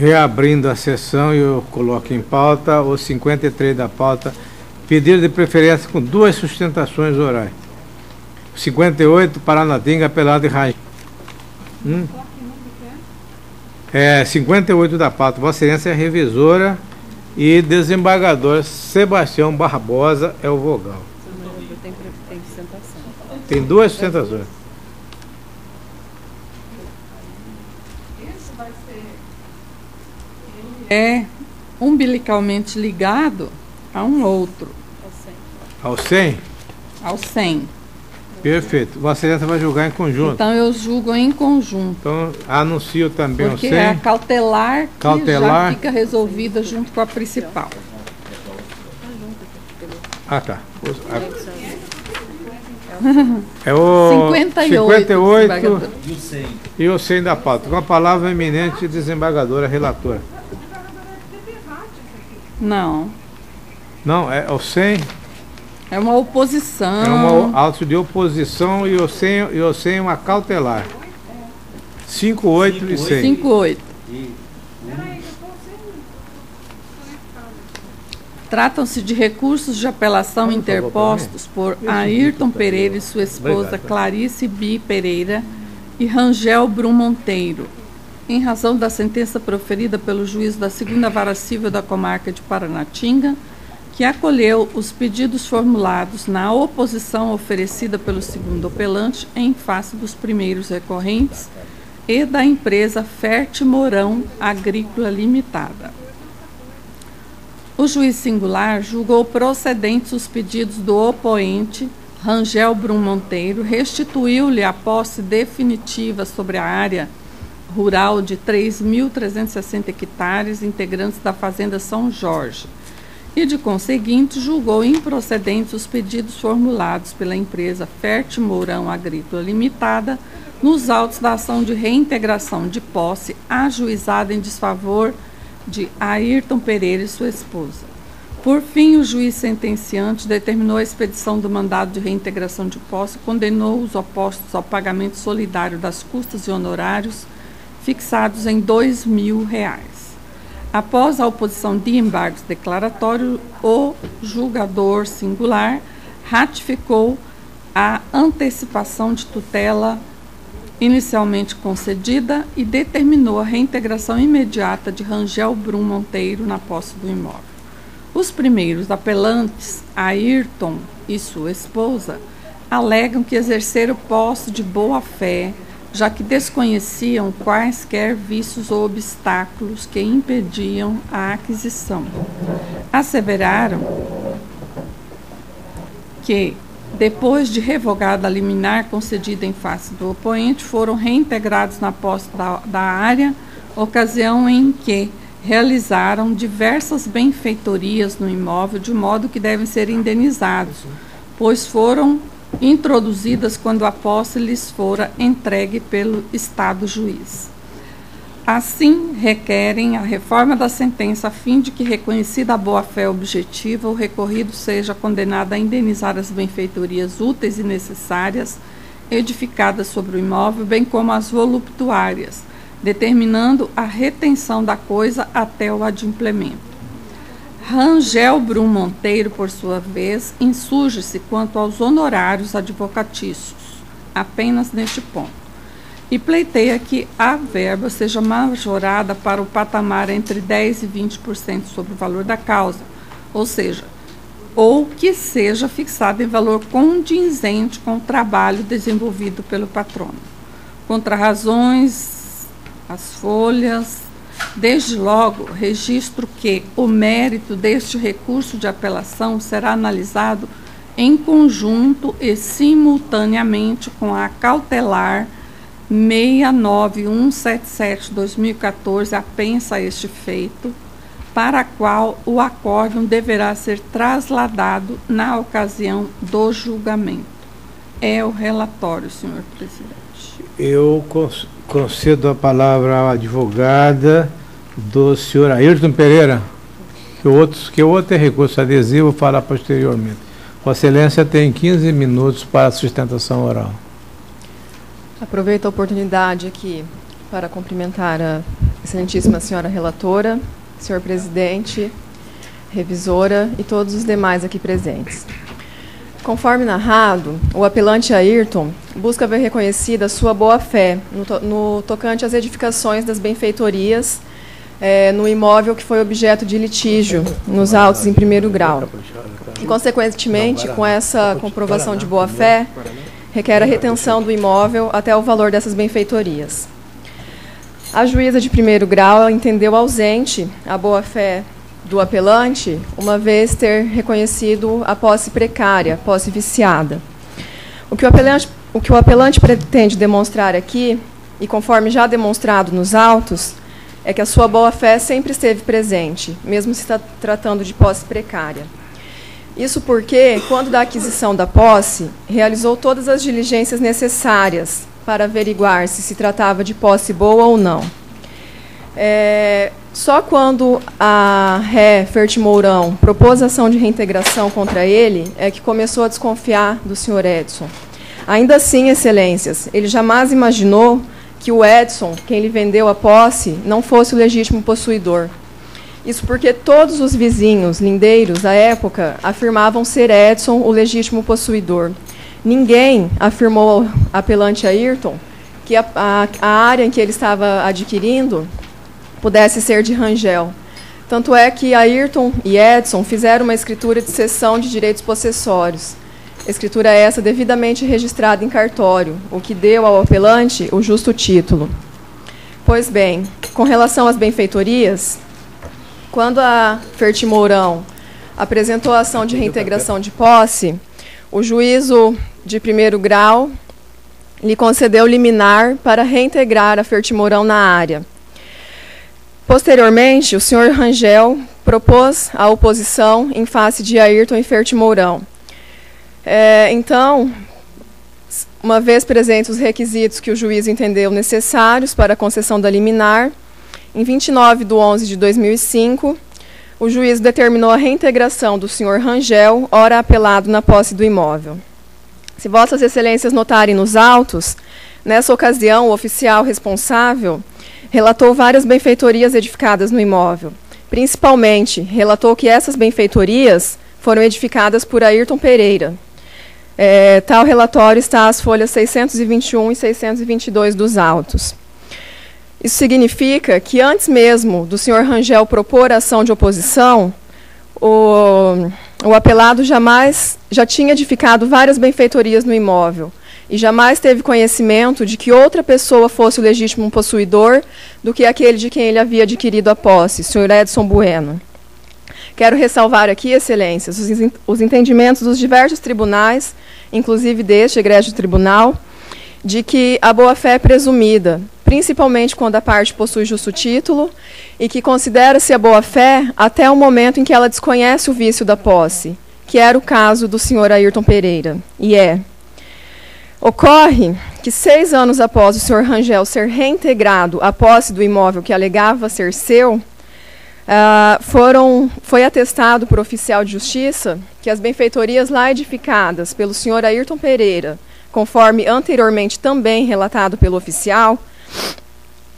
Reabrindo a sessão, eu coloco em pauta o 53 da pauta, pedido de preferência com duas sustentações orais. 58, Paranatinga, apelado de Raiz. Hum? É, 58 da pauta. Vossa Excelência é revisora e desembargador Sebastião Barbosa é o vogal. Tem duas sustentações. É umbilicalmente ligado a um outro. Ao 100? Ao 100. Perfeito. Vossa Excelência vai julgar em conjunto. Então eu julgo em conjunto. Então anuncio também Porque o 100. é a cautelar, Cautelar. que já fica resolvida junto com a principal. Ah, tá. É o 58, 58 desembargador. E o 100? e o 100 da pauta. Com a palavra eminente desembargadora relatora. Não. Não, é o 100. É uma oposição. É uma auto de oposição e o 100, e o 100 é uma cautelar. 58 e 100. 58. E Tratam-se de recursos de apelação Por favor, interpostos por Ayrton Pereira e sua esposa Obrigado. Clarice Bi Pereira e Rangel Brum Monteiro, em razão da sentença proferida pelo juiz da segunda vara civil da comarca de Paranatinga, que acolheu os pedidos formulados na oposição oferecida pelo segundo apelante em face dos primeiros recorrentes e da empresa Ferte Mourão Agrícola Limitada. O juiz singular julgou procedentes os pedidos do opoente, Rangel Brum Monteiro, restituiu-lhe a posse definitiva sobre a área rural de 3.360 hectares integrantes da Fazenda São Jorge e, de conseguinte, julgou improcedentes os pedidos formulados pela empresa Ferte Mourão Agrícola Limitada nos autos da ação de reintegração de posse ajuizada em desfavor de Ayrton Pereira e sua esposa. Por fim, o juiz sentenciante determinou a expedição do mandado de reintegração de posse condenou os opostos ao pagamento solidário das custas e honorários fixados em dois mil reais. Após a oposição de embargos declaratórios, o julgador singular ratificou a antecipação de tutela inicialmente concedida e determinou a reintegração imediata de Rangel Brum Monteiro na posse do imóvel. Os primeiros apelantes, Ayrton e sua esposa, alegam que exerceram posse de boa fé, já que desconheciam quaisquer vícios ou obstáculos que impediam a aquisição. Asseveraram que, depois de revogada a liminar concedida em face do oponente, foram reintegrados na posse da, da área, ocasião em que realizaram diversas benfeitorias no imóvel, de modo que devem ser indenizados, pois foram introduzidas quando a posse lhes fora entregue pelo Estado juiz. Assim, requerem a reforma da sentença a fim de que, reconhecida a boa-fé objetiva, o recorrido seja condenado a indenizar as benfeitorias úteis e necessárias edificadas sobre o imóvel, bem como as voluptuárias, determinando a retenção da coisa até o adimplemento. Rangel Brum Monteiro, por sua vez, insurge-se quanto aos honorários advocatícios, apenas neste ponto e pleiteia que a verba seja majorada para o patamar entre 10% e 20% sobre o valor da causa, ou seja, ou que seja fixada em valor condizente com o trabalho desenvolvido pelo patrono. Contra razões, as folhas, desde logo, registro que o mérito deste recurso de apelação será analisado em conjunto e simultaneamente com a cautelar 69177-2014 apensa a este feito, para a qual o acórdão deverá ser trasladado na ocasião do julgamento. É o relatório, senhor presidente. Eu concedo a palavra à advogada do senhor Ayrton Pereira, que o outro, que outro é recurso adesivo, falar posteriormente. Vossa Excelência tem 15 minutos para a sustentação oral. Aproveito a oportunidade aqui para cumprimentar a excelentíssima senhora relatora, senhor presidente, revisora e todos os demais aqui presentes. Conforme narrado, o apelante Ayrton busca ver reconhecida sua boa-fé no, to no, tocante às edificações das benfeitorias é, no imóvel que foi objeto de litígio nos autos em primeiro grau. E, consequentemente, com essa comprovação de boa-fé, requer a retenção do imóvel até o valor dessas benfeitorias. A juíza de primeiro grau entendeu ausente a boa-fé do apelante, uma vez ter reconhecido a posse precária, posse viciada. O que o apelante, o que o apelante pretende demonstrar aqui, e conforme já demonstrado nos autos, é que a sua boa-fé sempre esteve presente, mesmo se está tratando de posse precária. Isso porque, quando da aquisição da posse, realizou todas as diligências necessárias para averiguar se se tratava de posse boa ou não. É, só quando a ré Fertimourão propôs ação de reintegração contra ele é que começou a desconfiar do senhor Edson. Ainda assim, excelências, ele jamais imaginou que o Edson, quem lhe vendeu a posse, não fosse o legítimo possuidor. Isso porque todos os vizinhos lindeiros da época afirmavam ser Edson o legítimo possuidor. Ninguém afirmou apelante Ayrton que a, a, a área em que ele estava adquirindo pudesse ser de Rangel. Tanto é que Ayrton e Edson fizeram uma escritura de cessão de direitos possessórios. Escritura essa devidamente registrada em cartório, o que deu ao apelante o justo título. Pois bem, com relação às benfeitorias, quando a Fertimourão apresentou a ação de reintegração de posse, o juízo de primeiro grau lhe concedeu liminar para reintegrar a Fertimourão na área. Posteriormente, o senhor Rangel propôs a oposição em face de Ayrton e Fertimourão. É, então, uma vez presentes os requisitos que o juiz entendeu necessários para a concessão da liminar, em 29 de 11 de 2005, o juiz determinou a reintegração do senhor Rangel, ora apelado na posse do imóvel. Se vossas excelências notarem nos autos, nessa ocasião o oficial responsável relatou várias benfeitorias edificadas no imóvel. Principalmente, relatou que essas benfeitorias foram edificadas por Ayrton Pereira, é, tal relatório está às folhas 621 e 622 dos autos. Isso significa que antes mesmo do senhor Rangel propor ação de oposição, o, o apelado jamais já tinha edificado várias benfeitorias no imóvel e jamais teve conhecimento de que outra pessoa fosse o legítimo possuidor do que aquele de quem ele havia adquirido a posse, senhor Edson Bueno. Quero ressalvar aqui, excelências, os entendimentos dos diversos tribunais, inclusive deste egrégio tribunal, de que a boa-fé é presumida, principalmente quando a parte possui justo título, e que considera-se a boa-fé até o momento em que ela desconhece o vício da posse, que era o caso do senhor Ayrton Pereira. E é. Ocorre que seis anos após o senhor Rangel ser reintegrado à posse do imóvel que alegava ser seu, Uh, foram, foi atestado por oficial de justiça que as benfeitorias lá edificadas pelo senhor Ayrton Pereira, conforme anteriormente também relatado pelo oficial,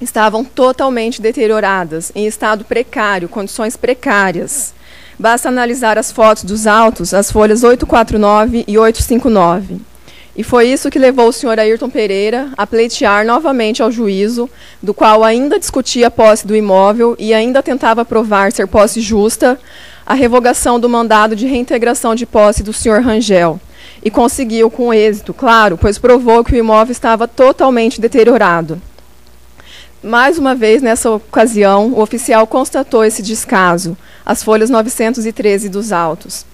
estavam totalmente deterioradas, em estado precário, condições precárias. Basta analisar as fotos dos autos, as folhas 849 e 859. E foi isso que levou o senhor Ayrton Pereira a pleitear novamente ao juízo, do qual ainda discutia a posse do imóvel e ainda tentava provar ser posse justa, a revogação do mandado de reintegração de posse do senhor Rangel. E conseguiu com êxito, claro, pois provou que o imóvel estava totalmente deteriorado. Mais uma vez, nessa ocasião, o oficial constatou esse descaso, as folhas 913 dos autos.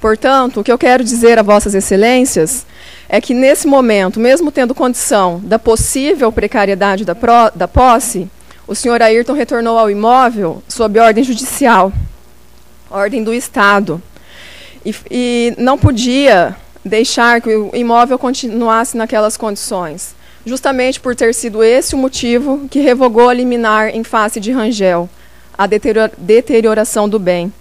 Portanto, o que eu quero dizer a vossas excelências é que, nesse momento, mesmo tendo condição da possível precariedade da, pro, da posse, o senhor Ayrton retornou ao imóvel sob ordem judicial, ordem do Estado. E, e não podia deixar que o imóvel continuasse naquelas condições, justamente por ter sido esse o motivo que revogou a liminar em face de Rangel, a deterioração do bem.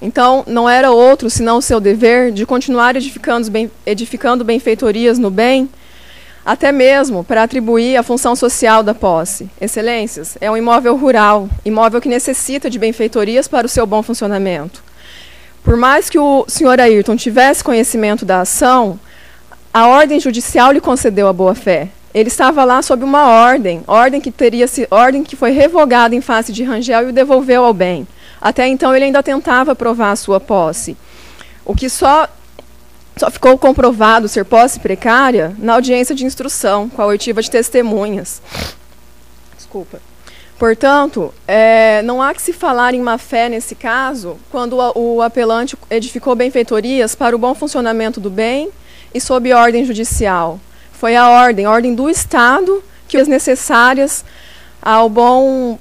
Então, não era outro senão o seu dever de continuar edificando, edificando benfeitorias no bem, até mesmo para atribuir a função social da posse. Excelências, é um imóvel rural, imóvel que necessita de benfeitorias para o seu bom funcionamento. Por mais que o senhor Ayrton tivesse conhecimento da ação, a ordem judicial lhe concedeu a boa-fé. Ele estava lá sob uma ordem, ordem que teria ordem que foi revogada em face de Rangel e o devolveu ao bem. Até então ele ainda tentava provar a sua posse. O que só só ficou comprovado ser posse precária na audiência de instrução, com a oitiva de testemunhas. Desculpa. Portanto, é, não há que se falar em má-fé nesse caso, quando o, o apelante edificou benfeitorias para o bom funcionamento do bem e sob ordem judicial. Foi a ordem, a ordem do Estado, que as necessárias ao bom.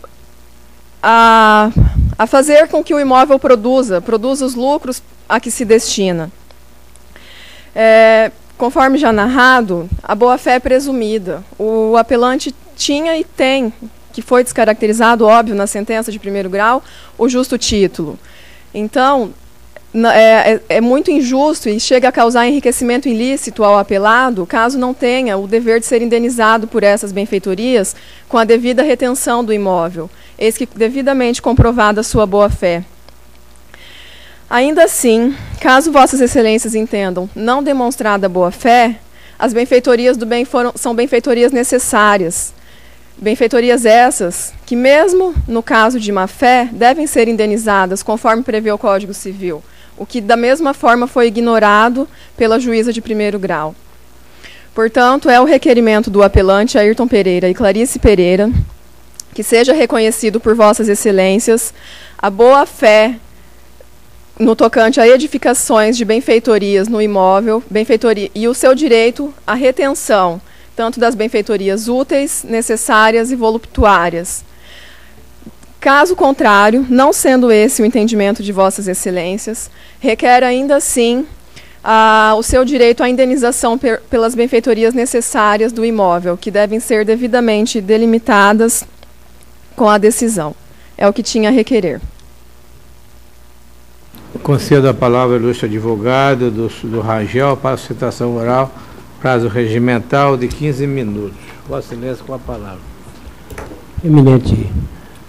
A, a fazer com que o imóvel produza, produza os lucros a que se destina. É, conforme já narrado, a boa-fé é presumida. O apelante tinha e tem que foi descaracterizado, óbvio, na sentença de primeiro grau, o justo título. Então, é, é, é, muito injusto e chega a causar enriquecimento ilícito ao apelado, caso não tenha o dever de ser indenizado por essas benfeitorias com a devida retenção do imóvel, eis que devidamente comprovada sua boa-fé. Ainda assim, caso Vossas Excelências entendam não demonstrada boa-fé, as benfeitorias do bem foram, são benfeitorias necessárias, Benfeitorias essas que, mesmo no caso de má-fé, devem ser indenizadas conforme prevê o Código Civil, o que da mesma forma foi ignorado pela juíza de primeiro grau. Portanto, é o requerimento do apelante Ayrton Pereira e Clarice Pereira que seja reconhecido por Vossas Excelências a boa-fé no tocante a edificações de benfeitorias no imóvel, benfeitoria e o seu direito à retenção tanto das benfeitorias úteis, necessárias e voluptuárias. Caso contrário, não sendo esse o entendimento de Vossas Excelências, requer ainda assim a, o seu direito à indenização per, pelas benfeitorias necessárias do imóvel, que devem ser devidamente delimitadas com a decisão. É o que tinha a requerer. Concedo a palavra ao ilustre advogado do, do Rangel para a citação oral Prazo regimental de 15 minutos. Vossa Excelência com a palavra. Eminente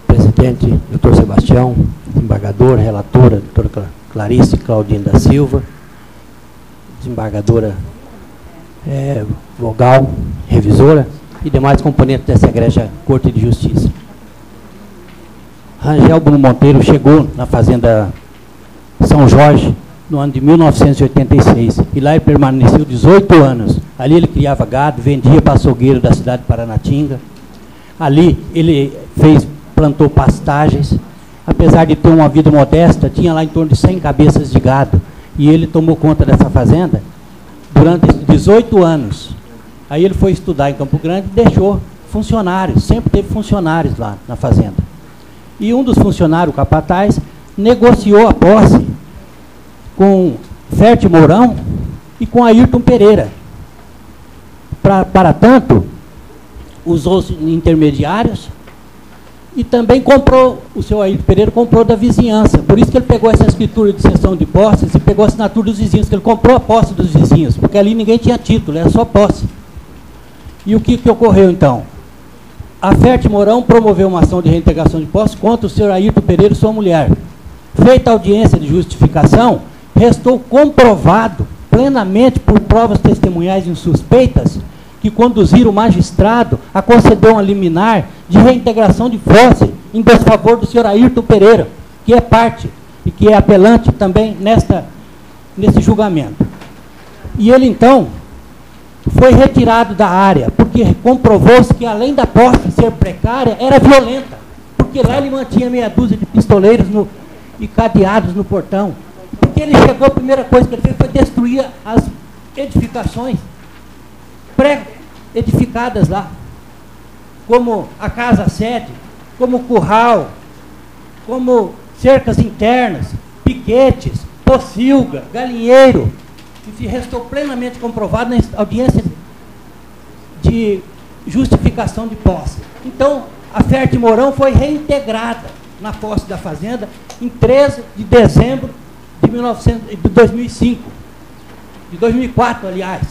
presidente, doutor Sebastião, desembargador, relatora, doutora Clarice Claudine da Silva, desembargadora é, vogal, revisora e demais componentes dessa igreja Corte de Justiça. Rangel Bruno Monteiro chegou na fazenda São Jorge no ano de 1986. E lá ele permaneceu 18 anos. Ali ele criava gado, vendia para açougueiro da cidade de Paranatinga. Ali ele fez, plantou pastagens. Apesar de ter uma vida modesta, tinha lá em torno de 100 cabeças de gado. E ele tomou conta dessa fazenda durante 18 anos. Aí ele foi estudar em Campo Grande e deixou funcionários, sempre teve funcionários lá na fazenda. E um dos funcionários, o capataz, negociou a posse com Ferte Mourão e com Ayrton Pereira. Pra, para tanto, usou os intermediários e também comprou, o seu Ayrton Pereira comprou da vizinhança. Por isso que ele pegou essa escritura de cessão de posses e pegou a assinatura dos vizinhos, que ele comprou a posse dos vizinhos, porque ali ninguém tinha título, era só posse. E o que, que ocorreu então? A Ferte Mourão promoveu uma ação de reintegração de posse contra o senhor Ayrton Pereira e sua mulher. Feita a audiência de justificação, restou comprovado plenamente por provas testemunhais insuspeitas que conduziram o magistrado a conceder uma liminar de reintegração de posse em desfavor do senhor Ayrton Pereira, que é parte e que é apelante também nesta, nesse julgamento. E ele, então, foi retirado da área, porque comprovou-se que, além da posse ser precária, era violenta, porque lá ele mantinha meia dúzia de pistoleiros no, e cadeados no portão que ele chegou, a primeira coisa que ele fez foi destruir as edificações pré-edificadas lá, como a casa sede, como curral, como cercas internas, piquetes, pocilga, galinheiro, que restou plenamente comprovado na audiência de justificação de posse. Então, a Ferte Mourão foi reintegrada na posse da fazenda em 13 de dezembro de, 1900, de 2005, de 2004, aliás,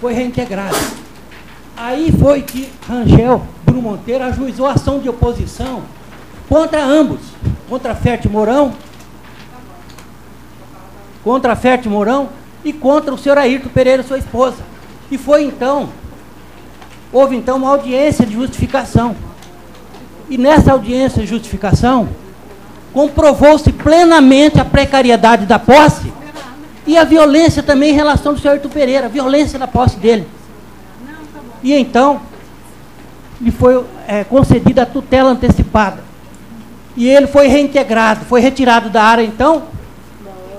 foi reintegrada. Aí foi que Rangel Bruno Monteiro ajuizou ação de oposição contra ambos, contra Ferte Mourão, contra Ferte Mourão e contra o senhor Ayrton Pereira, sua esposa. E foi então, houve então uma audiência de justificação. E nessa audiência de justificação, comprovou-se plenamente a precariedade da posse e a violência também em relação do senhor Ayrton Pereira, a violência da posse dele. E então, lhe foi é, concedida a tutela antecipada. E ele foi reintegrado, foi retirado da área, então,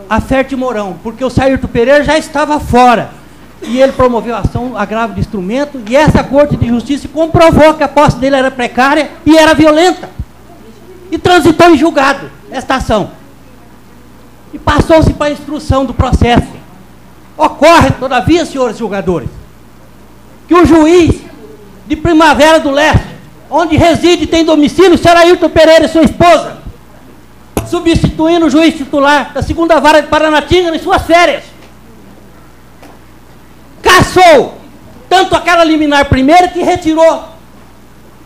a Ferte Mourão, porque o Sairto Pereira já estava fora. E ele promoveu a ação agravo de instrumento, e essa Corte de Justiça comprovou que a posse dele era precária e era violenta. E transitou em julgado esta ação. E passou-se para a instrução do processo. Ocorre, todavia, senhores julgadores, que o juiz de Primavera do Leste, onde reside e tem domicílio, será Ayrton Pereira e sua esposa, substituindo o juiz titular da segunda vara de Paranatinga em suas férias. Caçou tanto aquela liminar primeira que retirou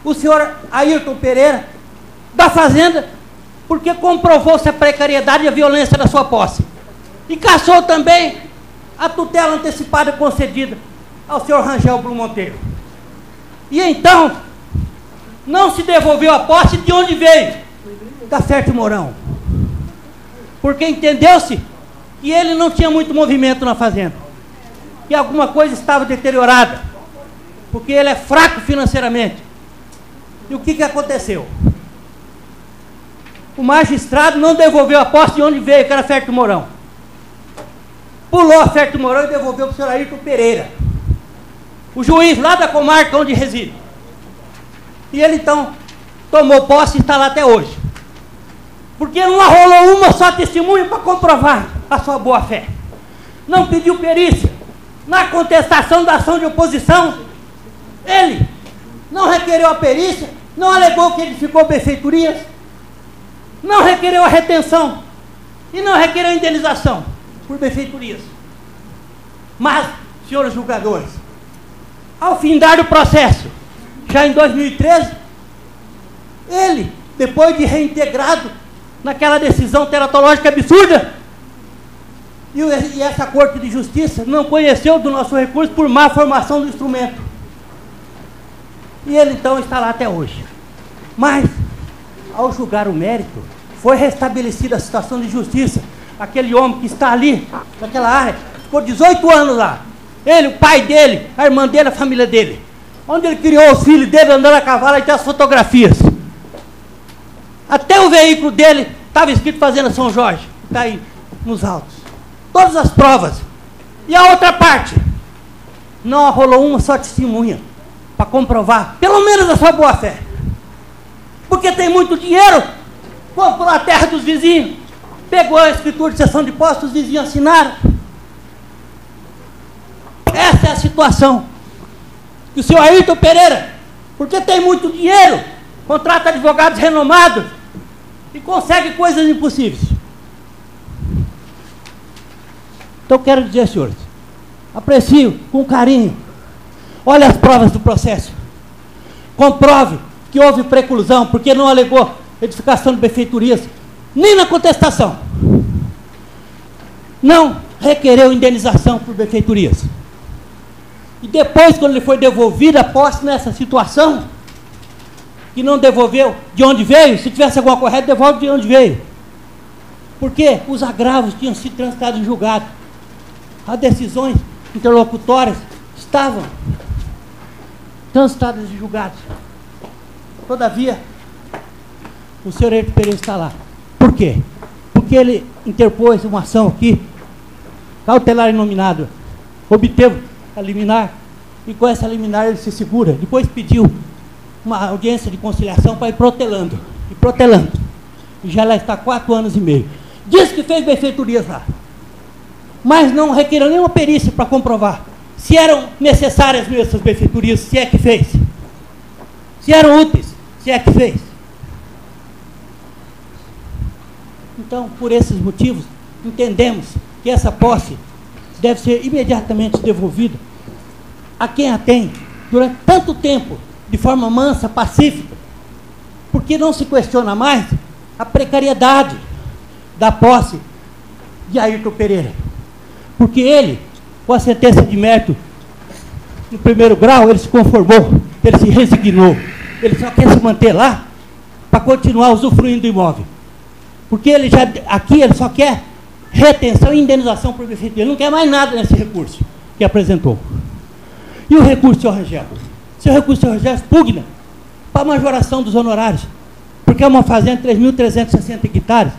o senhor Ayrton Pereira da fazenda porque comprovou-se a precariedade e a violência da sua posse. E caçou também a tutela antecipada concedida ao senhor Rangel Bruno Monteiro. E então, não se devolveu a posse de onde veio? Da Ferte Mourão. Porque entendeu-se que ele não tinha muito movimento na fazenda. Que alguma coisa estava deteriorada. Porque ele é fraco financeiramente. E o que, que aconteceu? O magistrado não devolveu a posse de onde veio, que era Ferto Mourão. Pulou a Ferto Mourão e devolveu para o senhor Ayrton Pereira o juiz lá da comarca onde reside. E ele então tomou posse e está lá até hoje. Porque não arrolou uma só testemunha para comprovar a sua boa fé. Não pediu perícia. Na contestação da ação de oposição, ele não requereu a perícia, não alegou que ele ficou benfeitorias, não requereu a retenção e não requereu a indenização por benfeitorias. Mas, senhores julgadores, ao findar do processo, já em 2013, ele, depois de reintegrado naquela decisão teratológica absurda, e essa Corte de Justiça não conheceu do nosso recurso por má formação do instrumento. E ele então está lá até hoje. Mas, ao julgar o mérito, foi restabelecida a situação de justiça. Aquele homem que está ali, naquela área, ficou 18 anos lá. Ele, o pai dele, a irmã dele, a família dele. Onde ele criou os filhos dele andando a cavalo, aí tem as fotografias. Até o veículo dele estava escrito Fazenda São Jorge. Está aí nos autos. Todas as provas. E a outra parte? Não rolou uma só testemunha para comprovar, pelo menos a sua boa fé. Porque tem muito dinheiro, comprou a terra dos vizinhos, pegou a escritura de sessão de postos, os vizinhos assinaram. Essa é a situação. O senhor Ayrton Pereira, porque tem muito dinheiro, contrata advogados renomados e consegue coisas impossíveis. Então quero dizer, senhores, aprecio com carinho. Olha as provas do processo. Comprove que houve preclusão, porque não alegou edificação de benfeitorias, nem na contestação. Não requereu indenização por benfeitorias. E depois, quando ele foi devolvido a posse nessa situação, que não devolveu de onde veio, se tivesse alguma correta, devolve de onde veio. Porque os agravos tinham sido transitados em julgado. As decisões interlocutórias estavam transitadas em julgados. Todavia, o senhor Herto Pereira está lá. Por quê? Porque ele interpôs uma ação aqui, cautelar inominado, obteve a liminar, e com essa liminar ele se segura. Depois pediu uma audiência de conciliação para ir protelando, e protelando. E já lá está quatro anos e meio. Diz que fez benfeitorias lá, mas não requeriu nenhuma perícia para comprovar se eram necessárias mesmo essas benfeitorias, se é que fez. Se eram úteis, se é que fez. Então, por esses motivos, entendemos que essa posse deve ser imediatamente devolvida a quem a tem, durante tanto tempo, de forma mansa, pacífica, porque não se questiona mais a precariedade da posse de Ayrton Pereira. Porque ele, com a sentença de mérito no primeiro grau, ele se conformou, ele se resignou. Ele só quer se manter lá para continuar usufruindo do imóvel. Porque ele já, aqui ele só quer retenção e indenização por defeito. Ele não quer mais nada nesse recurso que apresentou. E o recurso, senhor Rangel? Seu recurso, senhor Rangel, pugna para a majoração dos honorários. Porque é uma fazenda de 3.360 hectares.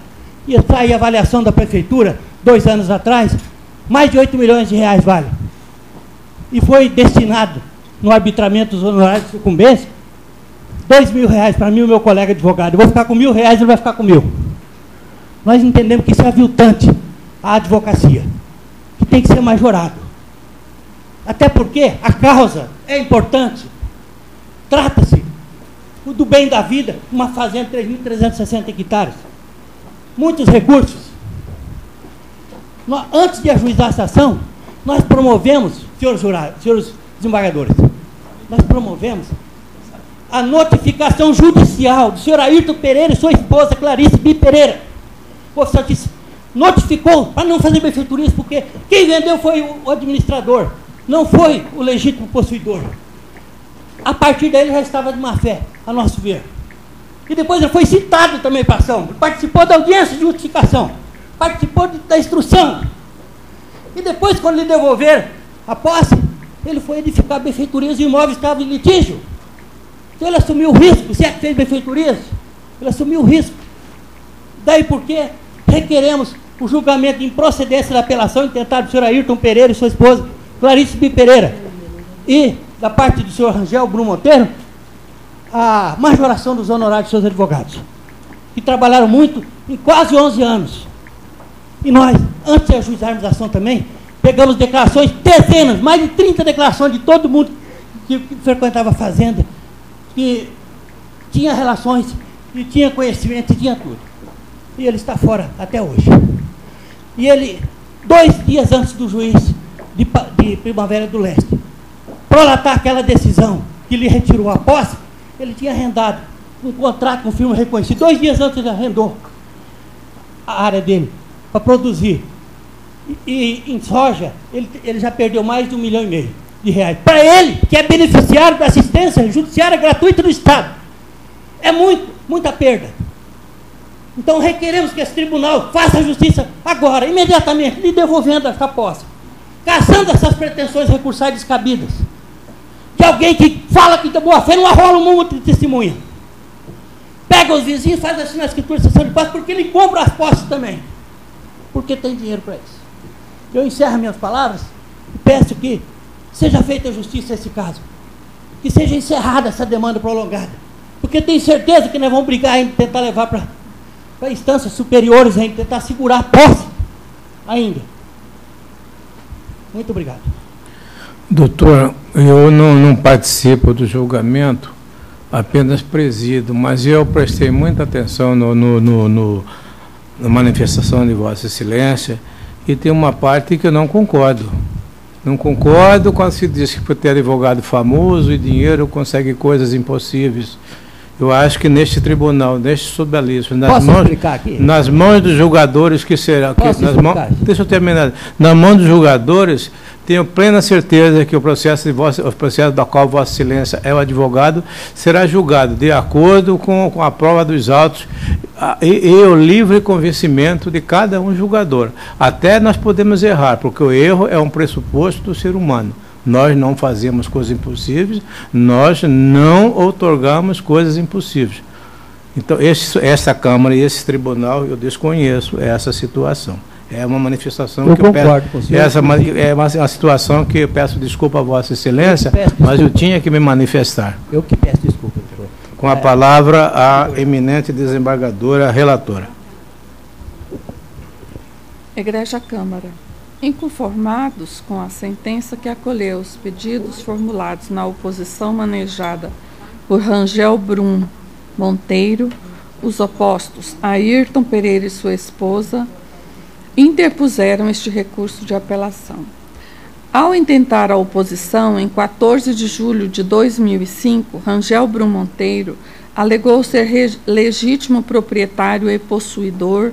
E aí a avaliação da prefeitura, dois anos atrás, mais de 8 milhões de reais vale. E foi destinado no arbitramento dos honorários de sucumbência, 2 mil reais para mim e meu colega advogado. Eu vou ficar com mil reais, ele vai ficar com mil. Nós entendemos que isso é aviltante à advocacia, que tem que ser majorado. Até porque a causa é importante. Trata-se do bem da vida, uma fazenda de 3.360 hectares. Muitos recursos. Antes de ajuizar essa ação, nós promovemos, senhores, jurados, senhores desembargadores, nós promovemos a notificação judicial do senhor Ayrton Pereira e sua esposa Clarice B. Pereira. O disse, notificou para não fazer benfeitorias, porque quem vendeu foi o administrador, não foi o legítimo possuidor. A partir daí ele já estava de má fé, a nosso ver. E depois ele foi citado também para ação, participou da audiência de justificação, participou da instrução. E depois, quando lhe devolver a posse, ele foi edificar benfeitorias e imóveis estavam em litígio. Então ele assumiu o risco, se é que fez benfeitorias, ele assumiu o risco. Daí porque requeremos o julgamento de improcedência da apelação intentada do senhor Ayrton Pereira e sua esposa, Clarice B. Pereira. E, da parte do senhor Rangel Bruno Monteiro, a majoração dos honorários dos seus advogados, que trabalharam muito em quase 11 anos. E nós, antes de ajuizarmos a ação também, pegamos declarações, dezenas, mais de 30 declarações de todo mundo que, que frequentava a fazenda, que tinha relações, e tinha conhecimento, e tinha tudo. E ele está fora até hoje. E ele, dois dias antes do juiz de, de Primavera do Leste, prolatar aquela decisão que lhe retirou a posse, ele tinha arrendado um contrato com um firma reconhecido. Dois dias antes ele arrendou a área dele para produzir. E, e, em soja, ele, ele já perdeu mais de um milhão e meio de reais. Para ele, que é beneficiário da assistência judiciária gratuita do Estado. É muito, muita perda. Então requeremos que esse tribunal faça justiça agora, imediatamente, lhe devolvendo essa posse. Caçando essas pretensões recursais descabidas. De alguém que fala que tem boa fé não arrola um mundo de testemunha. Pega os vizinhos, faz assim na escritura sessão de posse, porque ele compra as posses também. Porque tem dinheiro para isso. Eu encerro minhas palavras e peço que seja feita justiça a esse caso. Que seja encerrada essa demanda prolongada. Porque tenho certeza que nós vamos brigar e tentar levar para para instâncias superiores ainda, tentar segurar a posse ainda. Muito obrigado. Doutor, eu não, não participo do julgamento, apenas presido, mas eu prestei muita atenção no, no, no, no na manifestação de Vossa Excelência e tem uma parte que eu não concordo. Não concordo quando se diz que por ter advogado famoso e dinheiro consegue coisas impossíveis. Eu acho que neste tribunal, neste sobelismo, nas mãos, nas mãos dos julgadores que serão. Que, nas mãos, deixa eu terminar. Nas mãos dos julgadores, tenho plena certeza que o processo, de vossa, o processo da qual Vossa Excelência é o advogado será julgado de acordo com, com a prova dos autos e, e, o livre convencimento de cada um julgador. Até nós podemos errar, porque o erro é um pressuposto do ser humano. Nós não fazemos coisas impossíveis, nós não otorgamos coisas impossíveis. Então, esse, essa Câmara e esse tribunal, eu desconheço essa situação. É uma manifestação eu que concordo eu peço. Com você, essa é uma, uma, situação que eu peço desculpa a Vossa Excelência, eu mas eu tinha que me manifestar. Eu que peço desculpa, doutor. Com a é. palavra a eminente desembargadora relatora. Igreja Câmara. Inconformados com a sentença que acolheu os pedidos formulados na oposição manejada por Rangel Brum Monteiro, os opostos Ayrton Pereira e sua esposa interpuseram este recurso de apelação. Ao intentar a oposição, em 14 de julho de 2005, Rangel Brum Monteiro alegou ser legítimo proprietário e possuidor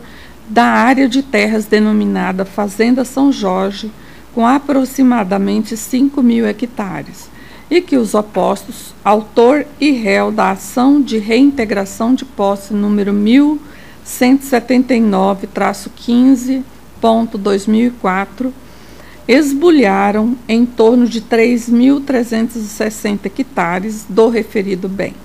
da área de terras denominada Fazenda São Jorge, com aproximadamente 5 mil hectares, e que os opostos, autor e réu da ação de reintegração de posse número 1179-15.2004, esbulharam em torno de 3.360 hectares do referido bem.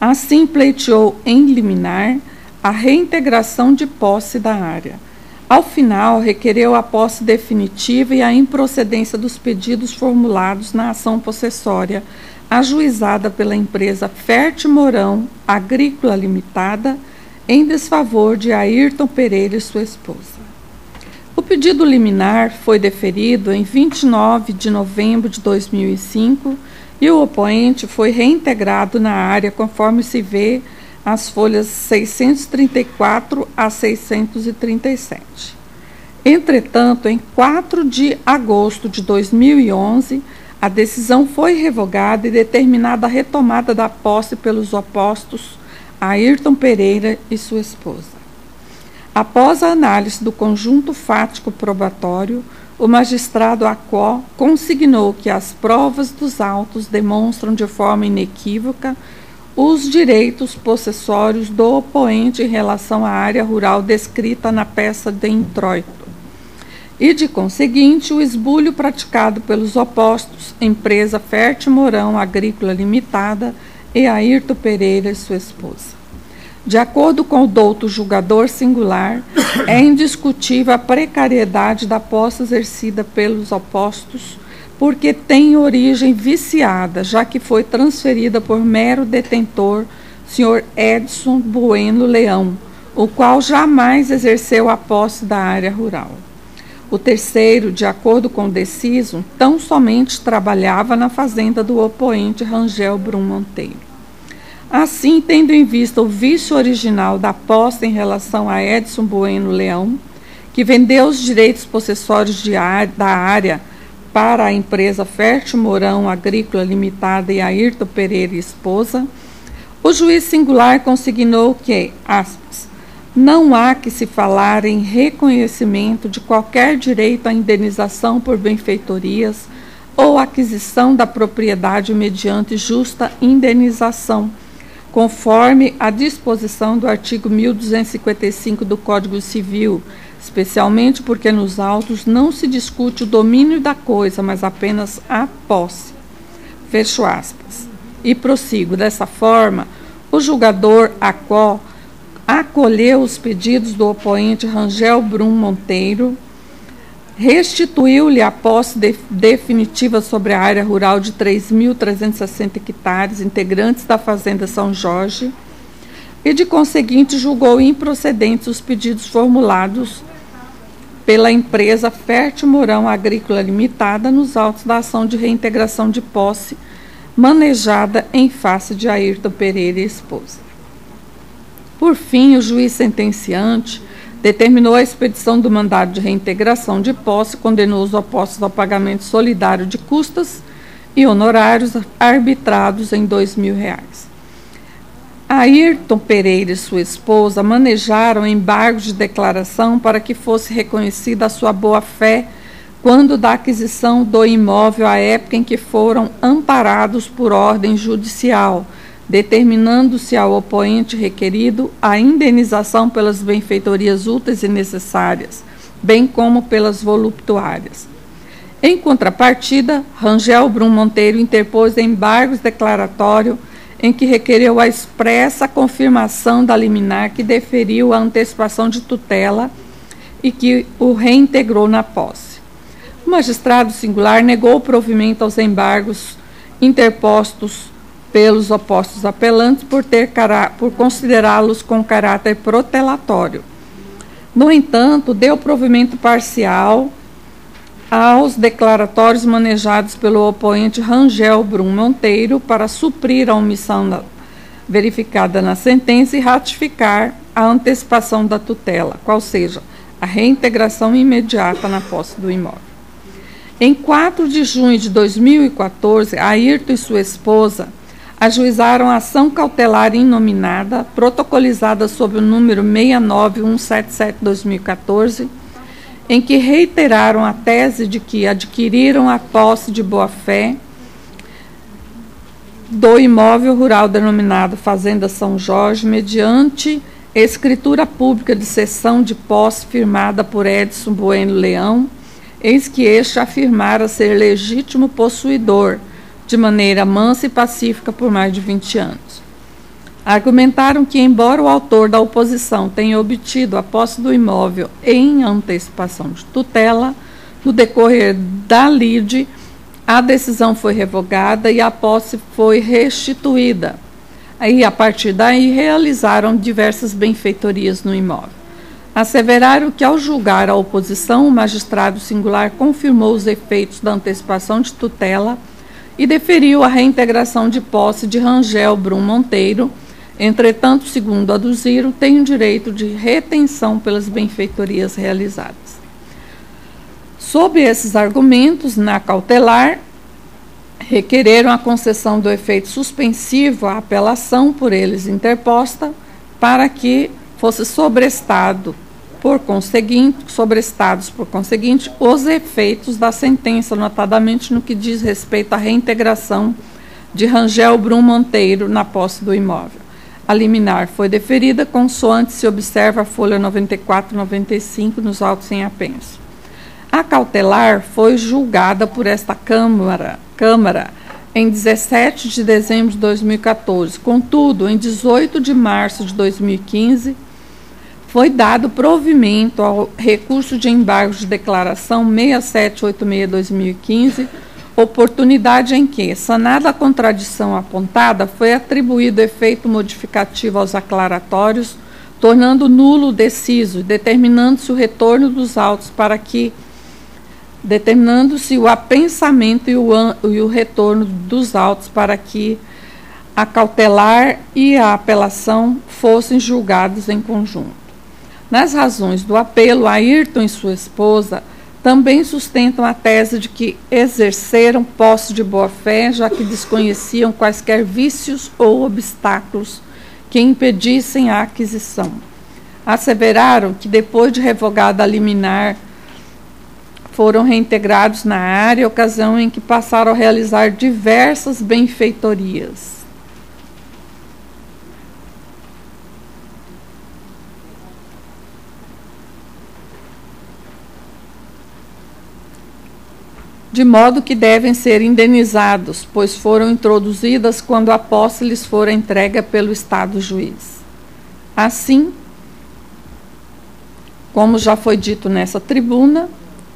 Assim, pleiteou em liminar a reintegração de posse da área. Ao final, requereu a posse definitiva e a improcedência dos pedidos formulados na ação possessória ajuizada pela empresa Ferte Mourão Agrícola Limitada em desfavor de Ayrton Pereira e sua esposa. O pedido liminar foi deferido em 29 de novembro de 2005 e o opoente foi reintegrado na área conforme se vê as folhas 634 a 637. Entretanto, em 4 de agosto de 2011, a decisão foi revogada e determinada a retomada da posse pelos opostos Ayrton Pereira e sua esposa. Após a análise do conjunto fático probatório, o magistrado Acó consignou que as provas dos autos demonstram de forma inequívoca os direitos possessórios do opoente em relação à área rural descrita na peça de introito. E, de conseguinte, o esbulho praticado pelos opostos, empresa Ferte Mourão Agrícola Limitada e Ayrton Pereira e sua esposa. De acordo com o douto julgador singular, é indiscutível a precariedade da posse exercida pelos opostos, porque tem origem viciada, já que foi transferida por mero detentor, senhor Edson Bueno Leão, o qual jamais exerceu a posse da área rural. O terceiro, de acordo com o deciso, tão somente trabalhava na fazenda do opoente Rangel Brum Monteiro. Assim, tendo em vista o vício original da posse em relação a Edson Bueno Leão, que vendeu os direitos possessórios da área para a empresa Fértil Mourão Agrícola Limitada e Ayrton Pereira e esposa, o juiz singular consignou que, aspas, não há que se falar em reconhecimento de qualquer direito à indenização por benfeitorias ou aquisição da propriedade mediante justa indenização conforme a disposição do artigo 1255 do Código Civil, especialmente porque nos autos não se discute o domínio da coisa, mas apenas a posse. Fecho aspas. E prossigo. Dessa forma, o julgador ACO acolheu os pedidos do oponente Rangel Brum Monteiro restituiu-lhe a posse de, definitiva sobre a área rural de 3.360 hectares integrantes da Fazenda São Jorge e, de conseguinte, julgou improcedentes os pedidos formulados pela empresa Fértil Mourão Agrícola Limitada nos autos da ação de reintegração de posse manejada em face de Ayrton Pereira e esposa. Por fim, o juiz sentenciante determinou a expedição do mandado de reintegração de posse, condenou os opostos ao pagamento solidário de custas e honorários arbitrados em 2 mil reais. Ayrton Pereira e sua esposa manejaram embargos de declaração para que fosse reconhecida a sua boa-fé quando da aquisição do imóvel à época em que foram amparados por ordem judicial determinando-se ao oponente requerido a indenização pelas benfeitorias úteis e necessárias, bem como pelas voluptuárias. Em contrapartida, Rangel Brum Monteiro interpôs embargos declaratório em que requereu a expressa confirmação da liminar que deferiu a antecipação de tutela e que o reintegrou na posse. O magistrado singular negou o provimento aos embargos interpostos pelos opostos apelantes por, ter, por considerá-los com caráter protelatório. No entanto, deu provimento parcial aos declaratórios manejados pelo oponente Rangel Brum Monteiro para suprir a omissão da, verificada na sentença e ratificar a antecipação da tutela, qual seja, a reintegração imediata na posse do imóvel. Em 4 de junho de 2014, Ayrton e sua esposa ajuizaram a ação cautelar inominada, protocolizada sob o número 69177-2014, em que reiteraram a tese de que adquiriram a posse de boa-fé do imóvel rural denominado Fazenda São Jorge, mediante escritura pública de cessão de posse firmada por Edson Bueno Leão, eis que este afirmara ser legítimo possuidor, de maneira mansa e pacífica por mais de 20 anos. Argumentaram que, embora o autor da oposição tenha obtido a posse do imóvel em antecipação de tutela, no decorrer da lide, a decisão foi revogada e a posse foi restituída. Aí, a partir daí, realizaram diversas benfeitorias no imóvel. Asseveraram que, ao julgar a oposição, o magistrado singular confirmou os efeitos da antecipação de tutela e deferiu a reintegração de posse de Rangel Brum Monteiro. Entretanto, segundo aduziram, tem o direito de retenção pelas benfeitorias realizadas. Sob esses argumentos, na cautelar, requereram a concessão do efeito suspensivo à apelação por eles interposta, para que fosse sobrestado por conseguinte, sobrestados por conseguinte, os efeitos da sentença, notadamente no que diz respeito à reintegração de Rangel Brum Monteiro na posse do imóvel. A liminar foi deferida consoante se observa a folha 94 95 nos autos em apenso. A cautelar foi julgada por esta Câmara, Câmara em 17 de dezembro de 2014. Contudo, em 18 de março de 2015, foi dado provimento ao recurso de embargo de declaração 6786-2015, oportunidade em que, sanada a contradição apontada, foi atribuído efeito modificativo aos aclaratórios, tornando nulo o deciso determinando-se o retorno dos autos para que determinando-se o apensamento e o, e o retorno dos autos para que a cautelar e a apelação fossem julgados em conjunto. Nas razões do apelo, Ayrton e sua esposa também sustentam a tese de que exerceram posse de boa-fé, já que desconheciam quaisquer vícios ou obstáculos que impedissem a aquisição. Asseveraram que, depois de revogada a liminar, foram reintegrados na área, ocasião em que passaram a realizar diversas benfeitorias. De modo que devem ser indenizados, pois foram introduzidas quando a posse lhes for entregue pelo Estado juiz. Assim, como já foi dito nessa tribuna,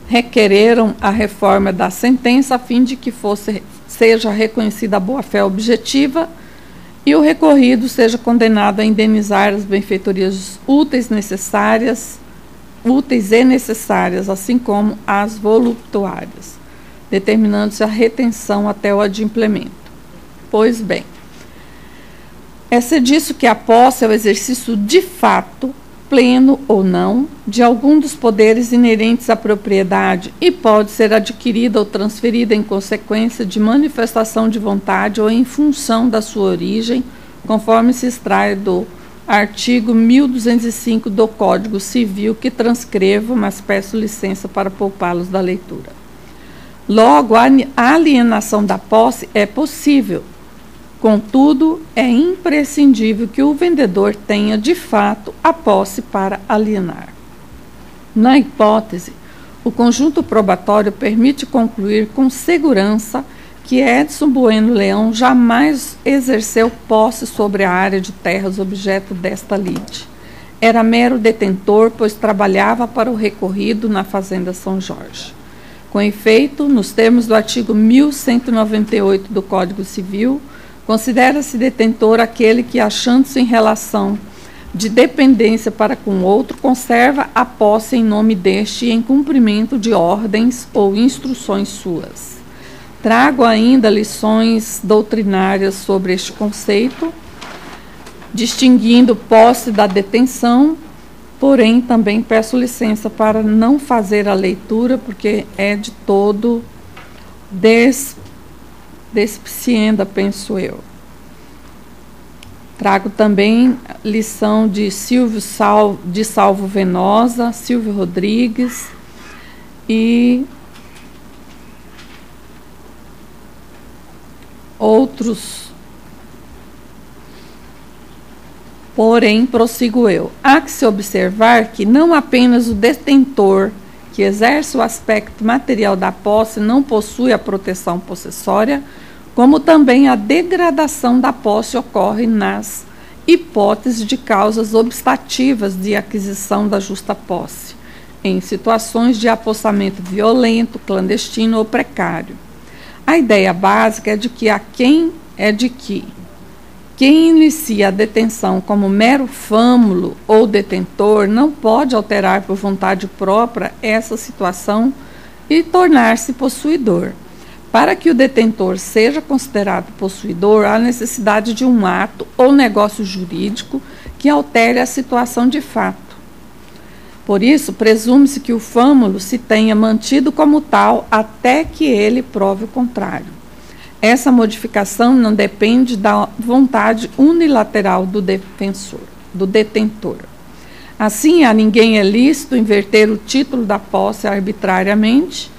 requereram a reforma da sentença a fim de que fosse, seja reconhecida a boa-fé objetiva e o recorrido seja condenado a indenizar as benfeitorias úteis necessárias, úteis e necessárias, assim como as voluptuárias determinando-se a retenção até o adimplemento. Pois bem, é disso que a posse é o exercício de fato, pleno ou não, de algum dos poderes inerentes à propriedade e pode ser adquirida ou transferida em consequência de manifestação de vontade ou em função da sua origem, conforme se extrai do artigo 1205 do Código Civil, que transcrevo, mas peço licença para poupá-los da leitura. Logo, a alienação da posse é possível. Contudo, é imprescindível que o vendedor tenha de fato a posse para alienar. Na hipótese, o conjunto probatório permite concluir com segurança que Edson Bueno Leão jamais exerceu posse sobre a área de terras objeto desta lide. Era mero detentor, pois trabalhava para o recorrido na Fazenda São Jorge. Com efeito, nos termos do artigo 1198 do Código Civil, considera-se detentor aquele que, achando-se em relação de dependência para com outro, conserva a posse em nome deste em cumprimento de ordens ou instruções suas. Trago ainda lições doutrinárias sobre este conceito, distinguindo posse da detenção Porém, também peço licença para não fazer a leitura, porque é de todo des, despicienda, penso eu. Trago também lição de Silvio Sal, de Salvo Venosa, Silvio Rodrigues e outros. Porém, prossigo eu. Há que se observar que não apenas o detentor que exerce o aspecto material da posse não possui a proteção possessória, como também a degradação da posse ocorre nas hipóteses de causas obstativas de aquisição da justa posse, em situações de apossamento violento, clandestino ou precário. A ideia básica é de que a quem é de que quem inicia a detenção como mero fâmulo ou detentor não pode alterar por vontade própria essa situação e tornar-se possuidor. Para que o detentor seja considerado possuidor, há necessidade de um ato ou negócio jurídico que altere a situação de fato. Por isso, presume-se que o fâmulo se tenha mantido como tal até que ele prove o contrário. Essa modificação não depende da vontade unilateral do defensor, do detentor. Assim, a ninguém é lícito inverter o título da posse arbitrariamente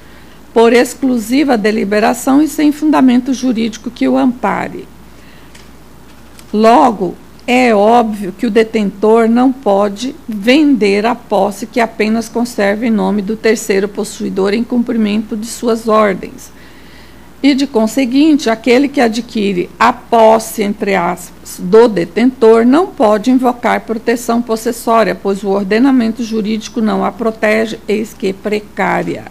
por exclusiva deliberação e sem fundamento jurídico que o ampare. Logo, é óbvio que o detentor não pode vender a posse que apenas conserva em nome do terceiro possuidor em cumprimento de suas ordens. E, de conseguinte, aquele que adquire a posse, entre aspas, do detentor não pode invocar proteção possessória, pois o ordenamento jurídico não a protege, eis que precária.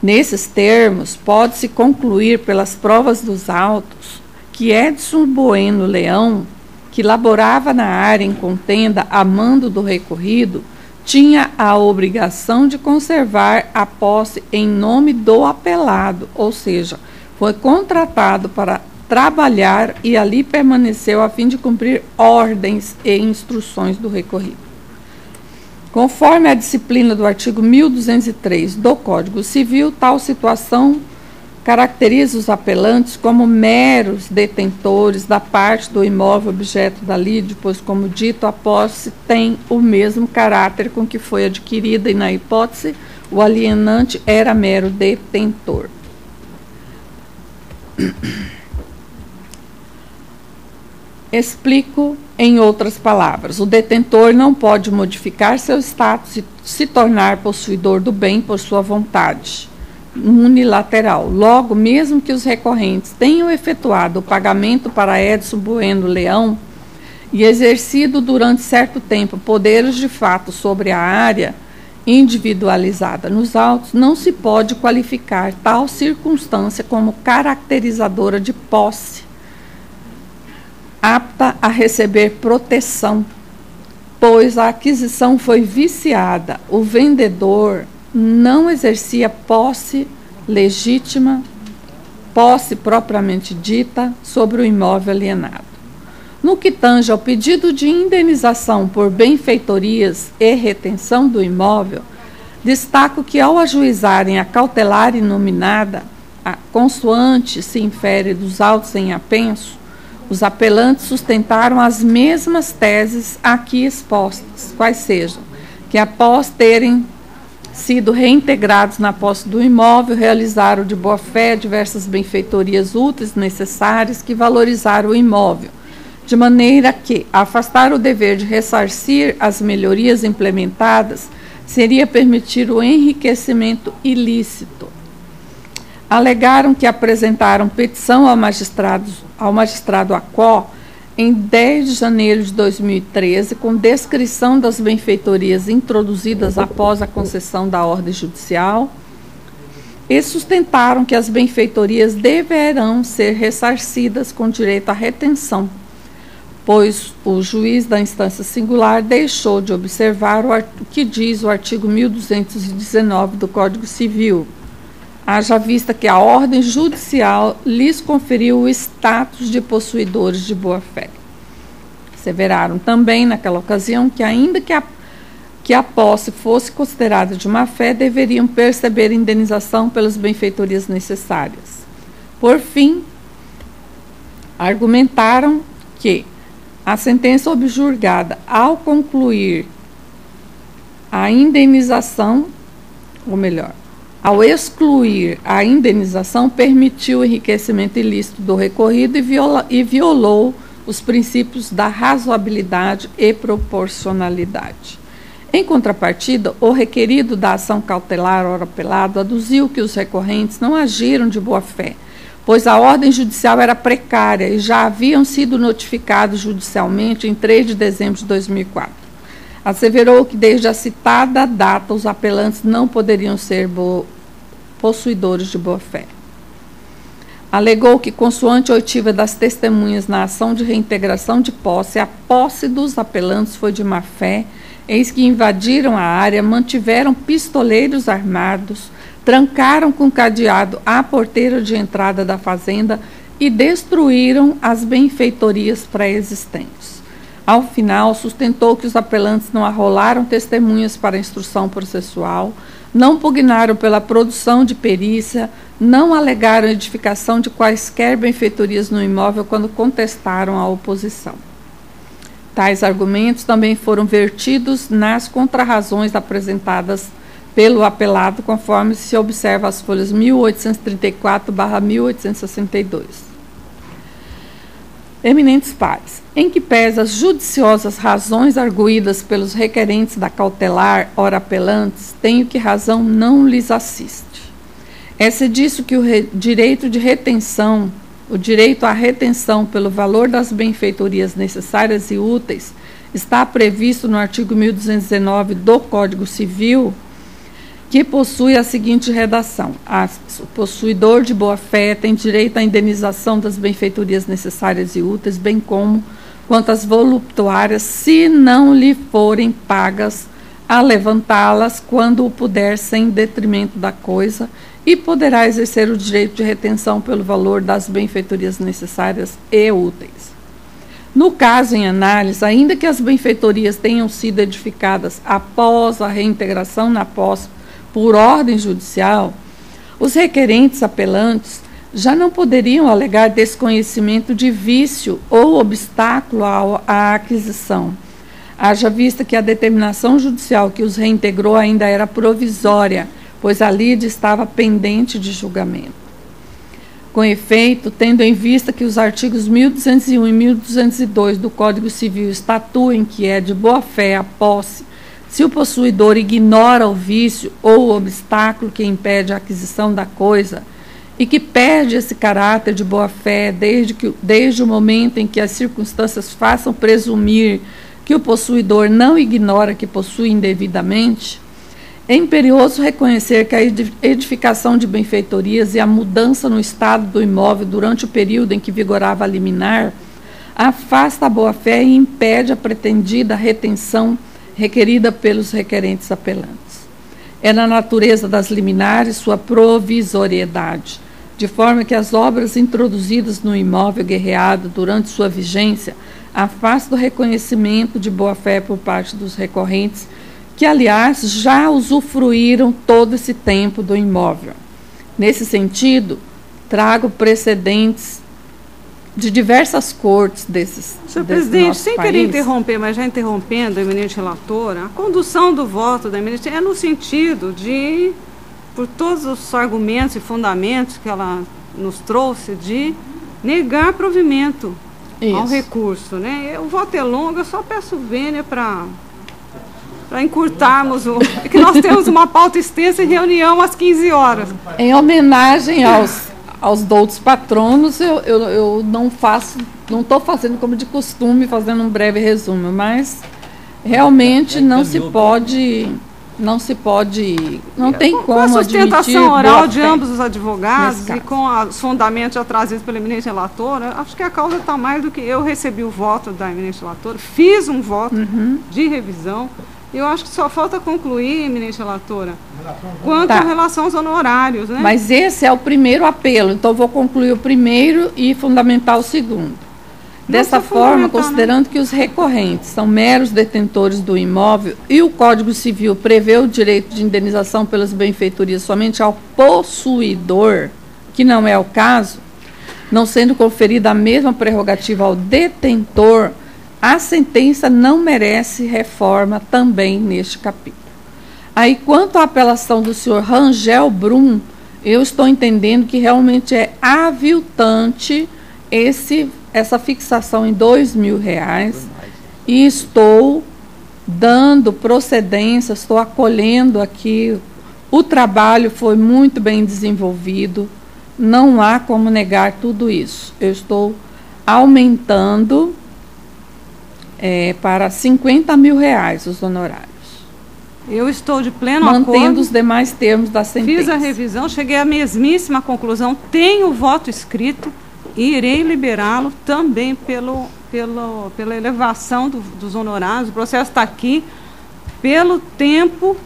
Nesses termos, pode-se concluir pelas provas dos autos que Edson Bueno Leão, que laborava na área em contenda a mando do recorrido, tinha a obrigação de conservar a posse em nome do apelado, ou seja, foi contratado para trabalhar e ali permaneceu a fim de cumprir ordens e instruções do recorrido. Conforme a disciplina do artigo 1203 do Código Civil, tal situação caracteriza os apelantes como meros detentores da parte do imóvel objeto da lide, pois, como dito, a posse tem o mesmo caráter com que foi adquirida e, na hipótese, o alienante era mero detentor. Explico em outras palavras: o detentor não pode modificar seu status e se tornar possuidor do bem por sua vontade unilateral. Logo, mesmo que os recorrentes tenham efetuado o pagamento para Edson Bueno Leão e exercido durante certo tempo poderes de fato sobre a área individualizada nos autos, não se pode qualificar tal circunstância como caracterizadora de posse apta a receber proteção, pois a aquisição foi viciada. O vendedor não exercia posse legítima, posse propriamente dita, sobre o imóvel alienado. No que tange ao pedido de indenização por benfeitorias e retenção do imóvel, destaco que, ao ajuizarem a cautelar inominada, a consoante se infere dos autos em apenso, os apelantes sustentaram as mesmas teses aqui expostas, quais sejam que após terem sido reintegrados na posse do imóvel, realizaram de boa fé diversas benfeitorias úteis necessárias que valorizaram o imóvel, de maneira que afastar o dever de ressarcir as melhorias implementadas seria permitir o enriquecimento ilícito. Alegaram que apresentaram petição ao magistrado, ao magistrado Acó em 10 de janeiro de 2013, com descrição das benfeitorias introduzidas após a concessão da ordem judicial, e sustentaram que as benfeitorias deverão ser ressarcidas com direito à retenção, pois o juiz da instância singular deixou de observar o que diz o artigo 1219 do Código Civil haja vista que a ordem judicial lhes conferiu o status de possuidores de boa-fé. Severaram também, naquela ocasião, que ainda que a, que a posse fosse considerada de má-fé, deveriam perceber indenização pelas benfeitorias necessárias. Por fim, argumentaram que a sentença objurgada, ao concluir a indenização, ou melhor, ao excluir a indenização, permitiu o enriquecimento ilícito do recorrido e, viola, e violou os princípios da razoabilidade e proporcionalidade. Em contrapartida, o requerido da ação cautelar ora apelado aduziu que os recorrentes não agiram de boa fé, pois a ordem judicial era precária e já haviam sido notificados judicialmente em 3 de dezembro de 2004. Asseverou que desde a citada data os apelantes não poderiam ser possuidores de boa fé alegou que, consoante a oitiva das testemunhas na ação de reintegração de posse, a posse dos apelantes foi de má fé, eis que invadiram a área, mantiveram pistoleiros armados, trancaram com cadeado a porteira de entrada da fazenda e destruíram as benfeitorias pré-existentes. Ao final, sustentou que os apelantes não arrolaram testemunhas para instrução processual, não pugnaram pela produção de perícia, não alegaram edificação de quaisquer benfeitorias no imóvel quando contestaram a oposição. Tais argumentos também foram vertidos nas contrarrazões apresentadas pelo apelado, conforme se observa as folhas 1834-1862. Eminentes pares, em que pesa as judiciosas razões arguídas pelos requerentes da cautelar, ora apelantes, tenho que razão não lhes assiste. É-se disso que o direito de retenção, o direito à retenção pelo valor das benfeitorias necessárias e úteis, está previsto no artigo 1219 do Código Civil, que possui a seguinte redação: aspas, o possuidor de boa-fé tem direito à indenização das benfeitorias necessárias e úteis, bem como quantas voluptuárias, se não lhe forem pagas, a levantá-las quando o puder, sem detrimento da coisa e poderá exercer o direito de retenção pelo valor das benfeitorias necessárias e úteis. No caso em análise, ainda que as benfeitorias tenham sido edificadas após a reintegração na posse por ordem judicial, os requerentes apelantes já não poderiam alegar desconhecimento de vício ou obstáculo à aquisição, haja vista que a determinação judicial que os reintegrou ainda era provisória pois a lide estava pendente de julgamento. Com efeito, tendo em vista que os artigos 1201 e 1202 do Código Civil estatuem que é de boa-fé a posse se o possuidor ignora o vício ou o obstáculo que impede a aquisição da coisa e que perde esse caráter de boa-fé desde, que, desde o momento em que as circunstâncias façam presumir que o possuidor não ignora que possui indevidamente, é imperioso reconhecer que a edificação de benfeitorias e a mudança no estado do imóvel durante o período em que vigorava a liminar afasta a boa-fé e impede a pretendida retenção requerida pelos requerentes apelantes. É na natureza das liminares sua provisoriedade, de forma que as obras introduzidas no imóvel guerreado durante sua vigência afastam o reconhecimento de boa-fé por parte dos recorrentes que, aliás, já usufruíram todo esse tempo do imóvel. Nesse sentido, trago precedentes de diversas cortes desses. Senhor presidente, sem país. querer interromper, mas já interrompendo a eminente relatora, a condução do voto da eminente é no sentido de, por todos os argumentos e fundamentos que ela nos trouxe, de negar provimento Isso. ao recurso. Né? O voto é longo, eu só peço vênia para para encurtarmos o. É que nós temos uma pauta extensa em reunião às 15 horas. Em homenagem aos, aos doutos patronos, eu, eu, eu não faço, não estou fazendo como de costume, fazendo um breve resumo, mas realmente não se pode não se pode, não tem como Com a sustentação oral de ambos os advogados e com os fundamentos já trazidos pela eminente relatora, acho que a causa está mais do que eu recebi o voto da eminente relatora, fiz um voto uhum. de revisão, eu acho que só falta concluir, eminente relatora, quanto tá. à relação aos honorários. Né? Mas esse é o primeiro apelo, então vou concluir o primeiro e fundamentar o segundo. Dessa forma, considerando que os recorrentes são meros detentores do imóvel e o Código Civil prevê o direito de indenização pelas benfeitorias somente ao possuidor, que não é o caso, não sendo conferida a mesma prerrogativa ao detentor, a sentença não merece reforma também neste capítulo. Aí, quanto à apelação do senhor Rangel Brum, eu estou entendendo que realmente é aviltante esse essa fixação em dois mil reais e estou dando procedência, estou acolhendo aqui. O trabalho foi muito bem desenvolvido, não há como negar tudo isso. Eu estou aumentando é, para 50 mil reais os honorários. Eu estou de pleno Mantendo acordo. Mantendo os demais termos da sentença. Fiz a revisão, cheguei à mesmíssima conclusão, tenho o voto escrito e irei liberá-lo também pelo, pelo, pela elevação do, dos honorários. O processo está aqui pelo tempo,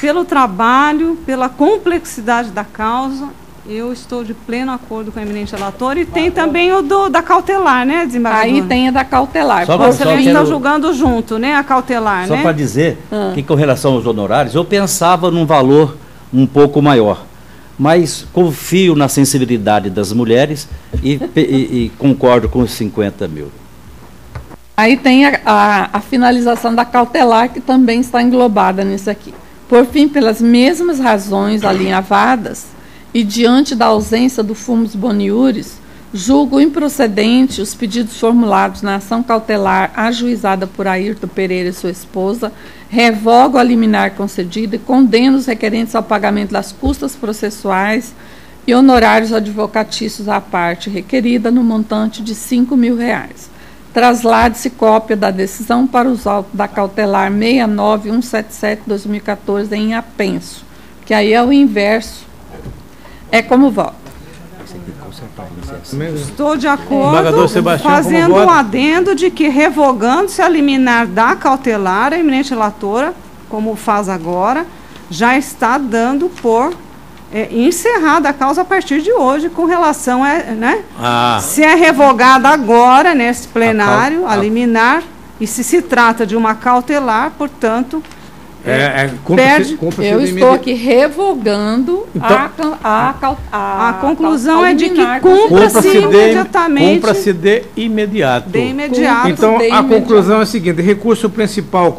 pelo trabalho, pela complexidade da causa. Eu estou de pleno acordo com o eminente relator e tem também o do, da cautelar, né, desembargador? Aí tem a da cautelar. Só Você está quero... julgando junto, né, a cautelar, só né? para dizer ah. que com relação aos honorários, eu pensava num valor um pouco maior mas confio na sensibilidade das mulheres e, e, e concordo com os 50 mil. Aí tem a, a, a, finalização da cautelar, que também está englobada nisso aqui. Por fim, pelas mesmas razões alinhavadas e diante da ausência do fumus boniuris, julgo improcedente os pedidos formulados na ação cautelar ajuizada por Ayrton Pereira e sua esposa, revogo a liminar concedida e condeno os requerentes ao pagamento das custas processuais e honorários advocatícios à parte requerida no montante de cinco mil reais. Traslade-se cópia da decisão para os autos da cautelar 69177-2014 em apenso, que aí é o inverso, é como voto. Estou de acordo, fazendo um adendo de que revogando-se a liminar da cautelar, a eminente relatora, como faz agora, já está dando por é, encerrada a causa a partir de hoje com relação a, né? Ah. Se é revogada agora, nesse plenário, a, a liminar, e se se trata de uma cautelar, portanto, é, é, perde, eu estou aqui revogando então, a, a, a, a, conclusão é de que cumpra-se imediatamente. Cumpra-se de imediato. De imediato. Então, de a conclusão é a seguinte: recurso principal,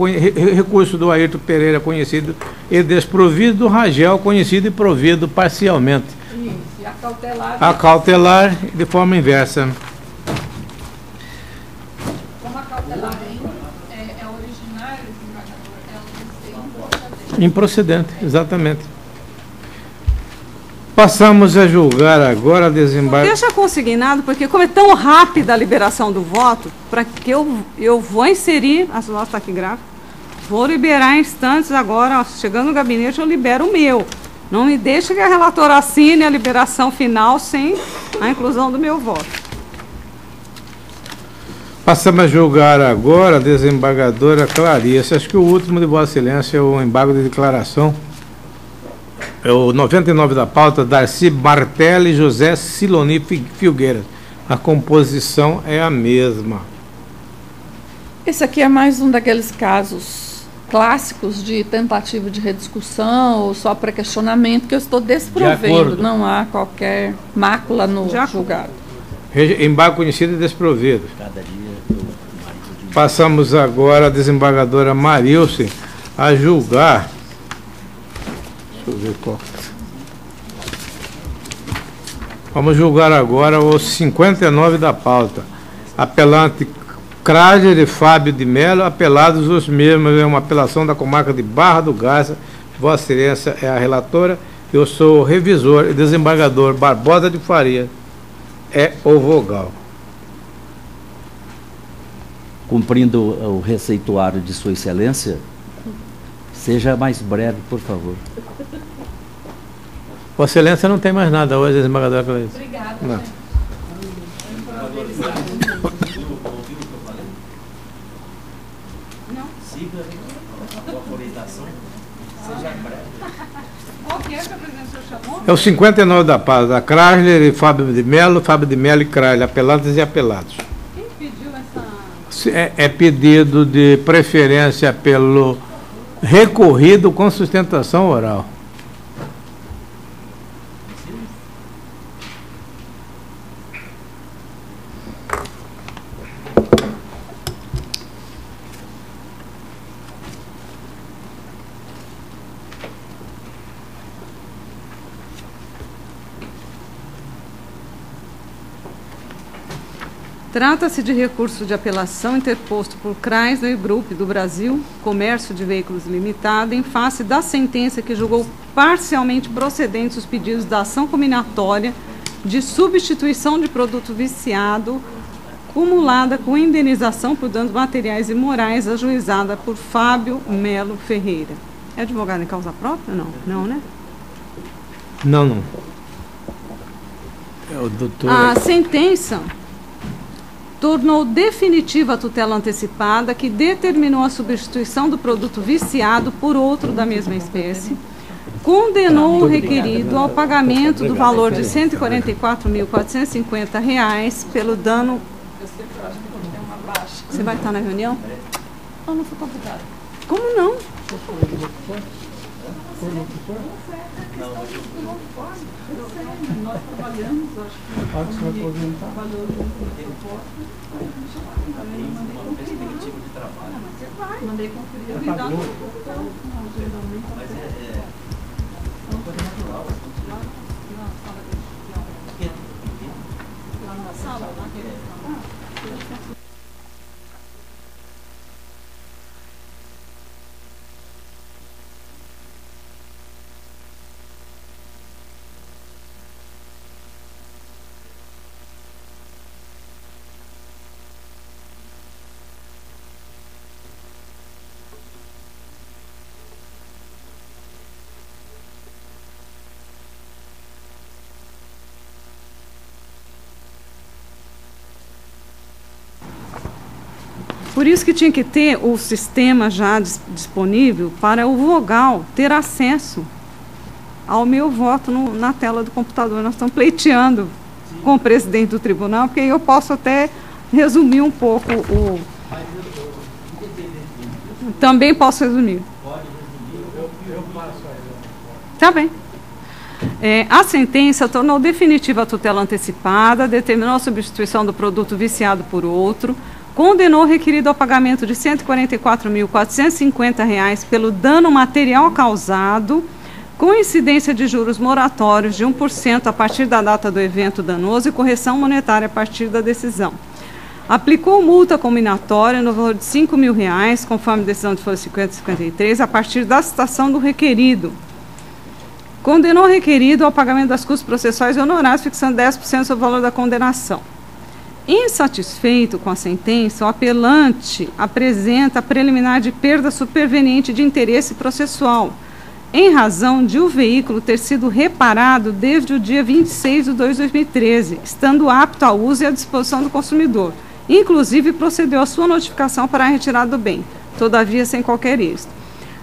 recurso do Ayrton Pereira, conhecido e desprovido, do Rangel, conhecido e provido parcialmente. Isso, e a cautelar. A cautelar de forma inversa. Improcedente, exatamente. Passamos a julgar agora desembarque. Deixa consignado, porque como é tão rápida a liberação do voto, para que eu, eu vou inserir as notas taquigráficas, vou liberar em instantes agora, ó, chegando no gabinete, eu libero o meu. Não me deixe que a relatora assine a liberação final sem a inclusão do meu voto. Passamos a julgar agora a desembargadora Clarice. Acho que o último de Vossa Excelência é o embargo de declaração. É o 99 da pauta, Darcy Martelli e José Siloni Filgueiras. A composição é a mesma. Esse aqui é mais um daqueles casos clássicos de tentativa de rediscussão ou só para questionamento que eu estou desprovendo. De não há qualquer mácula no julgado. Embargo conhecido e desprovido. Cada dia. Passamos agora a desembargadora Marilce a julgar. Deixa eu ver qual. Vamos julgar agora os 59 da pauta. Apelante Cráger e Fábio de Mello, apelados os mesmos, é uma apelação da comarca de Barra do Garça. Vossa Excelência é a relatora. Eu sou o revisor e desembargador Barbosa de Faria. É o vogal cumprindo o receituário de Sua Excelência, seja mais breve, por favor. Vossa Excelência não tem mais nada hoje, desembargadora Clarice. Obrigada. Não. Não. Siga a sua orientação. Seja breve. Qual que é que a presidência chamou? É o 59 da paz, da Krasler e Fábio de Melo, Fábio de Melo e Krasler, apelados e apelados. É, é pedido de preferência pelo recorrido com sustentação oral. Trata-se de recurso de apelação interposto por Chrysler Group do Brasil, Comércio de Veículos Limitado, em face da sentença que julgou parcialmente procedentes os pedidos da ação combinatória de substituição de produto viciado, cumulada com indenização por danos materiais e morais, ajuizada por Fábio Melo Ferreira. É advogado em causa própria? Não, não, né? Não, não. É o doutor. A sentença tornou definitiva a tutela antecipada que determinou a substituição do produto viciado por outro da mesma espécie, condenou o requerido ao pagamento do valor de R$ 144.450 pelo dano. Você vai estar na reunião? Ou não foi convidado? Como não? Nós trabalhamos, acho que. Pode se aposentar. Uma perspectiva de trabalho. Mandei conferir. Mas é. Não foi natural. Lá na sala, naquele. Por isso que tinha que ter o sistema já disponível para o vogal ter acesso ao meu voto no, na tela do computador. Nós estamos pleiteando com o presidente do tribunal, porque eu posso até resumir um pouco o. Também posso resumir. Tá bem. É, a sentença tornou definitiva a tutela antecipada, determinou a substituição do produto viciado por outro, condenou o requerido ao pagamento de R$ 144.450 pelo dano material causado, com incidência de juros moratórios de 1% a partir da data do evento danoso e correção monetária a partir da decisão. Aplicou multa combinatória no valor de 5 mil reais, conforme decisão de folha 5053, a partir da citação do requerido. Condenou o requerido ao pagamento das custas processuais e honorários, fixando 10% sobre o valor da condenação. Insatisfeito com a sentença, o apelante apresenta a preliminar de perda superveniente de interesse processual, em razão de o veículo ter sido reparado desde o dia 26 de 2 de 2013, estando apto ao uso e à disposição do consumidor. Inclusive, procedeu à sua notificação para a retirada do bem, todavia sem qualquer êxito.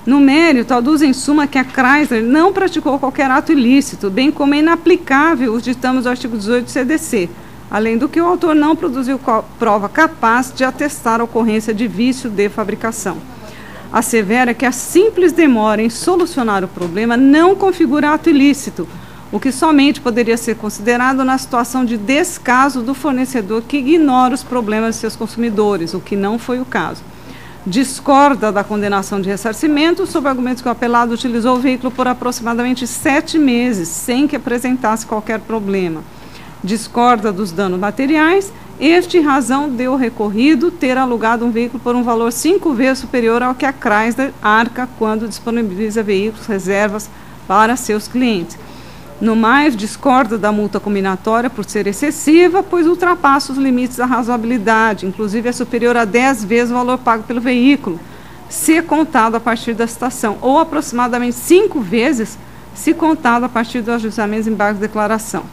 No mérito, aduz em suma que a Chrysler não praticou qualquer ato ilícito, bem como é inaplicável os ditames do artigo 18 do CDC, além do que o autor não produziu prova capaz de atestar a ocorrência de vício de fabricação. Assevera que a simples demora em solucionar o problema não configura ato ilícito, o que somente poderia ser considerado na situação de descaso do fornecedor que ignora os problemas de seus consumidores, o que não foi o caso. Discorda da condenação de ressarcimento sob argumentos que o apelado utilizou o veículo por aproximadamente sete meses, sem que apresentasse qualquer problema discorda dos danos materiais, este razão deu recorrido ter alugado um veículo por um valor cinco vezes superior ao que a Chrysler arca quando disponibiliza veículos reservas para seus clientes. No mais, discorda da multa combinatória por ser excessiva, pois ultrapassa os limites da razoabilidade, inclusive é superior a 10 vezes o valor pago pelo veículo, se contado a partir da citação, ou aproximadamente cinco vezes se contado a partir do ajustamento em embargos de declaração.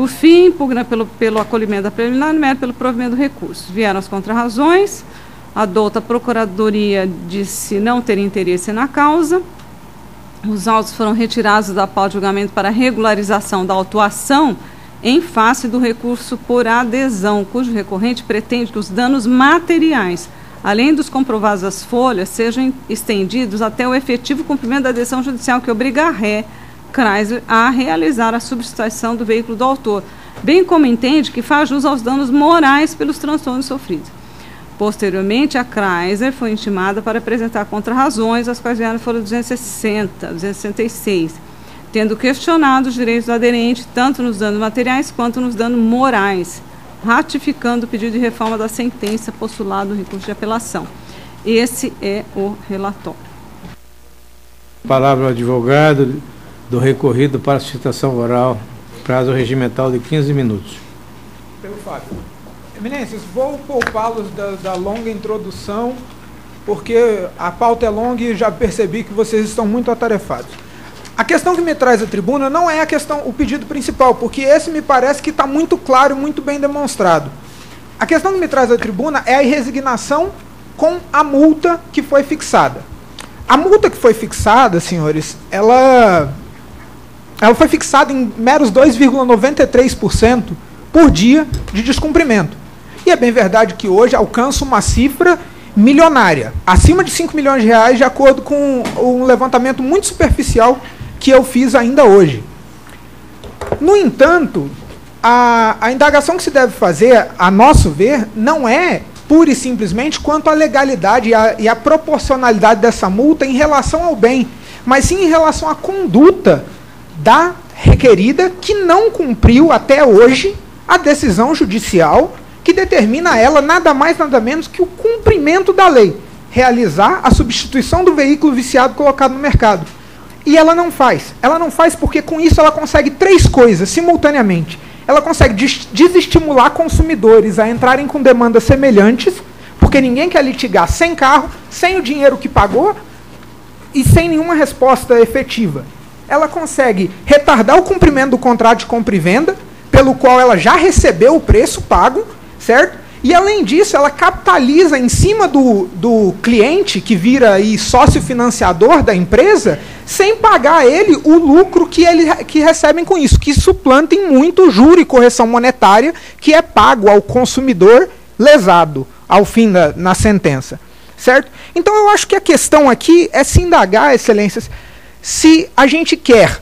Por fim, impugna pelo, pelo acolhimento da preliminar e pelo provimento do recurso. Vieram as contrarrazões, a douta Procuradoria disse não ter interesse na causa, os autos foram retirados da pauta de julgamento para regularização da autuação em face do recurso por adesão, cujo recorrente pretende que os danos materiais, além dos comprovados às folhas, sejam estendidos até o efetivo cumprimento da decisão judicial que obriga a ré Chrysler a realizar a substituição do veículo do autor, bem como entende que faz jus aos danos morais pelos transtornos sofridos. Posteriormente, a Chrysler foi intimada para apresentar contrarrazões, as quais vieram foram 260, 266, tendo questionado os direitos do aderente, tanto nos danos materiais quanto nos danos morais, ratificando o pedido de reforma da sentença postulado no recurso de apelação. Esse é o relatório. Palavra ao advogado do recorrido para citação oral, prazo regimental de 15 minutos. Pelo Fábio. Eminências, vou poupá-los da, da, longa introdução, porque a pauta é longa e já percebi que vocês estão muito atarefados. A questão que me traz à tribuna não é a questão, o pedido principal, porque esse me parece que está muito claro e muito bem demonstrado. A questão que me traz à tribuna é a resignação com a multa que foi fixada. A multa que foi fixada, senhores, ela, ela foi fixada em meros 2,93% por dia de descumprimento. E é bem verdade que hoje alcança uma cifra milionária, acima de 5 milhões de reais, de acordo com um levantamento muito superficial que eu fiz ainda hoje. No entanto, a, a indagação que se deve fazer, a nosso ver, não é pura e simplesmente quanto à legalidade e e a proporcionalidade dessa multa em relação ao bem, mas sim em relação à conduta da requerida que não cumpriu até hoje a decisão judicial que determina a ela nada mais, nada menos que o cumprimento da lei, realizar a substituição do veículo viciado colocado no mercado. E ela não faz. Ela não faz porque com isso ela consegue três coisas simultaneamente. Ela consegue desestimular consumidores a entrarem com demandas semelhantes, porque ninguém quer litigar sem carro, sem o dinheiro que pagou e sem nenhuma resposta efetiva. Ela consegue retardar o cumprimento do contrato de compra e venda, pelo qual ela já recebeu o preço pago, certo? E além disso, ela capitaliza em cima do, do cliente que vira aí sócio financiador da empresa, sem pagar ele o lucro que ele que recebem com isso, que suplanta em muito o juro e correção monetária que é pago ao consumidor lesado ao fim da na sentença, certo? Então eu acho que a questão aqui é se indagar, excelências, se a gente quer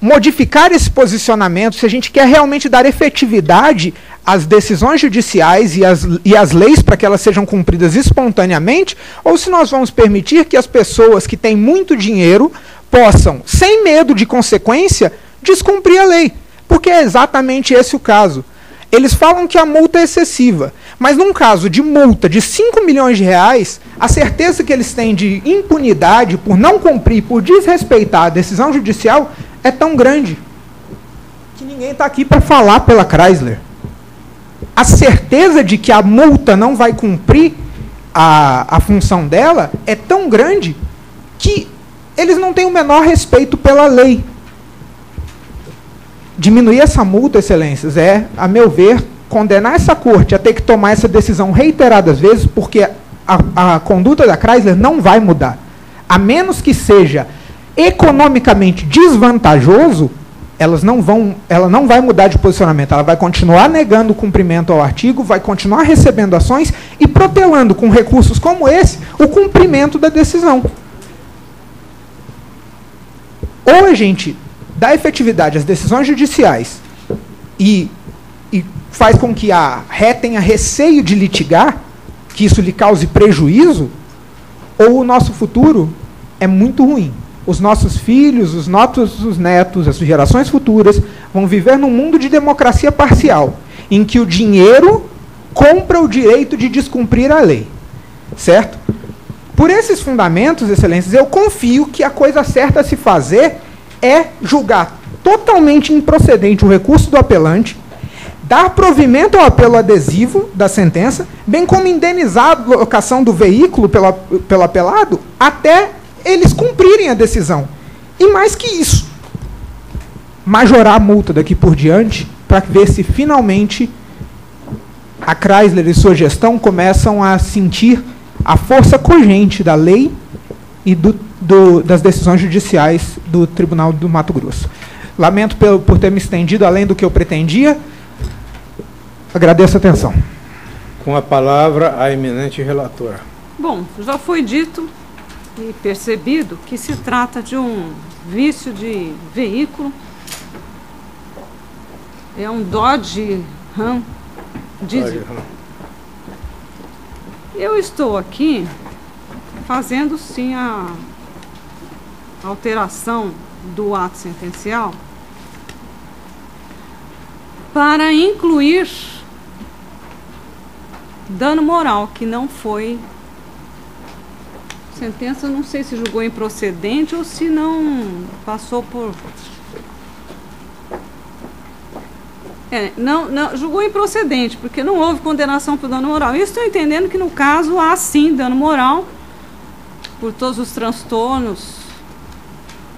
modificar esse posicionamento, se a gente quer realmente dar efetividade às decisões judiciais e às, e às leis para que elas sejam cumpridas espontaneamente, ou se nós vamos permitir que as pessoas que têm muito dinheiro possam, sem medo de consequência, descumprir a lei. Porque é exatamente esse o caso. Eles falam que a multa é excessiva, mas num caso de multa de 5 milhões de reais, a certeza que eles têm de impunidade por não cumprir, por desrespeitar a decisão judicial, é tão grande que ninguém está aqui para falar pela Chrysler. A certeza de que a multa não vai cumprir a, a função dela é tão grande que eles não têm o menor respeito pela lei. Diminuir essa multa, excelências, é, a meu ver, condenar essa corte a ter que tomar essa decisão reiteradas vezes, porque a, a conduta da Chrysler não vai mudar. A menos que seja economicamente desvantajoso, elas não vão, ela não vai mudar de posicionamento, ela vai continuar negando o cumprimento ao artigo, vai continuar recebendo ações e protelando com recursos como esse o cumprimento da decisão. Ou a gente dá efetividade às decisões judiciais e, e faz com que a ré tenha receio de litigar, que isso lhe cause prejuízo, ou o nosso futuro é muito ruim os nossos filhos, os nossos netos, as gerações futuras vão viver num mundo de democracia parcial, em que o dinheiro compra o direito de descumprir a lei. Certo? Por esses fundamentos, excelências, eu confio que a coisa certa a se fazer é julgar totalmente improcedente o recurso do apelante, dar provimento ao apelo adesivo da sentença, bem como indenizar a locação do veículo pelo, pelo apelado até eles cumprirem a decisão. E mais que isso, majorar a multa daqui por diante para ver se finalmente a Chrysler e sua gestão começam a sentir a força cogente da lei e do, do, das decisões judiciais do Tribunal do Mato Grosso. Lamento pelo, por ter me estendido além do que eu pretendia. Agradeço a atenção. Com a palavra, a eminente relatora. Bom, já foi dito e percebido que se trata de um vício de veículo. É um Dodge Ram diesel. Eu estou aqui fazendo sim a alteração do ato sentencial para incluir dano moral que não foi sentença, não sei se julgou improcedente ou se não passou por É, não, não, julgou improcedente, porque não houve condenação por dano moral. Eu estou entendendo que no caso há sim dano moral por todos os transtornos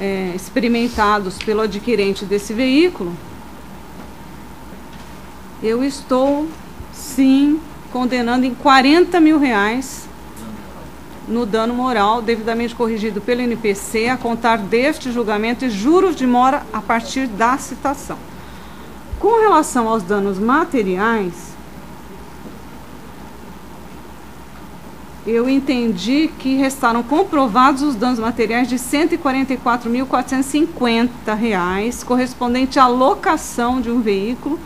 é, experimentados pelo adquirente desse veículo. Eu estou sim condenando em 40 mil reais no dano moral devidamente corrigido pelo NPC a contar deste julgamento e juros de mora a partir da citação. Com relação aos danos materiais, eu entendi que restaram comprovados os danos materiais de R$ 144.450, correspondente à locação de um veículo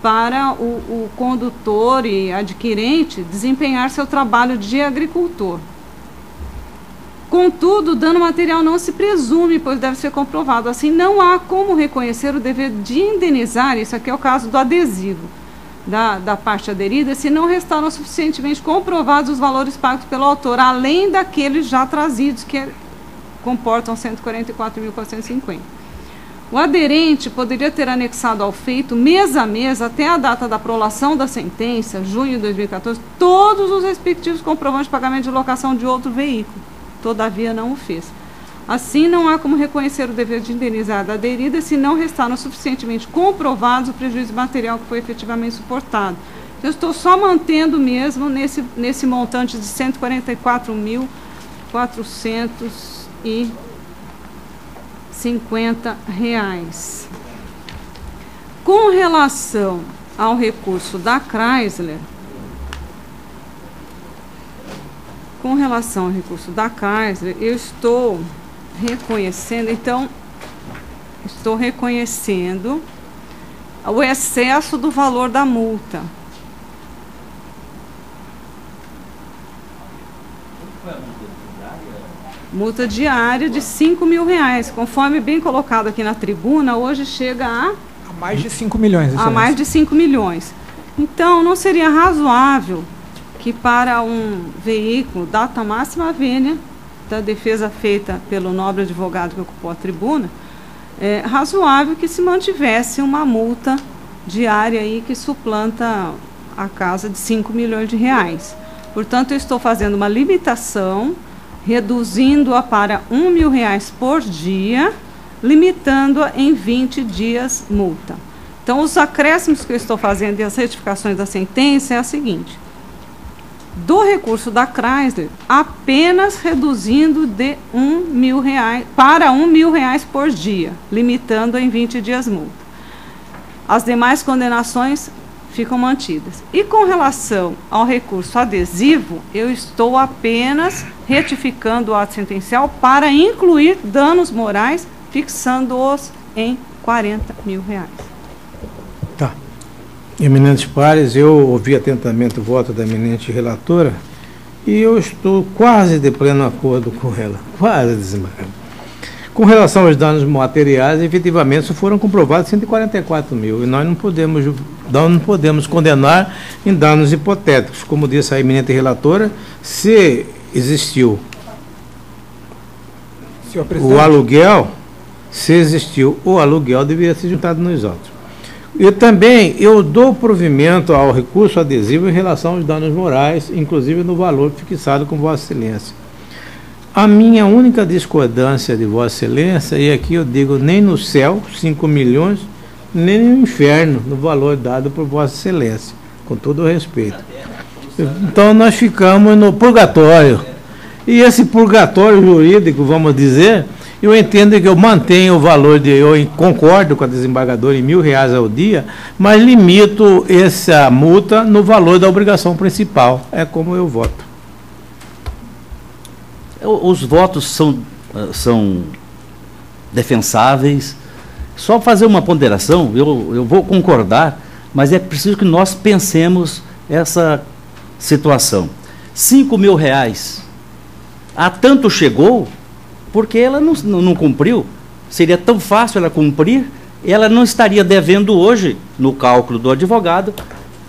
para o, o condutor e adquirente desempenhar seu trabalho de agricultor. Contudo, o dano material não se presume, pois deve ser comprovado. Assim, não há como reconhecer o dever de indenizar, isso aqui é o caso do adesivo, da, da parte aderida, se não restaram suficientemente comprovados os valores pagos pelo autor, além daqueles já trazidos, que é, comportam 144.450. O aderente poderia ter anexado ao feito, mês a mês, até a data da aprovação da sentença, junho de 2014, todos os respectivos comprovantes de pagamento de locação de outro veículo todavia não o fez. Assim, não há como reconhecer o dever de indenizar da aderida se não restaram suficientemente comprovados o prejuízo material que foi efetivamente suportado. Eu estou só mantendo mesmo nesse, nesse montante de 144.450 reais. Com relação ao recurso da Chrysler, Com relação ao recurso da Kaiser, eu estou reconhecendo, então, estou reconhecendo o excesso do valor da multa. Multa diária de 5 mil reais. Conforme bem colocado aqui na tribuna, hoje chega a. A mais de 5 milhões. A mais de 5 milhões. Então, não seria razoável que para um veículo, data máxima vênia, da defesa feita pelo nobre advogado que ocupou a tribuna, é razoável que se mantivesse uma multa diária aí que suplanta a casa de 5 milhões de reais. Portanto, eu estou fazendo uma limitação, reduzindo-a para 1 mil reais por dia, limitando-a em 20 dias multa. Então, os acréscimos que eu estou fazendo e as retificações da sentença é a seguinte do recurso da Chrysler apenas reduzindo de um mil reais para um mil reais por dia, limitando em 20 dias multa. As demais condenações ficam mantidas. E com relação ao recurso adesivo, eu estou apenas retificando o ato sentencial para incluir danos morais, fixando-os em 40 mil reais. Eminentes pares, eu ouvi atentamente o voto da eminente relatora e eu estou quase de pleno acordo com ela, quase desembarcado. Com relação aos danos materiais, efetivamente foram comprovados 144 mil e nós não podemos, nós não podemos condenar em danos hipotéticos. Como disse a eminente relatora, se existiu o aluguel, se existiu o aluguel, deveria ser juntado nos autos. E também eu dou provimento ao recurso adesivo em relação aos danos morais, inclusive no valor fixado com Vossa Excelência. A minha única discordância de Vossa Excelência, e aqui eu digo nem no céu, 5 milhões, nem no inferno, no valor dado por Vossa Excelência, com todo o respeito. Então nós ficamos no purgatório. E esse purgatório jurídico, vamos dizer, Eu entendo que eu mantenho o valor de. Eu concordo com a desembargadora em mil reais ao dia, mas limito essa multa no valor da obrigação principal. É como eu voto. Os votos são, ah, são defensáveis. Só fazer uma ponderação, eu, eu vou concordar, mas é preciso que nós pensemos essa situação. Cinco mil reais. A tanto chegou porque ela não, não cumpriu. Seria tão fácil ela cumprir, ela não estaria devendo hoje, no cálculo do advogado,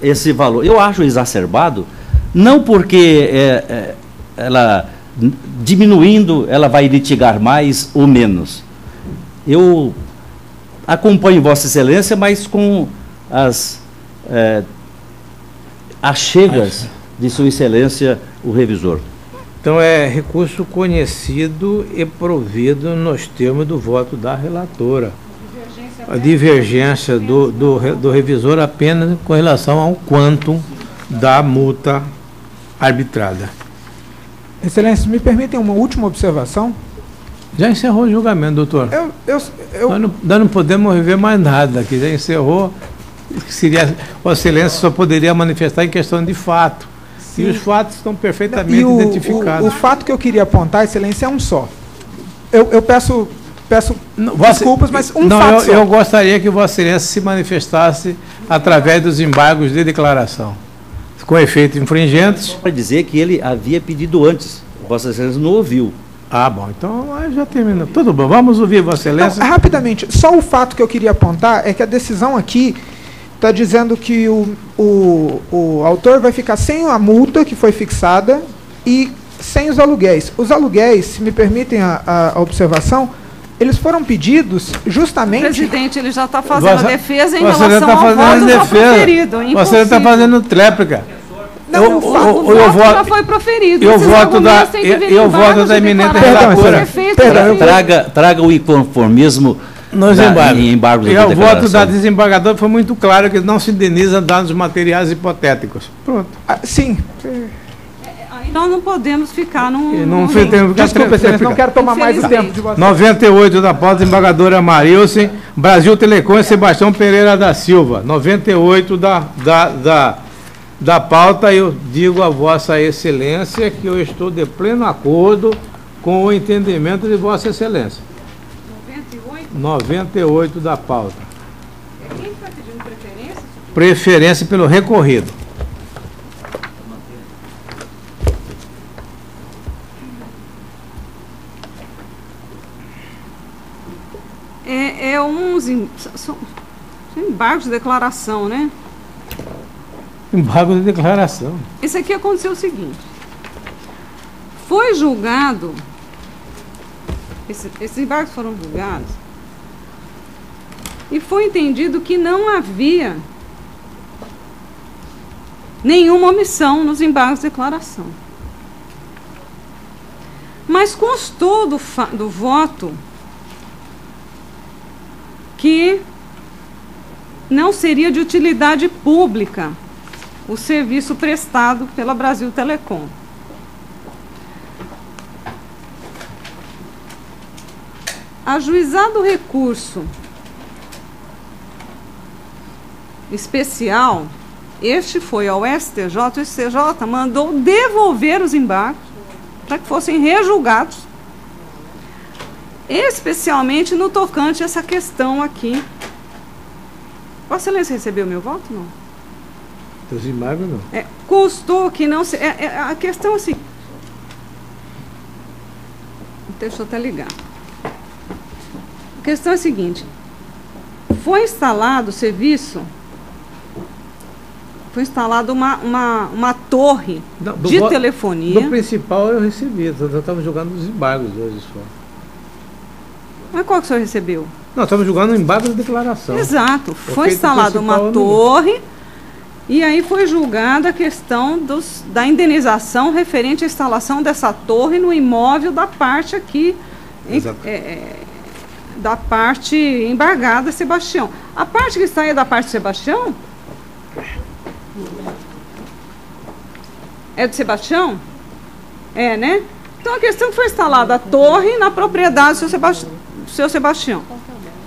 esse valor. Eu acho exacerbado, não porque é, é, ela diminuindo, ela vai litigar mais ou menos. Eu acompanho Vossa Excelência, mas com as é, achegas de Sua Excelência, o revisor. Então é recurso conhecido e provido nos termos do voto da relatora. A divergência do, do, do revisor apenas com relação ao quantum da multa arbitrada. Excelência, me permitem uma última observação? Já encerrou o julgamento, doutor. Eu, eu, eu... Nós, não, nós não podemos rever mais nada aqui, já encerrou. Seria, a excelência só poderia manifestar em questão de fato. Sim. E os fatos estão perfeitamente o, identificados. O, o, fato que eu queria apontar, excelência, é um só. Eu, eu peço, peço não, desculpas, mas um não, fato eu, só. eu gostaria que Vossa Excelência se manifestasse através dos embargos de declaração, com efeitos infringentes. Para dizer que ele havia pedido antes, Vossa Excelência não ouviu. Ah, bom, então já terminou. Tudo bom, vamos ouvir Vossa Excelência. Não, rapidamente, só o fato que eu queria apontar é que a decisão aqui está dizendo que o, o, o autor vai ficar sem a multa que foi fixada e sem os aluguéis. Os aluguéis, se me permitem a, a, a observação, eles foram pedidos justamente. O presidente, ele já está fazendo você, a defesa em relação tá ao voto defesa. proferido. Você está fazendo tréplica. Não, eu, o, o, o, o voto já foi proferido. Eu voto da, eu, eu voto da eminente relatora. Traga, traga o inconformismo nos da, embargos. Em embargos e o voto da desembargadora foi muito claro que não se indeniza danos materiais hipotéticos. Pronto. Ah, sim. Nós não podemos ficar num. Não, num Desculpa, excelência, não quero tomar mais o tempo de vocês. 98 da pauta, desembargadora Marilson, Brasil Telecom e Sebastião Pereira da Silva. 98 da, da, da, da pauta, eu digo a Vossa Excelência que eu estou de pleno acordo com o entendimento de Vossa Excelência. 98 da pauta. Quem está pedindo preferência? Preferência pelo recorrido. É, é uns são, são embargos de declaração, né? Embargo de declaração. Isso aqui aconteceu o seguinte. Foi julgado, esse, esses embargos foram julgados e foi entendido que não havia nenhuma omissão nos embargos de declaração. Mas constou do, do voto que não seria de utilidade pública o serviço prestado pela Brasil Telecom. Ajuizado o recurso especial, este foi ao STJ, o STJ mandou devolver os embargos para que fossem rejulgados, especialmente no tocante a essa questão aqui. Vossa Excelência recebeu meu voto? Não. Os embargos não. É, custou que não se. É, é, a questão é assim. Deixa eu até ligar. A questão é a seguinte: foi instalado o serviço foi instalada uma, uma, uma torre Não, de telefonia. Do principal eu recebi, nós estamos jogando os embargos hoje só. Mas qual que o senhor recebeu? Nós estamos jogando o embargo de declaração. Exato. Foi instalada uma torre e aí foi julgada a questão dos, da indenização referente à instalação dessa torre no imóvel da parte aqui, em, é, é, da parte embargada, Sebastião. A parte que está aí da parte de Sebastião É do Sebastião? É, né? Então a questão foi instalada a torre na propriedade do seu, Sebasti seu Sebastião.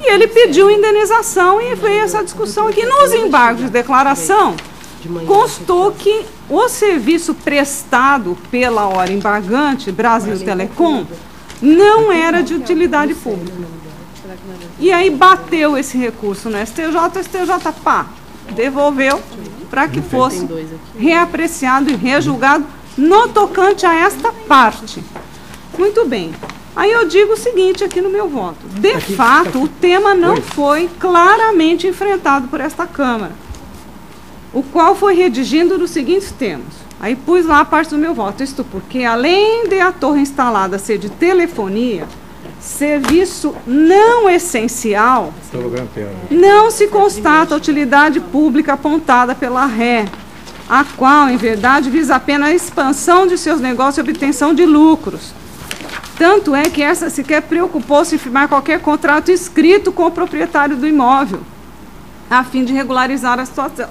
E ele pediu indenização e veio essa discussão aqui. Nos embargos de declaração, constou que o serviço prestado pela hora embargante, Brasil Telecom, não era de utilidade pública. E aí bateu esse recurso no STJ, o STJ, pá, devolveu para que fosse reapreciado e rejulgado no tocante a esta parte. Muito bem. Aí eu digo o seguinte aqui no meu voto. De fato, o tema não foi claramente enfrentado por esta Câmara, o qual foi redigindo nos seguintes termos. Aí pus lá a parte do meu voto. Isto porque, além de a torre instalada ser de telefonia, serviço não essencial, não se constata a utilidade pública apontada pela ré, a qual, em verdade, visa apenas a expansão de seus negócios e obtenção de lucros. Tanto é que essa sequer preocupou-se em firmar qualquer contrato escrito com o proprietário do imóvel, a fim de regularizar a situação.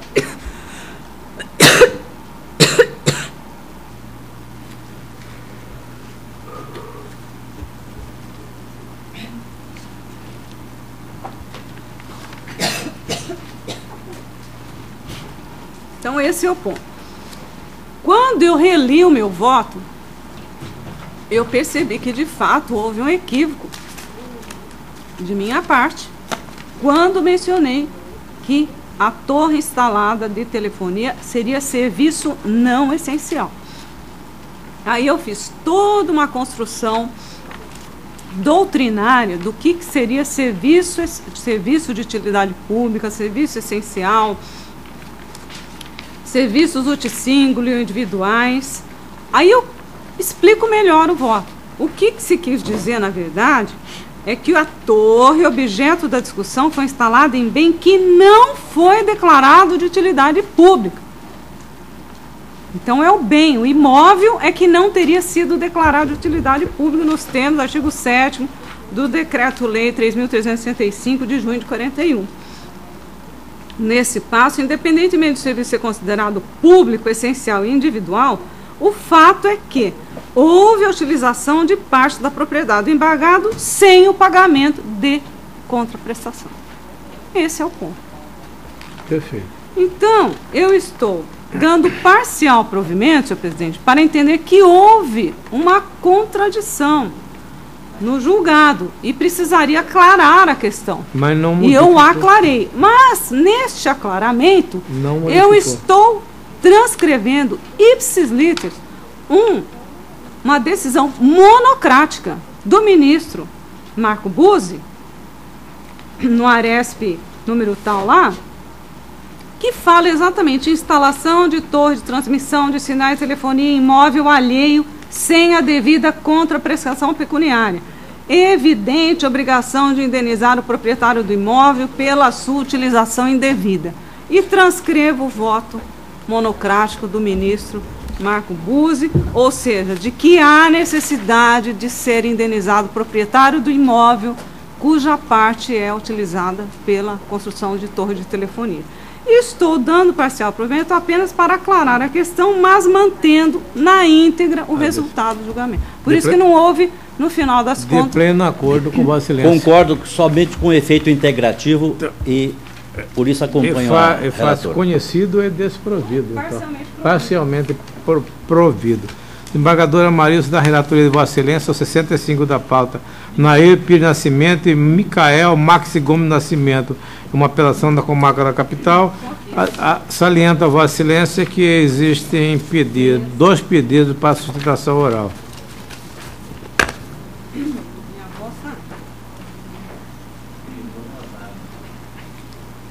Então, esse é o ponto. Quando eu reli o meu voto, eu percebi que, de fato, houve um equívoco de minha parte quando mencionei que a torre instalada de telefonia seria serviço não essencial. Aí eu fiz toda uma construção doutrinária do que, que seria serviço, serviço de utilidade pública, serviço essencial, serviços uticíngulo individuais. Aí eu explico melhor o voto. O que, que se quis dizer, na verdade, é que a torre, objeto da discussão, foi instalada em bem que não foi declarado de utilidade pública. Então é o bem, o imóvel é que não teria sido declarado de utilidade pública nos termos do artigo 7 do Decreto-Lei 3.365 de junho de 41 nesse passo, independentemente do serviço ser considerado público, essencial e individual, o fato é que houve a utilização de parte da propriedade do embargado sem o pagamento de contraprestação. Esse é o ponto. Perfeito. Então, eu estou dando parcial provimento, senhor presidente, para entender que houve uma contradição no julgado e precisaria aclarar a questão. Mas não E eu aclarei. Mas, neste aclaramento, eu estou transcrevendo ipsis literis um, uma decisão monocrática do ministro Marco Buzzi, no Aresp número tal lá, que fala exatamente instalação de torre de transmissão de sinais de telefonia imóvel alheio sem a devida contraprestação pecuniária. Evidente obrigação de indenizar o proprietário do imóvel pela sua utilização indevida. E transcrevo o voto monocrático do ministro Marco Buzzi, ou seja, de que há necessidade de ser indenizado o proprietário do imóvel cuja parte é utilizada pela construção de torre de telefonia. Estou dando parcial provimento apenas para aclarar a questão, mas mantendo na íntegra o resultado do julgamento. Por isso que não houve, no final das De contas. pleno acordo com Vossa Excelência. Concordo somente com o efeito integrativo e por isso acompanho E a fa, e faz relatora. conhecido e desprovido. então. Parcialmente provido. Parcialmente pro- provido. Embargadora Marisa, da relatoria de Vossa Excelência, aos 65 da pauta. Nair Pires Nascimento e Micael Maxi Gomes Nascimento. Uma apelação da comarca da capital. A, a, salienta a Vossa Excelência que existem pedidos, dois pedidos para sustentação oral.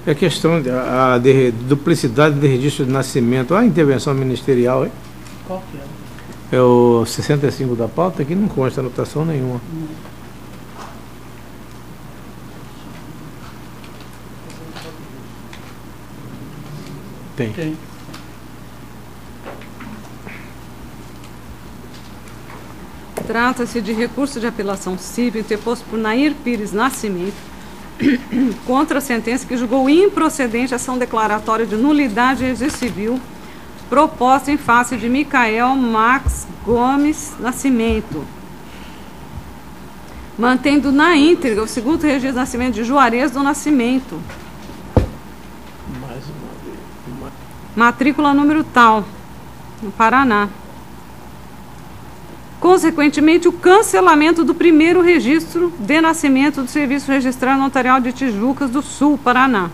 É questão de, a, de duplicidade de registro de nascimento. A intervenção ministerial, hein? Qual que é? É o 65 da pauta, aqui não consta anotação nenhuma. Tem. Tem. Trata-se de recurso de apelação civil interposto por Nair Pires Nascimento contra a sentença que julgou improcedente a ação declaratória de nulidade de registro civil proposta em face de Micael Max Gomes Nascimento, mantendo na íntegra o segundo registro de nascimento de Juarez do Nascimento. Matrícula número tal, no Paraná. Consequentemente, o cancelamento do primeiro registro de nascimento do Serviço Registrado Notarial de Tijucas do Sul, Paraná.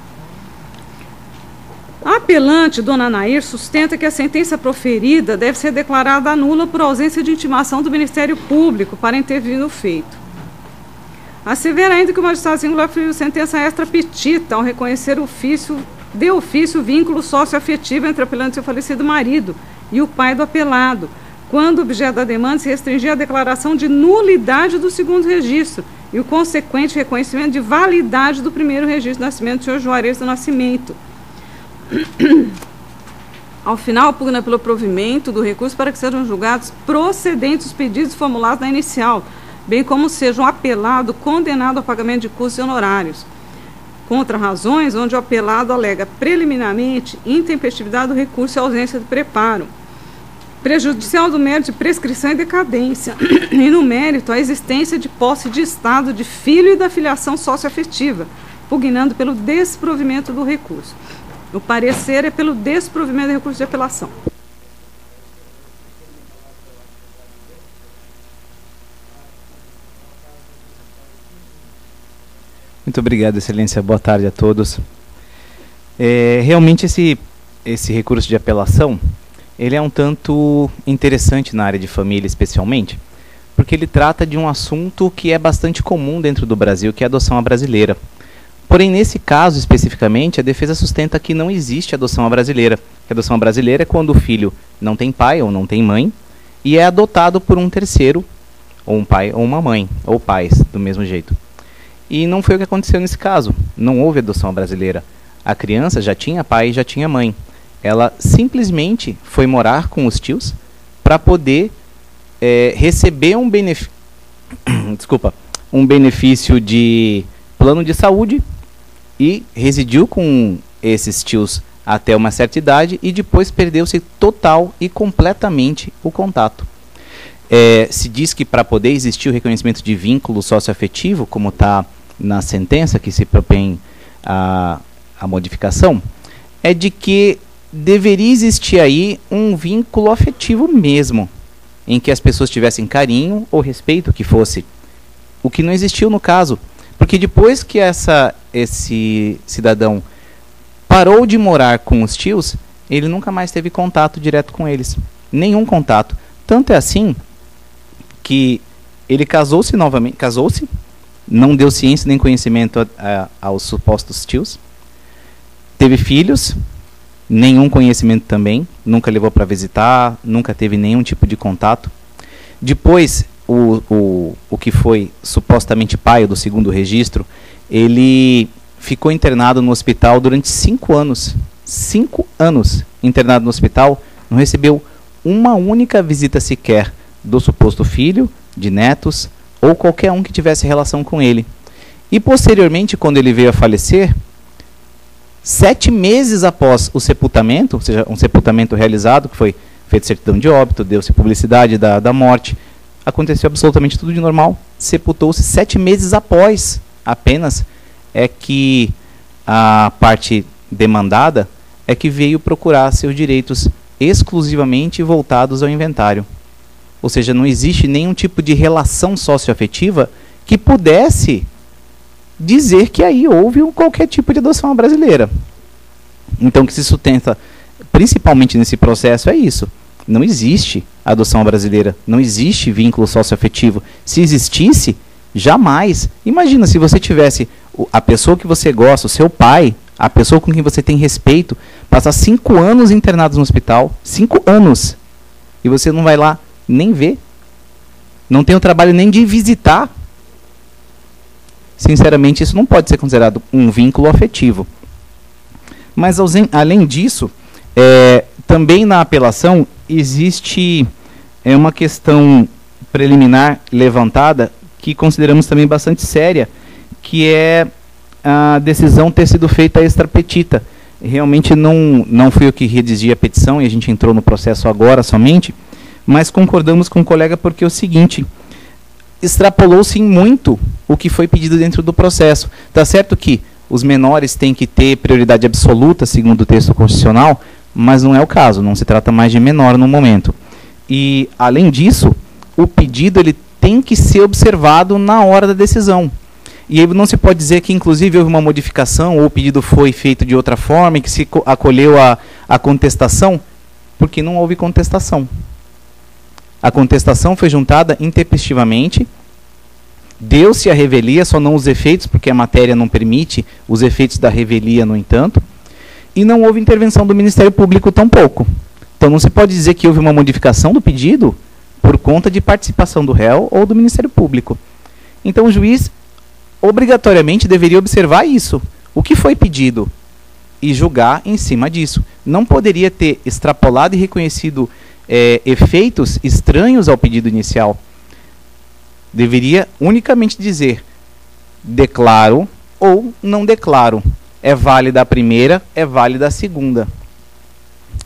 A apelante, dona Nair, sustenta que a sentença proferida deve ser declarada nula por ausência de intimação do Ministério Público para intervir no feito. Assevera ainda que o magistrado singular feriu sentença extra petita ao reconhecer ofício, de ofício vínculo socioafetivo entre apelante e seu falecido marido e o pai do apelado, quando o objeto da demanda se restringia à declaração de nulidade do segundo registro e o consequente reconhecimento de validade do primeiro registro de nascimento do senhor Juarez do Nascimento Ao final, pugna pelo provimento do recurso para que sejam julgados procedentes os pedidos formulados na inicial, bem como sejam apelado condenado ao pagamento de custos e honorários. Contra razões onde o apelado alega preliminarmente intempestividade do recurso e ausência de preparo. Prejudicial do mérito de prescrição e decadência. e no mérito, a existência de posse de Estado de filho e da filiação socioafetiva, pugnando pelo desprovimento do recurso. O parecer é pelo desprovimento de recurso de apelação. Muito obrigado, Excelência. Boa tarde a todos. É, realmente esse, esse recurso de apelação, ele é um tanto interessante na área de família especialmente, porque ele trata de um assunto que é bastante comum dentro do Brasil, que é a adoção brasileira. Porém, nesse caso especificamente, a defesa sustenta que não existe adoção brasileira. A adoção brasileira é quando o filho não tem pai ou não tem mãe e é adotado por um terceiro, ou um pai ou uma mãe, ou pais, do mesmo jeito. E não foi o que aconteceu nesse caso. Não houve adoção brasileira. A criança já tinha pai e já tinha mãe. Ela simplesmente foi morar com os tios para poder é, receber um benefício. Desculpa, um benefício de plano de saúde e residiu com esses tios até uma certa idade e depois perdeu-se total e completamente o contato. É, se diz que para poder existir o reconhecimento de vínculo socioafetivo, como está na sentença que se propõe a, a modificação, é de que deveria existir aí um vínculo afetivo mesmo, em que as pessoas tivessem carinho ou respeito que fosse. O que não existiu no caso. Porque depois que essa, esse cidadão parou de morar com os tios, ele nunca mais teve contato direto com eles. Nenhum contato. Tanto é assim que ele casou-se novamente, casou-se, não deu ciência nem conhecimento a, a, aos supostos tios, teve filhos, nenhum conhecimento também, nunca levou para visitar, nunca teve nenhum tipo de contato. Depois o, o, o que foi supostamente pai do segundo registro, ele ficou internado no hospital durante cinco anos. Cinco anos internado no hospital, não recebeu uma única visita sequer do suposto filho, de netos ou qualquer um que tivesse relação com ele. E posteriormente, quando ele veio a falecer, sete meses após o sepultamento, ou seja, um sepultamento realizado, que foi feito certidão de óbito, deu-se publicidade da, da morte, aconteceu absolutamente tudo de normal. Sepultou-se sete meses após apenas é que a parte demandada é que veio procurar seus direitos exclusivamente voltados ao inventário. Ou seja, não existe nenhum tipo de relação socioafetiva que pudesse dizer que aí houve qualquer tipo de adoção brasileira. Então, o que se sustenta principalmente nesse processo é isso. Não existe adoção brasileira, não existe vínculo socioafetivo. Se existisse, jamais. Imagina se você tivesse a pessoa que você gosta, o seu pai, a pessoa com quem você tem respeito, passar cinco anos internados no hospital, cinco anos, e você não vai lá nem ver, não tem o trabalho nem de visitar. Sinceramente, isso não pode ser considerado um vínculo afetivo. Mas, além disso, é, também na apelação existe é, uma questão preliminar levantada que consideramos também bastante séria, que é a decisão ter sido feita extra petita, realmente não, não fui eu que redigi a petição e a gente entrou no processo agora somente, mas concordamos com o colega porque é o seguinte, extrapolou-se muito o que foi pedido dentro do processo. Tá certo que os menores têm que ter prioridade absoluta, segundo o texto constitucional, mas não é o caso, não se trata mais de menor no momento. E, além disso, o pedido ele tem que ser observado na hora da decisão. E aí não se pode dizer que, inclusive, houve uma modificação ou o pedido foi feito de outra forma e que se acolheu a, a contestação, porque não houve contestação. A contestação foi juntada intempestivamente, deu-se a revelia, só não os efeitos, porque a matéria não permite os efeitos da revelia, no entanto, e não houve intervenção do Ministério Público tampouco. Então não se pode dizer que houve uma modificação do pedido por conta de participação do réu ou do Ministério Público. Então o juiz obrigatoriamente deveria observar isso. O que foi pedido? E julgar em cima disso. Não poderia ter extrapolado e reconhecido é, efeitos estranhos ao pedido inicial. Deveria unicamente dizer declaro ou não declaro. É válida a primeira, é válida a segunda.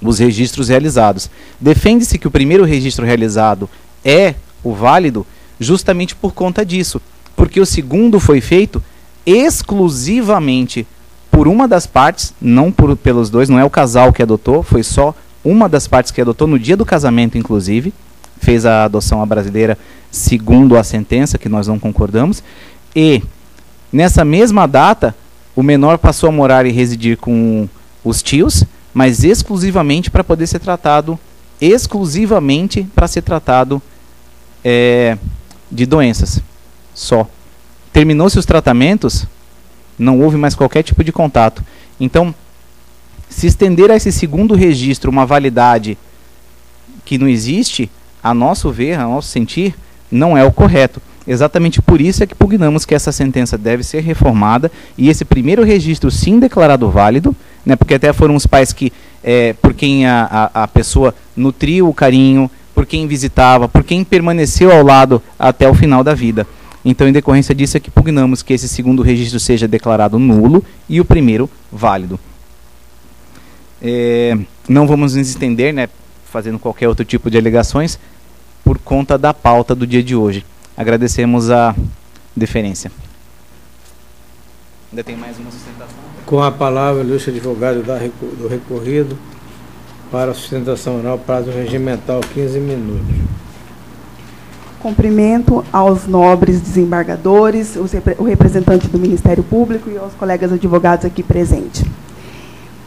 Os registros realizados. Defende-se que o primeiro registro realizado é o válido justamente por conta disso porque o segundo foi feito exclusivamente por uma das partes, não por, pelos dois, não é o casal que adotou, foi só uma das partes que adotou no dia do casamento, inclusive, fez a adoção à brasileira segundo a sentença, que nós não concordamos, e nessa mesma data, o menor passou a morar e residir com os tios, mas exclusivamente para poder ser tratado, exclusivamente para ser tratado é, de doenças só. Terminou-se os tratamentos, não houve mais qualquer tipo de contato. Então, se estender a esse segundo registro uma validade que não existe, a nosso ver, a nosso sentir, não é o correto. Exatamente por isso é que pugnamos que essa sentença deve ser reformada e esse primeiro registro sim declarado válido, né, porque até foram os pais que, é, por quem a, a, a pessoa nutriu o carinho, por quem visitava, por quem permaneceu ao lado até o final da vida. Então, em decorrência disso, é que pugnamos que esse segundo registro seja declarado nulo e o primeiro válido. É, não vamos nos estender, né, fazendo qualquer outro tipo de alegações, por conta da pauta do dia de hoje. Agradecemos a deferência. Ainda tem mais uma sustentação? Com a palavra, ilustre advogado do recorrido, para a sustentação oral, prazo regimental 15 minutos. Cumprimento aos nobres desembargadores, o representante do Ministério Público e aos colegas advogados aqui presentes.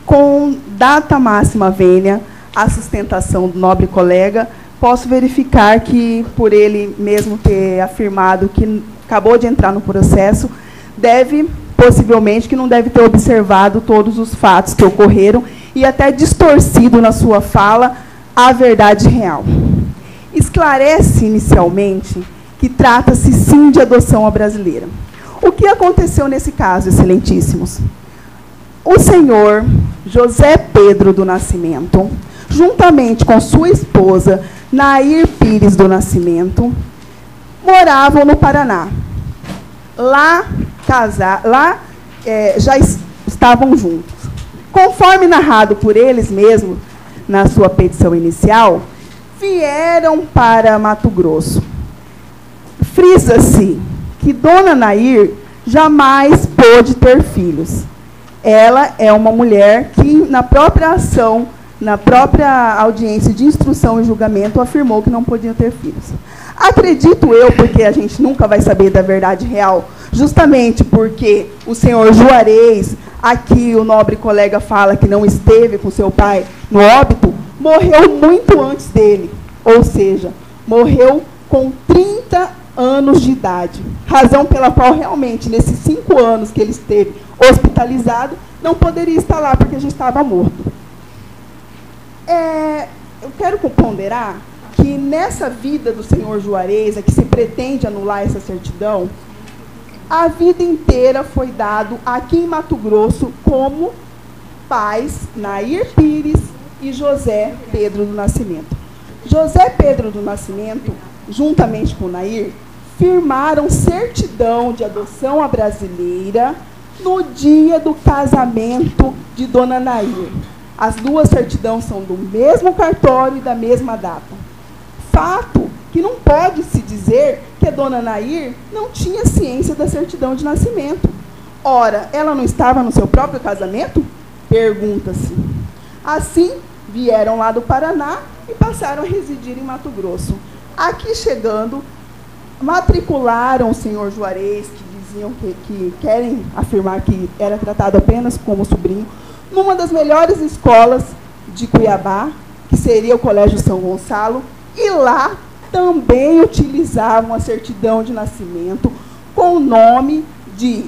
Com data máxima vênia, a sustentação do nobre colega, posso verificar que, por ele mesmo ter afirmado que acabou de entrar no processo, deve, possivelmente, que não deve ter observado todos os fatos que ocorreram e até distorcido na sua fala a verdade real esclarece inicialmente que trata-se sim de adoção à brasileira. O que aconteceu nesse caso, excelentíssimos? O senhor José Pedro do Nascimento, juntamente com sua esposa Nair Pires do Nascimento, moravam no Paraná. Lá, lá é, já estavam juntos. Conforme narrado por eles mesmos na sua petição inicial, vieram para Mato Grosso. Frisa-se que Dona Nair jamais pôde ter filhos. Ela é uma mulher que, na própria ação, na própria audiência de instrução e julgamento, afirmou que não podia ter filhos. Acredito eu, porque a gente nunca vai saber da verdade real, justamente porque o senhor Juarez, aqui o nobre colega fala que não esteve com seu pai no óbito, morreu muito antes dele. Ou seja, morreu com 30 anos de idade. Razão pela qual, realmente, nesses cinco anos que ele esteve hospitalizado, não poderia estar lá porque já estava morto. É, eu quero ponderar que nessa vida do senhor Juarez, que se pretende anular essa certidão, a vida inteira foi dado aqui em Mato Grosso como pais Nair Pires e José Pedro do Nascimento. José Pedro do Nascimento, juntamente com Nair, firmaram certidão de adoção à brasileira no dia do casamento de Dona Nair. As duas certidões são do mesmo cartório e da mesma data. Fato que não pode se dizer que a Dona Nair não tinha ciência da certidão de nascimento. Ora, ela não estava no seu próprio casamento? Pergunta-se. Assim, vieram lá do Paraná e passaram a residir em Mato Grosso. Aqui chegando, matricularam o senhor Juarez, que diziam que, que querem afirmar que era tratado apenas como sobrinho, numa das melhores escolas de Cuiabá, que seria o Colégio São Gonçalo, e lá também utilizavam a certidão de nascimento com o nome de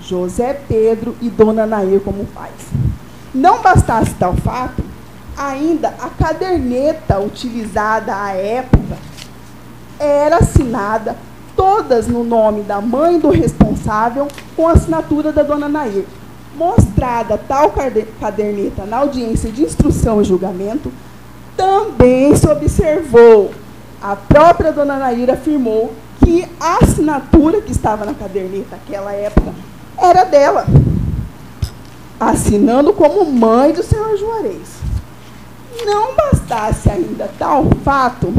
José Pedro e Dona Nair como pais. Não bastasse tal fato, ainda a caderneta utilizada à época era assinada todas no nome da mãe do responsável com a assinatura da dona Nair. Mostrada tal caderneta na audiência de instrução e julgamento, também se observou. A própria dona Nair afirmou que a assinatura que estava na caderneta naquela época era dela, assinando como mãe do senhor Juarez. Não bastasse ainda tal fato,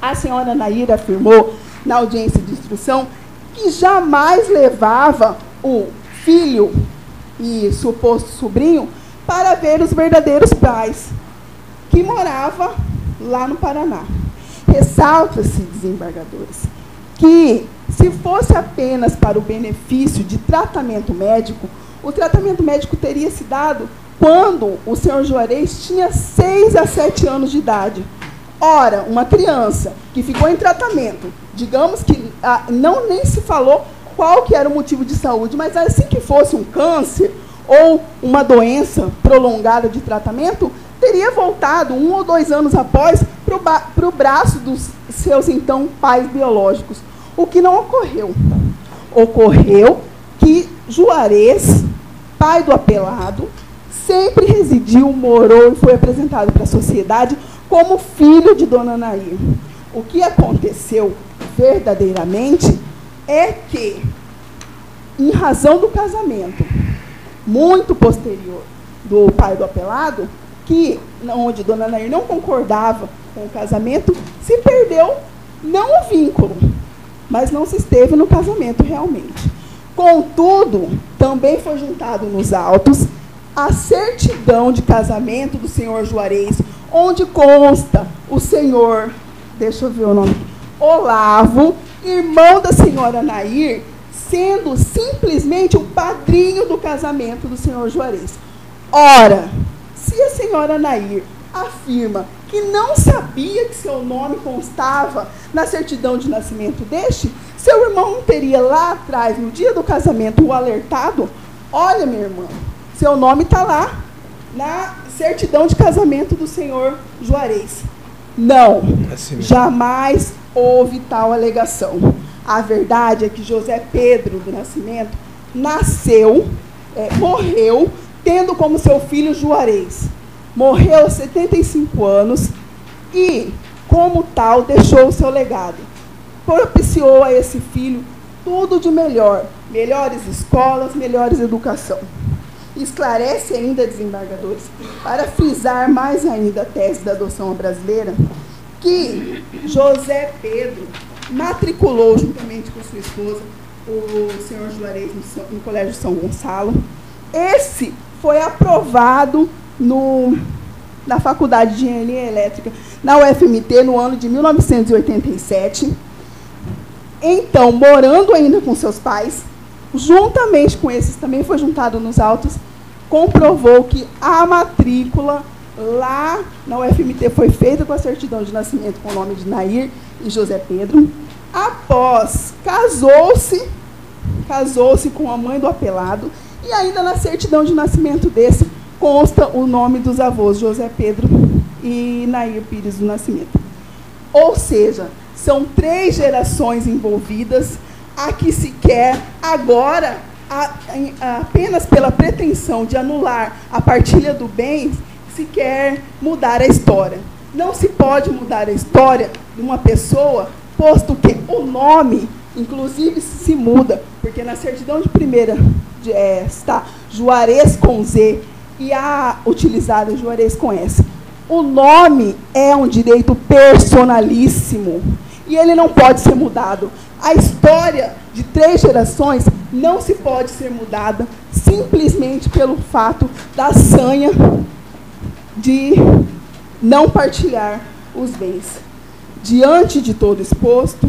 a senhora Nair afirmou na audiência de instrução que jamais levava o filho e suposto sobrinho para ver os verdadeiros pais, que morava lá no Paraná. Ressalta-se, desembargadores, que se fosse apenas para o benefício de tratamento médico, o tratamento médico teria se dado quando o senhor Juarez tinha 6 a 7 anos de idade. Ora, uma criança que ficou em tratamento, digamos que ah, não nem se falou qual que era o motivo de saúde, mas assim que fosse um câncer ou uma doença prolongada de tratamento, teria voltado um ou dois anos após para o braço dos seus então pais biológicos. O que não ocorreu. Ocorreu que Juarez, pai do apelado, sempre residiu, morou e foi apresentado para a sociedade como filho de Dona Nair. O que aconteceu verdadeiramente é que, em razão do casamento muito posterior do pai do apelado, que onde Dona Nair não concordava com o casamento, se perdeu não o vínculo, mas não se esteve no casamento realmente. Contudo, também foi juntado nos autos a certidão de casamento do senhor Juarez, onde consta o senhor, deixa eu ver o nome, Olavo, irmão da senhora Nair, sendo simplesmente o padrinho do casamento do senhor Juarez. Ora, se a senhora Nair afirma que não sabia que seu nome constava na certidão de nascimento deste, seu irmão não teria lá atrás, no dia do casamento, o alertado? Olha, minha irmã, seu nome está lá na certidão de casamento do senhor Juarez. Não, assim jamais houve tal alegação. A verdade é que José Pedro do Nascimento nasceu, é, morreu, tendo como seu filho Juarez. Morreu aos 75 anos e, como tal, deixou o seu legado. Propiciou a esse filho tudo de melhor, melhores escolas, melhores educação esclarece ainda, desembargadores, para frisar mais ainda a tese da adoção brasileira, que José Pedro matriculou juntamente com sua esposa o senhor Juarez no, no Colégio São Gonçalo. Esse foi aprovado no, na Faculdade de Engenharia Elétrica, na UFMT, no ano de 1987. Então, morando ainda com seus pais, juntamente com esses, também foi juntado nos autos comprovou que a matrícula lá na UFMT foi feita com a certidão de nascimento com o nome de Nair e José Pedro. Após, casou-se, casou-se com a mãe do apelado, e ainda na certidão de nascimento desse consta o nome dos avós José Pedro e Nair Pires do Nascimento. Ou seja, são três gerações envolvidas a que se quer agora a, a, apenas pela pretensão de anular a partilha do bem, se quer mudar a história. Não se pode mudar a história de uma pessoa, posto que o nome, inclusive, se muda, porque na certidão de primeira é, está Juarez com Z e a utilizada Juarez com S. O nome é um direito personalíssimo e ele não pode ser mudado. A história de três gerações não se pode ser mudada simplesmente pelo fato da sanha de não partilhar os bens. Diante de todo exposto,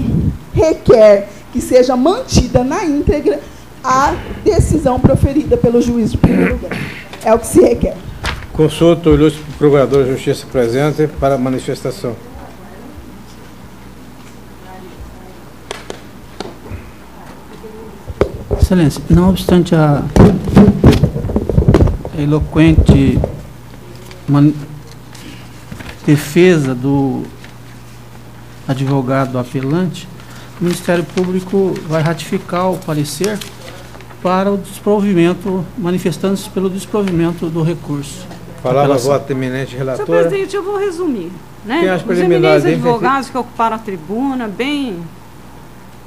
requer que seja mantida na íntegra a decisão proferida pelo juiz de primeiro grau. É o que se requer. Consulto o ilustre procurador de justiça presente para a manifestação. Excelência, não obstante a eloquente defesa do advogado apelante, o Ministério Público vai ratificar o parecer para o desprovimento, manifestando-se pelo desprovimento do recurso. Palavra voto eminente relatora. Senhor presidente, eu vou resumir. Né? Os eminentes advogados que ocuparam a tribuna, bem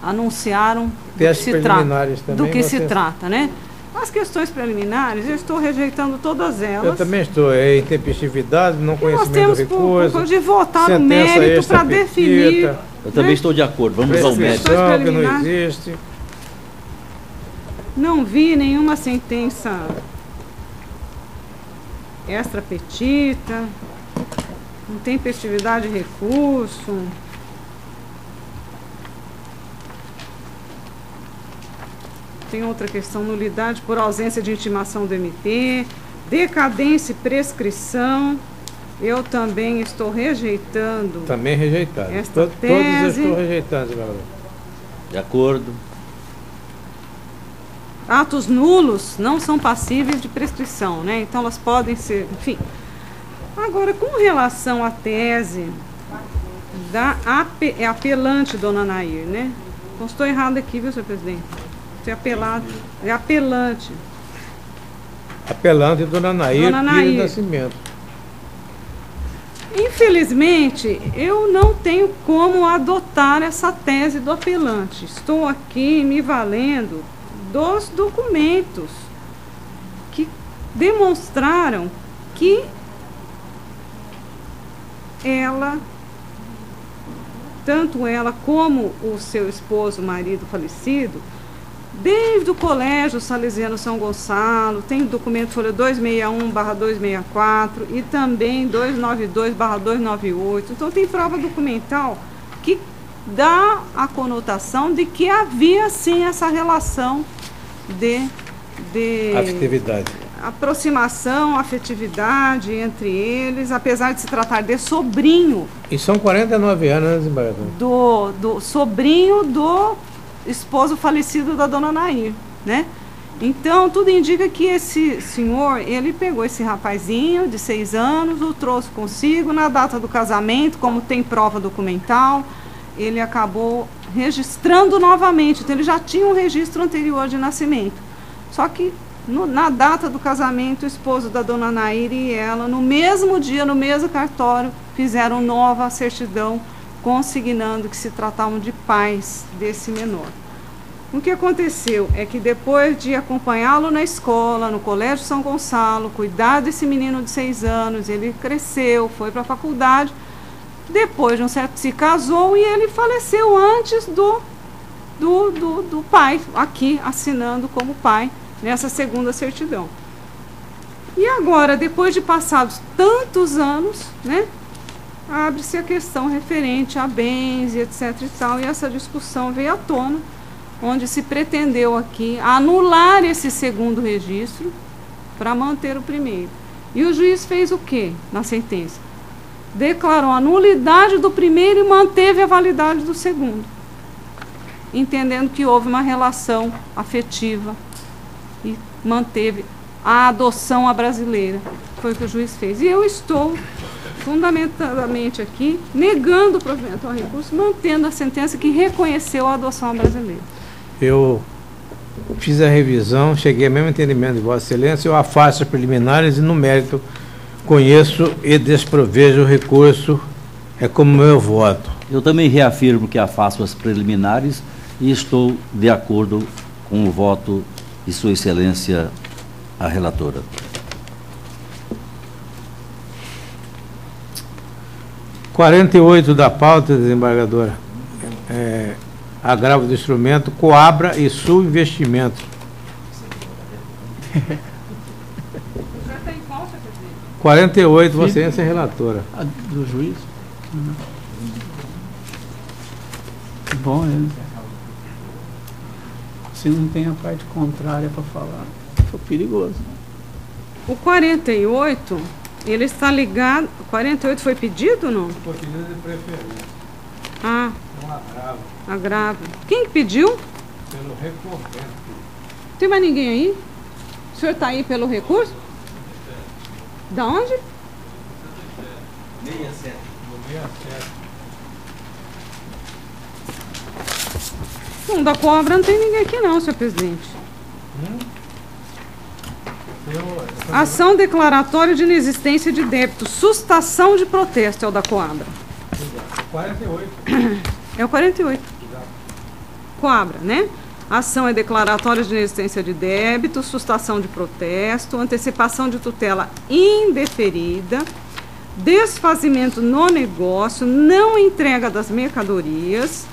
anunciaram do que se trata. também, Do que se você- trata, né? As questões preliminares, eu estou rejeitando todas elas. Eu também estou. É intempestividade, não nós conhecimento do temos recurso. por de votar no mérito para definir. Eu também né? estou de acordo. Vamos ao mérito. que não existe. Não vi nenhuma sentença extra petita, não tem festividade de recurso. Tem outra questão, nulidade por ausência de intimação do MP, decadência e prescrição. Eu também estou rejeitando. Também rejeitado. Esta To- Todos eu tese- estou rejeitando, senador. De acordo. atos nulos não são passíveis de prescrição, né? Então elas podem ser, enfim. Agora, com relação à tese da é apelante, dona Nair, né? Não estou errado aqui, viu, senhor presidente? Estou apelado, é apelante. Apelante, dona Nair Dona Pires Nair. Nascimento. Infelizmente, eu não tenho como adotar essa tese do apelante. Estou aqui me valendo dos documentos que demonstraram que ela, tanto ela como o seu esposo, marido falecido, desde o Colégio Salesiano São Gonçalo, tem o documento folha 261/264 e também 292/298. Então tem prova documental que dá a conotação de que havia sim essa relação de de Afetividade. aproximação, afetividade entre eles, apesar de se tratar de sobrinho E são 49 anos, né, do, do sobrinho do esposo falecido da dona Nair, né? Então, tudo indica que esse senhor, ele pegou esse rapazinho de seis anos, o trouxe consigo na data do casamento, como tem prova documental, ele acabou registrando novamente. Então, ele já tinha um registro anterior de nascimento. Só que no- na data do casamento, o esposo da dona Nair e ela, no mesmo dia, no mesmo cartório, fizeram nova certidão consignando que se tratavam de pais desse menor. O que aconteceu é que depois de acompanhá-lo na escola, no Colégio São Gonçalo, cuidar desse menino de seis anos, ele cresceu, foi para a faculdade, depois de um certo se casou e ele faleceu antes do, do, do, do pai, aqui assinando como pai nessa segunda certidão. E agora, depois de passados tantos anos, né, abre-se a questão referente a bens e etc e tal, e essa discussão veio à tona, onde se pretendeu aqui anular esse segundo registro para manter o primeiro. E o juiz fez o quê na sentença? Declarou a nulidade do primeiro e manteve a validade do segundo, entendendo que houve uma relação afetiva e manteve a adoção à brasileira. Foi o que o juiz fez. E eu estou fundamentadamente aqui negando o provimento ao recurso, mantendo a sentença que reconheceu a adoção brasileira. Eu fiz a revisão, cheguei ao mesmo entendimento de Vossa Excelência, eu afasto as preliminares e no mérito conheço e desprovejo o recurso, é como meu voto. Eu também reafirmo que afasto as preliminares e estou de acordo com o voto e Sua Excelência, a relatora. Quarenta e oito da pauta, desembargadora. É, agravo do instrumento, Coabra e Sul Investimento. Já tem qual, senhor presidente? 48, Vossa Excelência é relatora. A do juiz? Uhum. Bom, ele. Se não tem a parte contrária para falar, foi perigoso. O 48, ele está ligado. 48 foi pedido ou não? Foi pedido de preferência. Ah, Um agravo agravo. Quem que pediu? pelo recorrente. Tem mais ninguém aí? O senhor está aí pelo recurso? Da onde? No 67. Não, da cobra não tem ninguém aqui não, senhor presidente. Eu, Ação declaratória de inexistência de débito. Sustação de protesto é o da Coabra. 48. É o 48. Coabra, né? Ação é declaratória de inexistência de débito, sustação de protesto, antecipação de tutela indeferida, desfazimento no negócio, não entrega das mercadorias,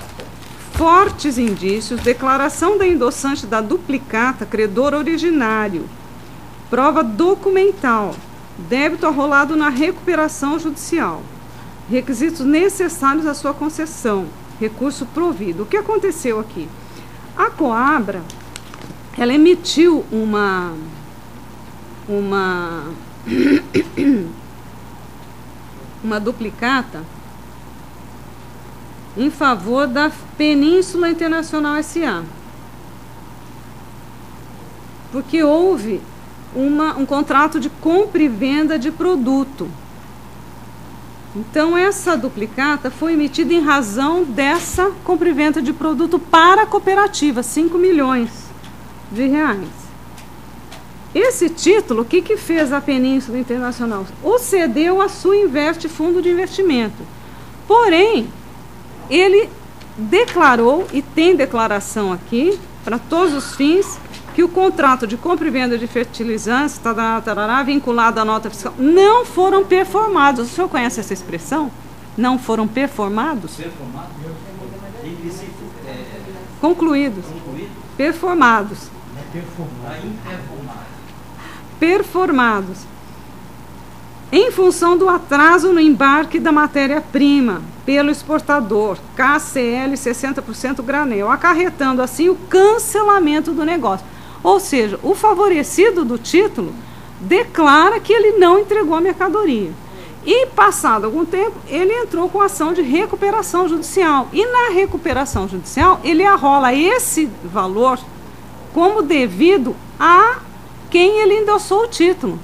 fortes indícios, declaração da endossante da duplicata, credor originário, prova documental, débito arrolado na recuperação judicial, requisitos necessários à sua concessão, recurso provido. O que aconteceu aqui? A Coabra, ela emitiu uma uma uma duplicata em favor da Península Internacional SA. Porque houve uma, um contrato de compra e venda de produto. Então, essa duplicata foi emitida em razão dessa compra e venda de produto para a cooperativa, 5 milhões de reais. Esse título, o que, que fez a Península Internacional? O cedeu a sua Invest Fundo de Investimento. Porém, ele declarou, e tem declaração aqui, para todos os fins, que o contrato de compra e venda de fertilizantes, tarará, tarará, vinculado à nota fiscal, não foram performados. O senhor conhece essa expressão? Não foram performados? Concluídos. Performados. Performados. Em função do atraso no embarque da matéria-prima pelo exportador, KCL 60% granel, acarretando assim o cancelamento do negócio. Ou seja, o favorecido do título declara que ele não entregou a mercadoria. E, passado algum tempo, ele entrou com ação de recuperação judicial. E na recuperação judicial, ele arrola esse valor como devido a quem ele endossou o título.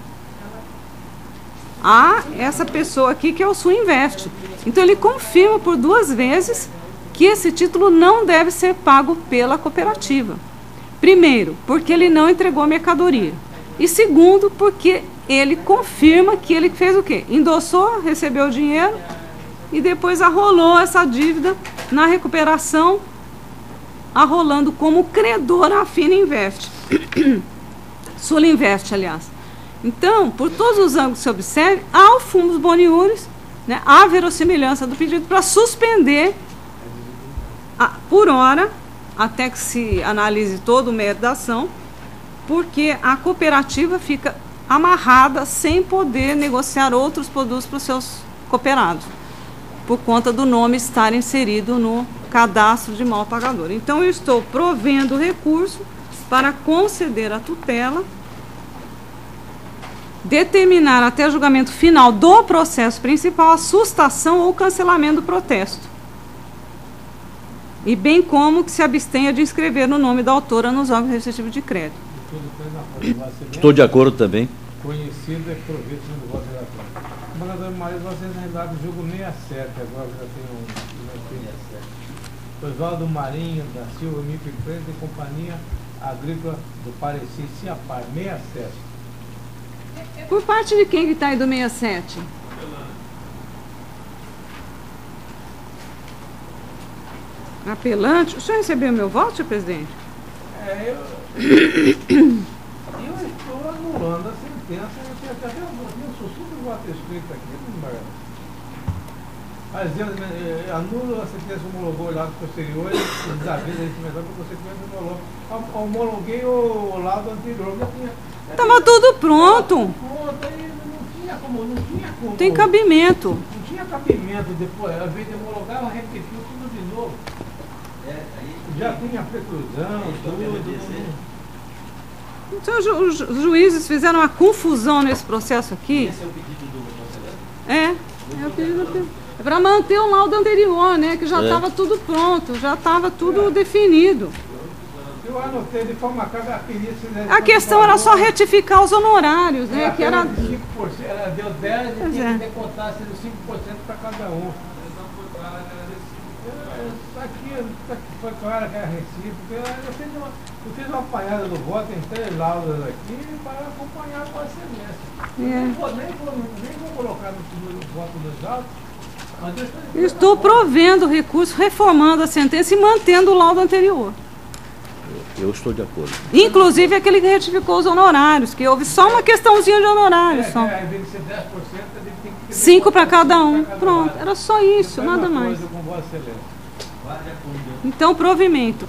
A essa pessoa aqui que é o Suinvest. Então ele confirma por duas vezes que esse título não deve ser pago pela cooperativa. Primeiro, porque ele não entregou a mercadoria. E segundo, porque ele confirma que ele fez o quê? Endossou, recebeu o dinheiro e depois arrolou essa dívida na recuperação, arrolando como credor a Fina Invest. Sul Invest, aliás. Então, por todos os ângulos que se observe, há o fundos boniúris, né, há verossimilhança do pedido para suspender a, por hora, até que se analise todo o mérito da ação, porque a cooperativa fica amarrada sem poder negociar outros produtos para os seus cooperados, por conta do nome estar inserido no cadastro de mal pagador. Então, eu estou provendo recurso para conceder a tutela determinar até julgamento final do processo principal a sustação ou cancelamento do protesto. E bem como que se abstenha de inscrever no nome da autora nos órgãos receptivos de crédito. Estou de acordo também. Conhecido é provido no voto relatório. Mandador Maria, vocês realidade julgo 67, agora já tem um. Já tem Oswaldo Marinho, da Silva Microempresa e Companhia Agrícola do Pareci, Ciapar, 67. Por parte de quem que está aí do 67? Apelante. O senhor recebeu meu voto, senhor presidente? É, eu, eu estou anulando a sentença, eu tenho até eu sou super voto escrito aqui, desembargador. Mas eu eh, anulo a sentença homologou lá do posterior e desavisa a recimentação por consequência homologou. Homologuei o lado anterior, já tinha. Estava tudo pronto. Pronto, aí não tinha como, não tinha como. Tem cabimento. Não tinha cabimento depois, de homologar, ela repetiu tudo de novo. Já tinha preclusão, tudo. Então, ju- os ju- juízes fizeram uma confusão nesse processo aqui. Esse é o pedido do conselheiro. É, é o pedido do- é para manter o laudo anterior, né? Que já É. estava tudo pronto, já estava tudo definido. Eu anotei de forma clara a perícia. né, A questão era só retificar os honorários, né? Ela Que era. deu 5%, ela deu 10 e tinha é. que decotar sendo 5% para cada um. É, Isso aqui, foi claro que era recíproco. Eu, eu, fiz uma, eu fiz uma apanhada do voto em três laudas aqui para acompanhar com a excelência. Eu É. Nem, vou, nem, vou, nem vou colocar no segundo voto dos autos, mas eu estou, Estou provendo o recurso, reformando a sentença e mantendo o laudo anterior. Eu estou de acordo. Inclusive aquele que retificou os honorários, que houve só uma questãozinha de honorários. Só. É, invés de ser 10%, ele tem que ter Cinco para cada um. Pronto, lado. era só isso, Mesma nada mais. coisa com Vossa Excelência. Então, provimento.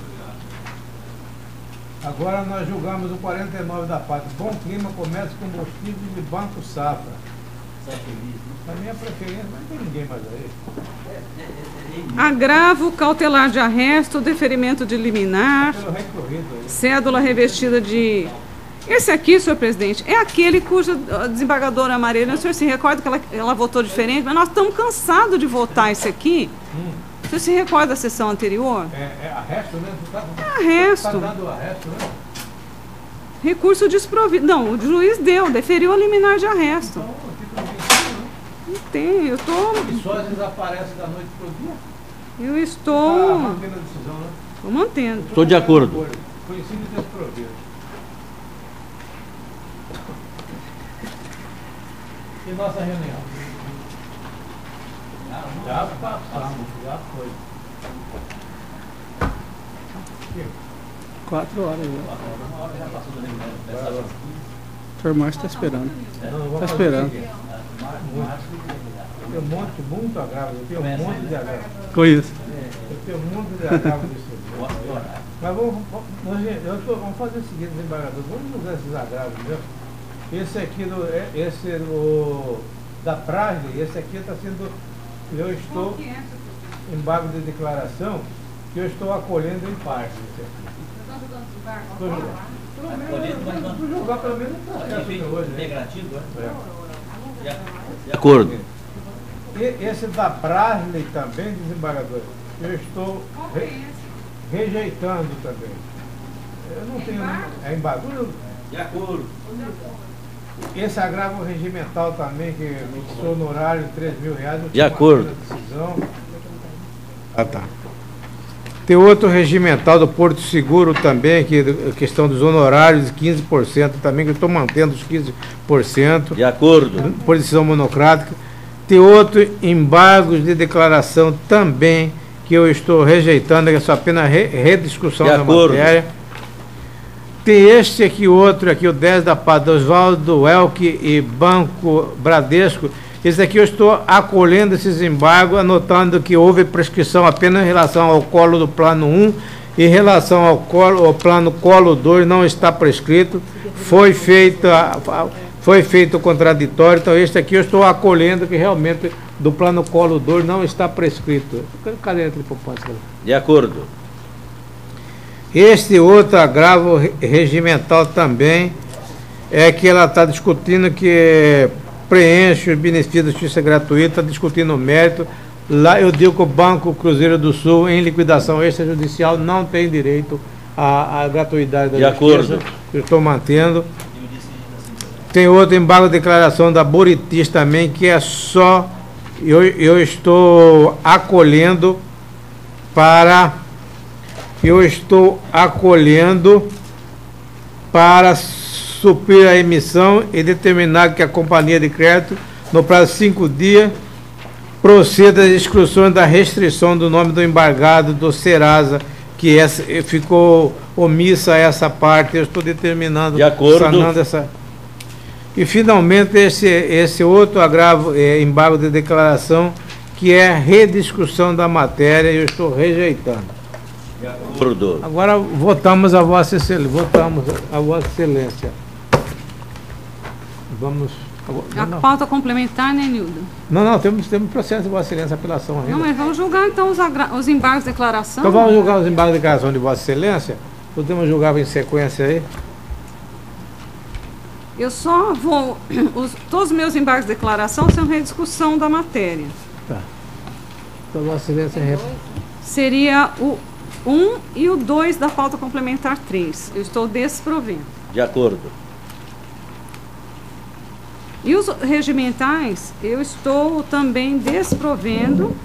Agora nós julgamos o 49 da parte. Bom clima, comércio, combustível e banco safra. A minha preferência, não tem ninguém mais aí. Agravo cautelar de arresto, deferimento de liminar, cédula revestida de. Esse aqui, senhor presidente, é aquele cuja desembargadora Marília, o senhor se recorda que ela, ela votou diferente, mas nós estamos cansados de votar esse aqui. O senhor se recorda da sessão anterior? É, é arresto mesmo? Tá, arresto. Tá dando arresto, né? Recurso desprovido. Não, o juiz deu, deferiu a liminar de arresto. Então, 21, Não tem, eu estou. né? E só desaparece da noite pro dia. Eu Tá estou. mantendo a decisão, né? Estou mantendo. Estou de acordo. Conhecido e desprovido. E nossa reunião? Já passamos, já foi. Quatro horas. já. O senhor Márcio está esperando. Vamos Está esperando. o seguinte. Tem um monte, muito agravo, eu tenho um monte de agravo. Conheço. Eu tenho um monte de agravo disso. Mas vamos, vamos, eu vamos fazer o seguinte, desembargador, vamos usar esses agravos? Esse aqui, do, é- esse do, da Prague, esse aqui está sendo, eu estou, embargo de declaração, que eu estou acolhendo em parte. Esse aqui. Estou menos, vou julgar pelo menos o processo de hoje. né? É. De acordo. E- Esse da Prasley também, desembargador, eu estou re- rejeitando também. Eu não tenho. É em bagulho? De acordo. Esse agravo regimental também, que fixou no horário de 3 mil reais. eu De acordo. Decisão. Ah, tá. Tem outro regimental do Porto Seguro também, que a questão dos honorários de 15% também, que eu estou mantendo os 15%. De acordo. por decisão monocrática. Tem outro embargos de declaração também que eu estou rejeitando, que é só apenas re, rediscussão De da acordo. matéria. Tem este aqui, outro aqui, o 10 da Paz, Oswaldo Elke e Banco Bradesco. Esse aqui eu estou acolhendo esses embargos, anotando que houve prescrição apenas em relação ao colo do plano 1, em relação ao, colo, ao plano colo 2 não está prescrito, foi feito, foi feito o contraditório, então este aqui eu estou acolhendo que realmente do plano colo 2 não está prescrito. Cadê a? De acordo. Este outro agravo re- regimental também é que ela está discutindo que preenche os benefícios da justiça gratuita, discutindo o mérito. Lá eu digo que o Banco Cruzeiro do Sul, em liquidação extrajudicial, não tem direito à, à gratuidade da De justiça. acordo. Eu estou mantendo. Tem outro embargo de declaração da Buritis também, que é só. Eu, eu estou acolhendo para eu estou acolhendo para suprir a emissão e determinar que a companhia de crédito, no prazo de cinco dias, proceda às exclusões da restrição do nome do embargado do Serasa, que essa, ficou omissa essa parte, eu estou determinando, De acordo. sanando essa. E finalmente esse, esse outro agravo, é, embargo de declaração, que é rediscussão da matéria, eu estou rejeitando. Agora votamos a Vossa Excelência. Votamos a Vossa Excelência. Vamos. A Não, não, pauta complementar, né, Nilda? não, não, temos, temos processo de Vossa Excelência, apelação ainda. Não, mas vamos julgar então os, agra- os embargos de declaração. Então vamos julgar os embargos de declaração de Vossa Excelência. Podemos julgar em sequência aí? Eu só vou. Os, todos os meus embargos de declaração são rediscussão da matéria. Então Vossa Excelência rep- Seria o 1 e o 2 da pauta complementar 3. Eu estou desprovendo. De acordo. E os regimentais, eu estou também desprovendo.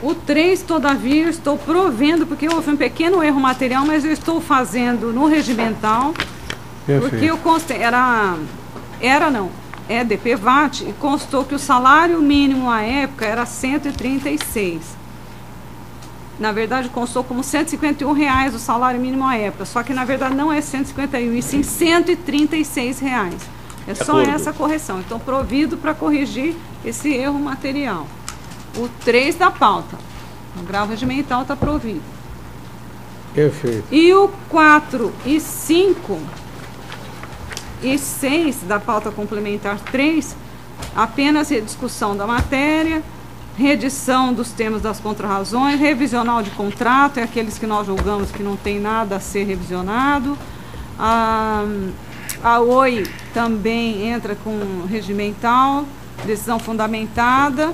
O 3, todavia, eu estou provendo, porque houve um pequeno erro material, mas eu estou fazendo no regimental, porque Perfeito. eu constei, era, era não, é DPVAT, e constou que o salário mínimo à época era 136. Na verdade, constou como 151 reais o salário mínimo à época, só que na verdade não é 151, e sim 136 reais. É De só acordo. essa correção. Então, provido para corrigir esse erro material. O 3 da pauta, o grau regimental está provido. Perfeito. E o 4 e 5 e 6 da pauta complementar 3, apenas rediscussão da matéria, reedição dos termos das contrarrazões, revisional de contrato, é aqueles que nós julgamos que não tem nada a ser revisionado. A, a OI também entra com regimental, decisão fundamentada.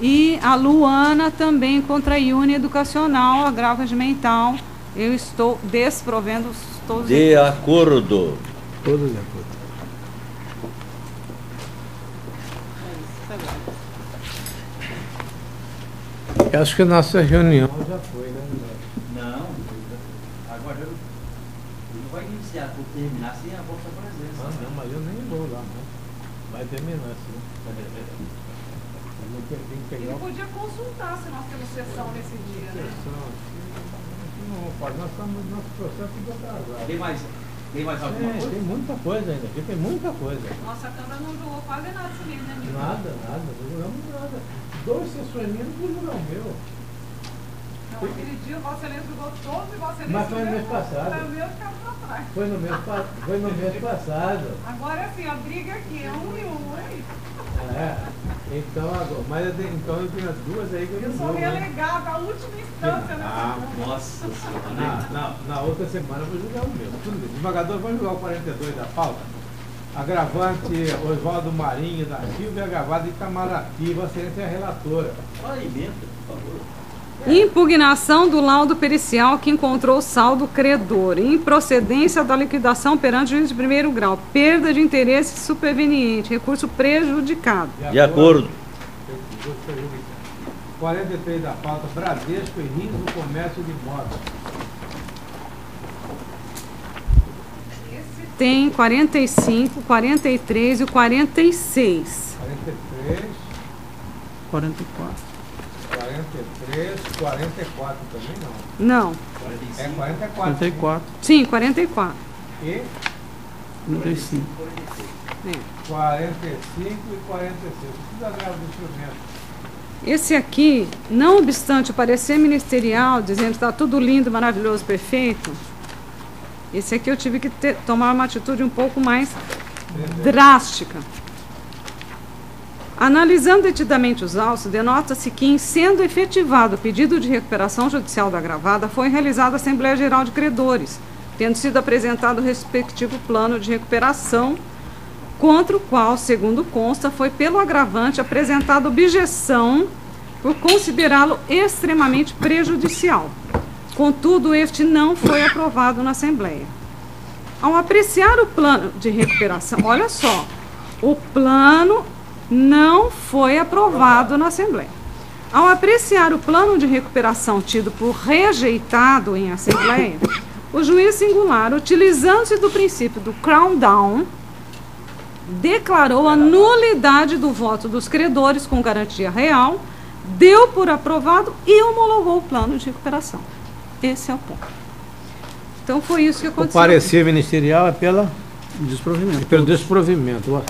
E a Luana também contra a Iune Educacional, agravo regimental. Eu estou desprovendo os- todos De acordo. Todos de acordo. Eu acho que a nossa reunião já foi, né? Não, agora eu não vai iniciar, vou terminar sem a vossa presença. Ah, não, mas eu nem vou lá, não. Vai terminar assim. Eu não tenho que pegar Ele podia consultar se nós temos sessão nesse dia, né? Não, pode, nós estamos no nosso processo de atrasado. Tem mais, tem mais alguma É, coisa? tem muita coisa ainda, aqui tem muita coisa. Nossa Câmara não julgou quase nada esse mês, né? Nada, nada, não jogamos nada. Dois sessões minhas não jogar o meu. Não, aquele dia o Vossa Excelência jogou todos e Vossa Excelência Mas foi no mês passado. Foi o meu que ficava pra trás. Foi no mês, foi no mês passado. Agora assim, a briga aqui é um e um, é isso. É. Então agora, mas eu tenho, então eu tenho as duas aí que eu Eu não sou jogo. né? à última instância nessa Ah. Nossa senhora. Na, na, na outra semana eu vou julgar o meu. Tudo bem. Desembargador, vamos julgar o 42 da pauta. Agravante Oswaldo Marinho da Silva e agravado Itamaraty. Você é a relatora. Fala aí, emenda, por favor. Impugnação do laudo pericial que encontrou saldo credor. Improcedência da liquidação perante o juiz de primeiro grau. Perda de interesse superveniente. Recurso prejudicado. De acordo. 43 da pauta, Bradesco e Riso Comércio de Motos. Tem 45, 43 e o 46. 43, 44. 43, 44 também não. Não. É 44. 44. Sim, 44. E 35. É. 45 e 46. Tudo agravo do instrumento. Esse aqui, não obstante o parecer ministerial dizendo que está tudo lindo, maravilhoso, perfeito, esse aqui eu tive que ter- tomar uma atitude um pouco mais drástica. Analisando detidamente os autos, denota-se que, em sendo efetivado o pedido de recuperação judicial da gravada, foi realizada a Assembleia Geral de Credores, tendo sido apresentado o respectivo plano de recuperação, contra o qual, segundo consta, foi pelo agravante apresentada objeção por considerá-lo extremamente prejudicial. Contudo, este não foi aprovado na Assembleia. Ao apreciar o plano de recuperação, olha só, o plano não foi aprovado na Assembleia. Ao apreciar o plano de recuperação tido por rejeitado em Assembleia, o juiz singular, utilizando-se do princípio do crown down, declarou a nulidade do voto dos credores com garantia real, deu por aprovado e homologou o plano de recuperação. Esse é o ponto. Então foi isso que aconteceu. O parecer ministerial é pela desprovimento. É pelo desprovimento,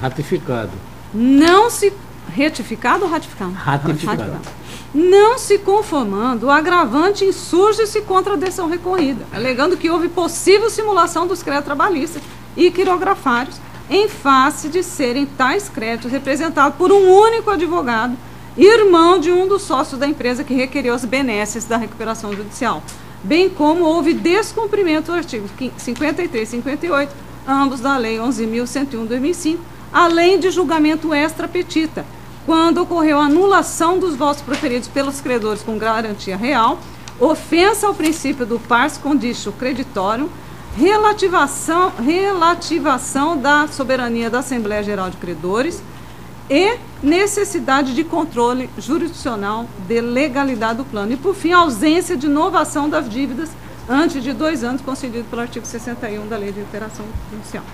ratificado. Não se retificado ou ratificado? Ratificado. ratificado. Não se conformando, o agravante insurge-se contra a decisão recorrida, alegando que houve possível simulação dos créditos trabalhistas e quirografários em face de serem tais créditos representados por um único advogado, irmão de um dos sócios da empresa que requeriu as benesses da recuperação judicial, bem como houve descumprimento dos artigos 53 e 58, ambos da Lei 11.101-2005, além de julgamento extra petita, quando ocorreu anulação dos votos proferidos pelos credores com garantia real, ofensa ao princípio do pars condicio creditorium, relativação, relativação da soberania da Assembleia Geral de Credores e necessidade de controle jurisdicional de legalidade do plano. E, por fim, ausência de inovação das dívidas antes de dois anos concedido pelo artigo 61 da Lei de Operação Judicial.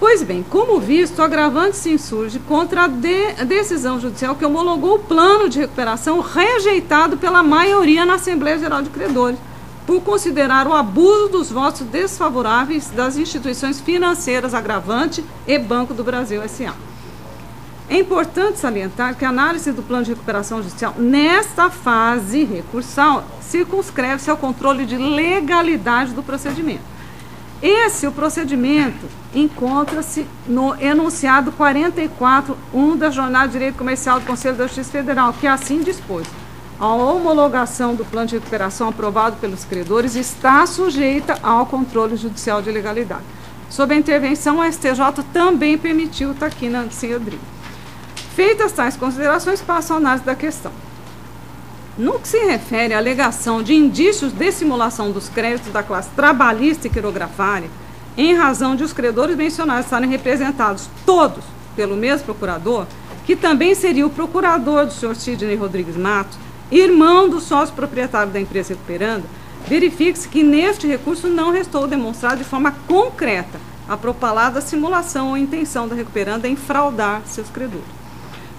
Pois bem, como visto, o agravante se insurge contra a, de, decisão judicial que homologou o plano de recuperação rejeitado pela maioria na Assembleia Geral de Credores, por considerar o abuso dos votos desfavoráveis das instituições financeiras agravante e Banco do Brasil S.A. É importante salientar que a análise do plano de recuperação judicial, nesta fase recursal, circunscreve-se ao controle de legalidade do procedimento esse, o procedimento, encontra-se no enunciado 44.1 da Jornada de Direito Comercial do Conselho da Justiça Federal, que assim dispôs. A homologação do plano de recuperação aprovado pelos credores está sujeita ao controle judicial de legalidade. Sob a intervenção, a STJ também permitiu, está aqui na Rodrigo. Feitas tais considerações, passo a análise da questão. No que se refere à alegação de indícios de simulação dos créditos da classe trabalhista e quirografária, em razão de os credores mencionados estarem representados todos pelo mesmo procurador, que também seria o procurador do senhor Sidney Rodrigues Matos, irmão do sócio proprietário da empresa recuperanda, verifique-se que neste recurso não restou demonstrado de forma concreta a propalada simulação ou intenção da recuperanda em fraudar seus credores.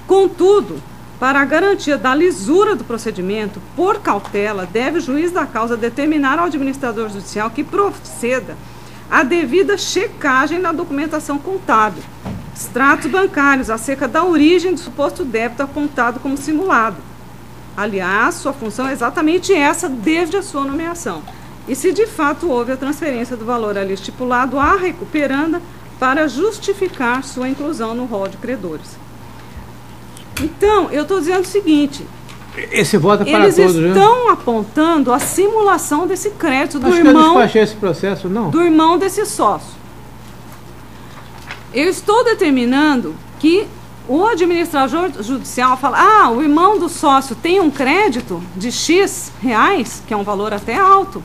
Contudo, para a garantia da lisura do procedimento, por cautela, deve o juiz da causa determinar ao administrador judicial que proceda a devida checagem na documentação contábil, extratos bancários acerca da origem do suposto débito apontado como simulado. Aliás, sua função é exatamente essa desde a sua nomeação. E se de fato houve a transferência do valor ali estipulado à recuperanda para justificar sua inclusão no rol de credores. Então, eu estou dizendo o seguinte. Esse voto é para eles todos, Eles estão apontando a simulação desse crédito do Acho irmão. Que eu esse processo, não? Do irmão desse sócio. Eu estou determinando que o administrador judicial fala: ah, o irmão do sócio tem um crédito de X reais, que é um valor até alto.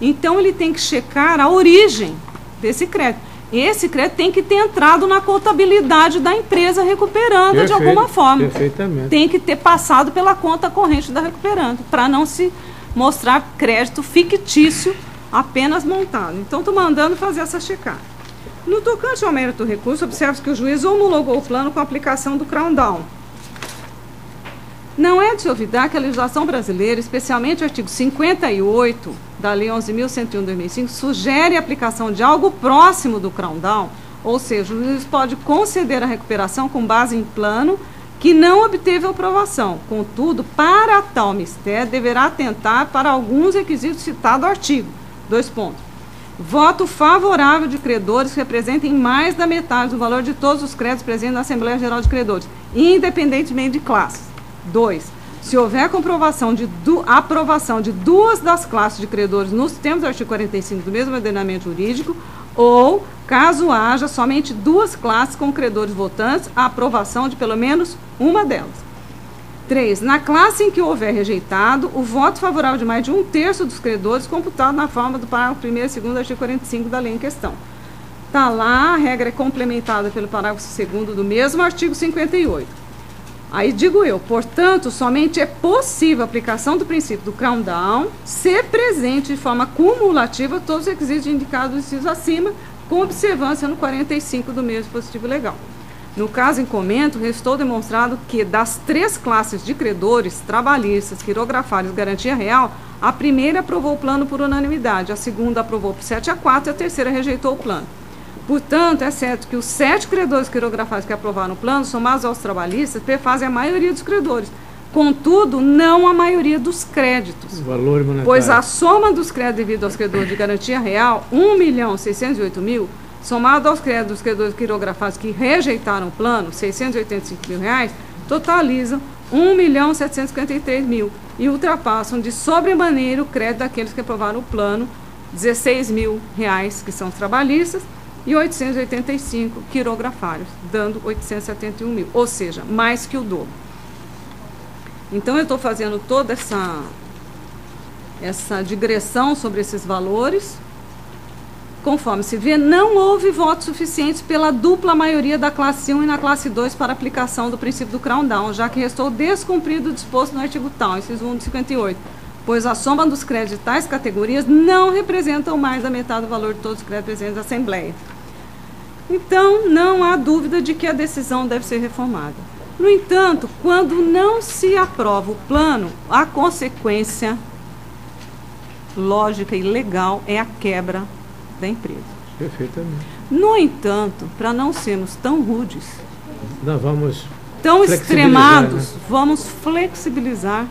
Então ele tem que checar a origem desse crédito esse crédito tem que ter entrado na contabilidade da empresa recuperando Perfeito, de alguma forma. Perfeitamente. Tem que ter passado pela conta corrente da recuperando, para não se mostrar crédito fictício apenas montado. Então, estou mandando fazer essa checagem. No tocante ao mérito do recurso, observe que o juiz homologou o plano com a aplicação do Crown Down. Não é de se olvidar que a legislação brasileira, especialmente o artigo 58 da Lei 11.101/2005, sugere a aplicação de algo próximo do crown ou seja, o juiz pode conceder a recuperação com base em plano que não obteve aprovação. Contudo, para tal mistério, deverá atentar para alguns requisitos citados no artigo. Dois pontos. Voto favorável de credores que representem mais da metade do valor de todos os créditos presentes na Assembleia Geral de Credores, independentemente de classes. 2. Se houver comprovação de aprovação de duas das classes de credores nos termos do artigo 45 do mesmo ordenamento jurídico, ou, caso haja somente duas classes com credores votantes, a aprovação de pelo menos uma delas. 3. Na classe em que houver rejeitado, o voto favorável de mais de um terço dos credores computado na forma do parágrafo 1 e 2 do artigo 45 da lei em questão. Está lá, a regra é complementada pelo parágrafo 2 do mesmo artigo 58. Aí digo eu, portanto, somente é possível a aplicação do princípio do crown down ser presente de forma cumulativa todos os requisitos indicados acima, com observância no 45 do mesmo dispositivo legal. No caso em comento, restou demonstrado que das três classes de credores, trabalhistas, quirografários e garantia real, a primeira aprovou o plano por unanimidade, a segunda aprovou por 7 a 4 e a terceira rejeitou o plano. Portanto, é certo que os sete credores quirografários que aprovaram o plano, somados aos trabalhistas, prefazem a maioria dos credores. Contudo, não a maioria dos créditos. Valor monetário. Pois a soma dos créditos devido aos credores de garantia real, 1 milhão 608 mil, somado aos créditos dos credores quirografados que rejeitaram o plano, 685 mil reais, totalizam 1 milhão 753 mil e ultrapassam de sobremaneira o crédito daqueles que aprovaram o plano, 16 mil reais, que são os trabalhistas, e 885 quirografários, dando 871 mil, ou seja, mais que o dobro. Então, eu estou fazendo toda essa, essa digressão sobre esses valores. Conforme se vê, não houve votos suficientes pela dupla maioria da classe 1 e na classe 2 para aplicação do princípio do crown down, já que restou descumprido o disposto no artigo tal, inciso 1 de 58, pois a soma dos créditos de tais categorias não representam mais da metade do valor de todos os créditos presentes na Assembleia. Então, não há dúvida de que a decisão deve ser reformada. No entanto, quando não se aprova o plano, a consequência lógica e legal é a quebra da empresa. Perfeitamente. No entanto, para não sermos tão rudes, Nós vamos tão extremados, né? vamos flexibilizar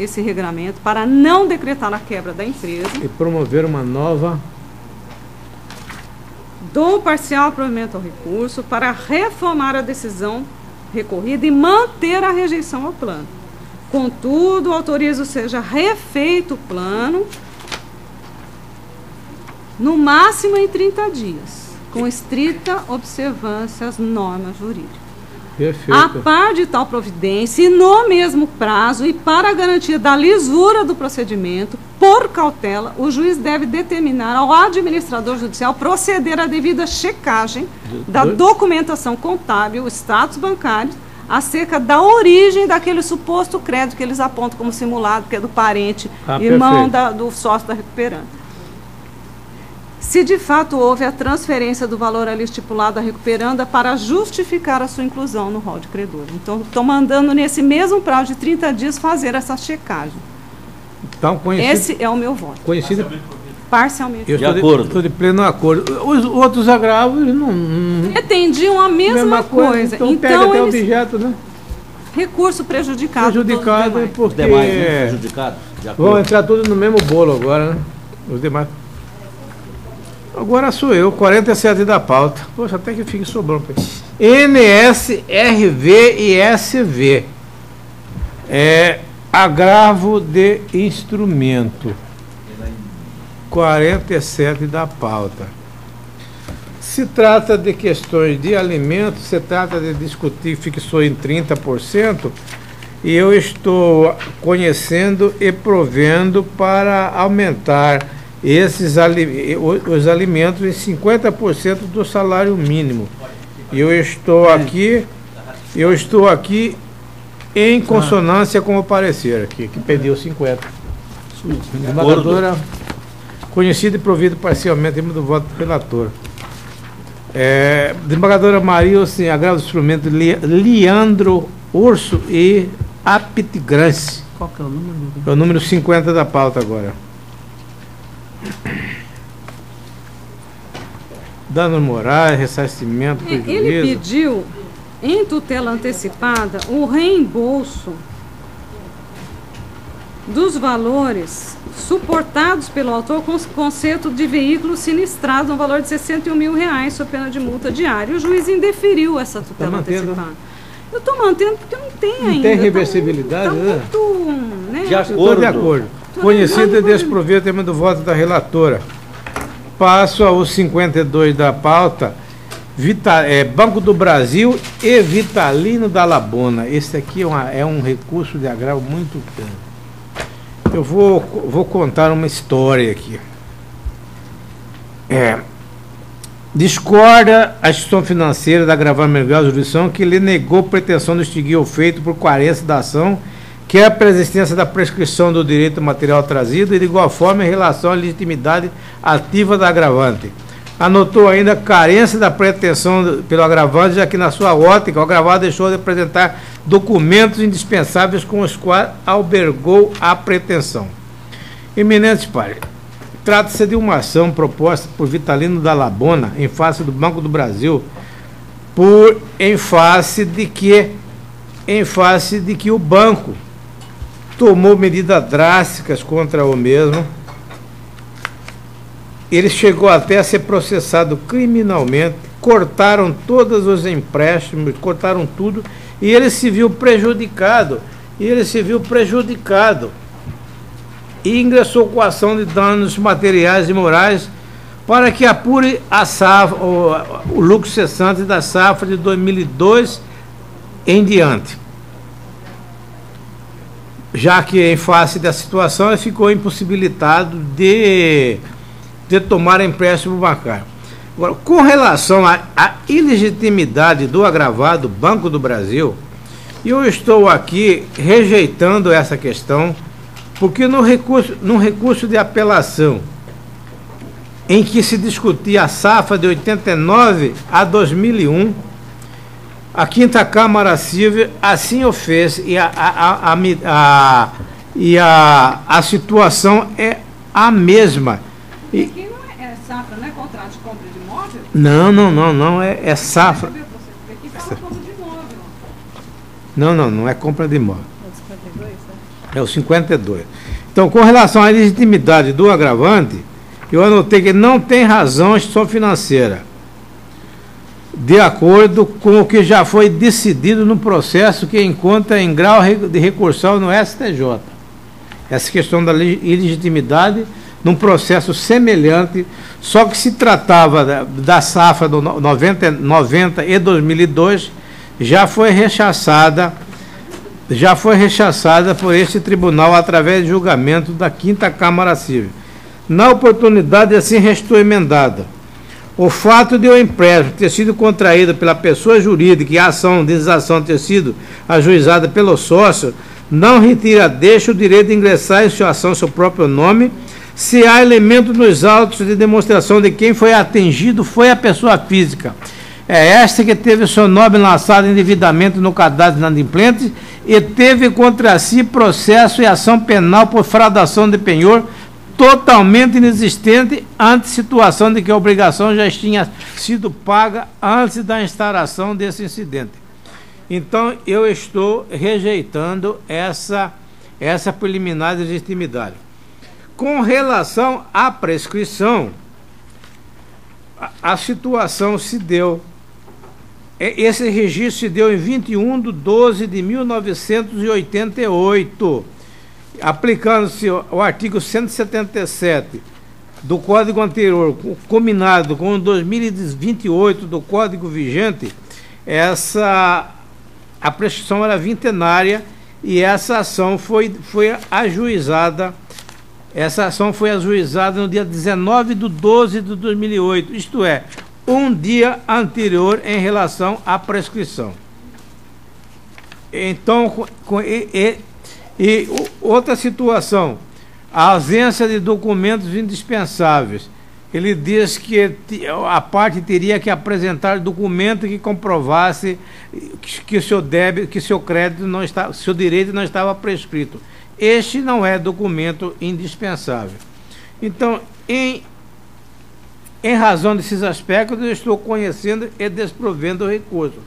esse regramento para não decretar a quebra da empresa e promover uma nova dou parcial provimento ao recurso para reformar a decisão recorrida e manter a rejeição ao plano. Contudo, autorizo seja refeito o plano no máximo em 30 dias, com estrita observância às normas jurídicas. Perfeita. A par de tal providência e no mesmo prazo e para a garantia da lisura do procedimento, por cautela, o juiz deve determinar ao administrador judicial proceder à devida checagem da do- documentação contábil, status bancários, acerca da origem daquele suposto crédito que eles apontam como simulado, que é do parente, Ah, irmão perfeito. da- do sócio da recuperante. Se de fato houve a transferência do valor ali estipulado à recuperanda para justificar a sua inclusão no rol de credor. Então, estou mandando nesse mesmo prazo de 30 dias fazer essa checagem. Então, conhecido, Esse é o meu voto. conhecido Parcialmente. eu De estou de, acordo. estou de pleno acordo. Os outros agravos não, não Pretendiam a mesma, coisa. Então, pega Então, até o objeto, né? recurso prejudicado. Prejudicado demais. Os porque demais né, prejudicados? De vão entrar tudo no mesmo bolo agora, né? Os demais. Agora sou eu, 47 da pauta. Poxa, até que fique sobrando. NS, e SV. É agravo de instrumento. 47 da pauta. Se trata de questões de alimentos, se trata de discutir, fixou em 30%, e eu estou conhecendo e provendo para aumentar esses os alimentos em 50% do salário mínimo. Eu estou aqui, eu estou aqui em consonância com o parecer aqui, que pediu 50. Desembargadora, conhecido e provido parcialmente em do voto do relator. É, desembargadora Maria, assim, agravo do instrumento Leandro Urso e Apitgrance. Qual que é o número? É o número 50 da pauta agora. Danos morais, ressarcimento, É, Ele prejuízo. pediu, em tutela antecipada, o reembolso dos valores suportados pelo autor com conceito de veículo sinistrado no valor de 61 mil reais, sob pena de multa diária. O juiz indeferiu essa tutela mantendo? antecipada. Eu estou mantendo porque não tem Não ainda. tem tá reversibilidade, muito- né? tá muito, né? De acordo. de acordo. Tô Conhecido e lembrando, desprovido tema do voto da relatora. Passo ao 52 da pauta. Vita- é, Banco do Brasil e Vitalino da Labona. Esse aqui é, uma- é um recurso de agravo muito grande. Eu vou, vou contar uma história aqui. É, discorda a instituição financeira da Gravar Mergal Jurisdição que lhe negou pretensão do extinguir o feito por carência da ação, que é a persistência da prescrição do direito material trazido e de igual forma em relação à legitimidade ativa da agravante. Anotou ainda a carência da pretensão pelo agravante, já que na sua ótica o agravado deixou de apresentar documentos indispensáveis com os quais albergou a pretensão. Eminente pai, trata-se de uma ação proposta por Vitalino da Labona em face do Banco do Brasil, por em face de que em face de que o banco tomou medidas drásticas contra o mesmo. Ele chegou até a ser processado criminalmente, cortaram todos os empréstimos, cortaram tudo, e ele se viu prejudicado. E ele se viu prejudicado. E ingressou com ação de danos materiais e morais para que apure a safra, o, o lucro cessante da safra de 2002 em diante já que em face da situação ele ficou impossibilitado de, de tomar empréstimo bancário. Agora, com relação à, à ilegitimidade do agravado Banco do Brasil, eu estou aqui rejeitando essa questão, porque no recurso, no recurso de apelação, em que se discutia a safra de 89 a 2001, a quinta Câmara Civil assim o fez e a, a, a, a, e a, a situação é a mesma. E, Aqui não é, é safra, não é contrato de compra de imóvel? Não, não, não, não, é, é safra. Aqui fala compra de imóvel. Não, não, não é compra de imóvel. É o 52. Então, com relação à legitimidade do agravante, eu anotei que não tem razão instituição financeira de acordo com o que já foi decidido no processo que encontra em grau de recursão no STJ. Essa questão da ilegitimidade num processo semelhante, só que se tratava da, da safra do 90, 90 e 2002, já foi rechaçada já foi rechaçada por este tribunal através de julgamento da quinta Câmara Civil. Na oportunidade assim restou emendada o fato de o empréstimo ter sido contraído pela pessoa jurídica e a ação de indenização ter sido ajuizada pelo sócio não retira deixa o direito de ingressar em sua ação seu próprio nome se há elemento nos autos de demonstração de quem foi atingido foi a pessoa física. É esta que teve seu nome lançado indevidamente no cadastro inadimplente e teve contra si processo e ação penal por fraudação de penhor totalmente inexistente ante situação de que a obrigação já tinha sido paga antes da instalação desse incidente. Então, eu estou rejeitando essa, essa preliminar de legitimidade. Com relação à prescrição, a, a situação se deu. Esse registro se deu em 21 de 12 de 1988 aplicando-se o artigo 177 do Código anterior, combinado com o 2028 do Código vigente, essa a prescrição era vintenária e essa ação foi, foi ajuizada essa ação foi ajuizada no dia 19 de 12 de 2008, isto é, um dia anterior em relação à prescrição. Então, com, com, e, e outra situação, a ausência de documentos indispensáveis. Ele diz que a parte teria que apresentar documento que comprovasse que seu débito, que seu crédito não está, seu direito não estava prescrito. Este não é documento indispensável. Então, em em razão desses aspectos, eu estou conhecendo e desprovendo o recurso,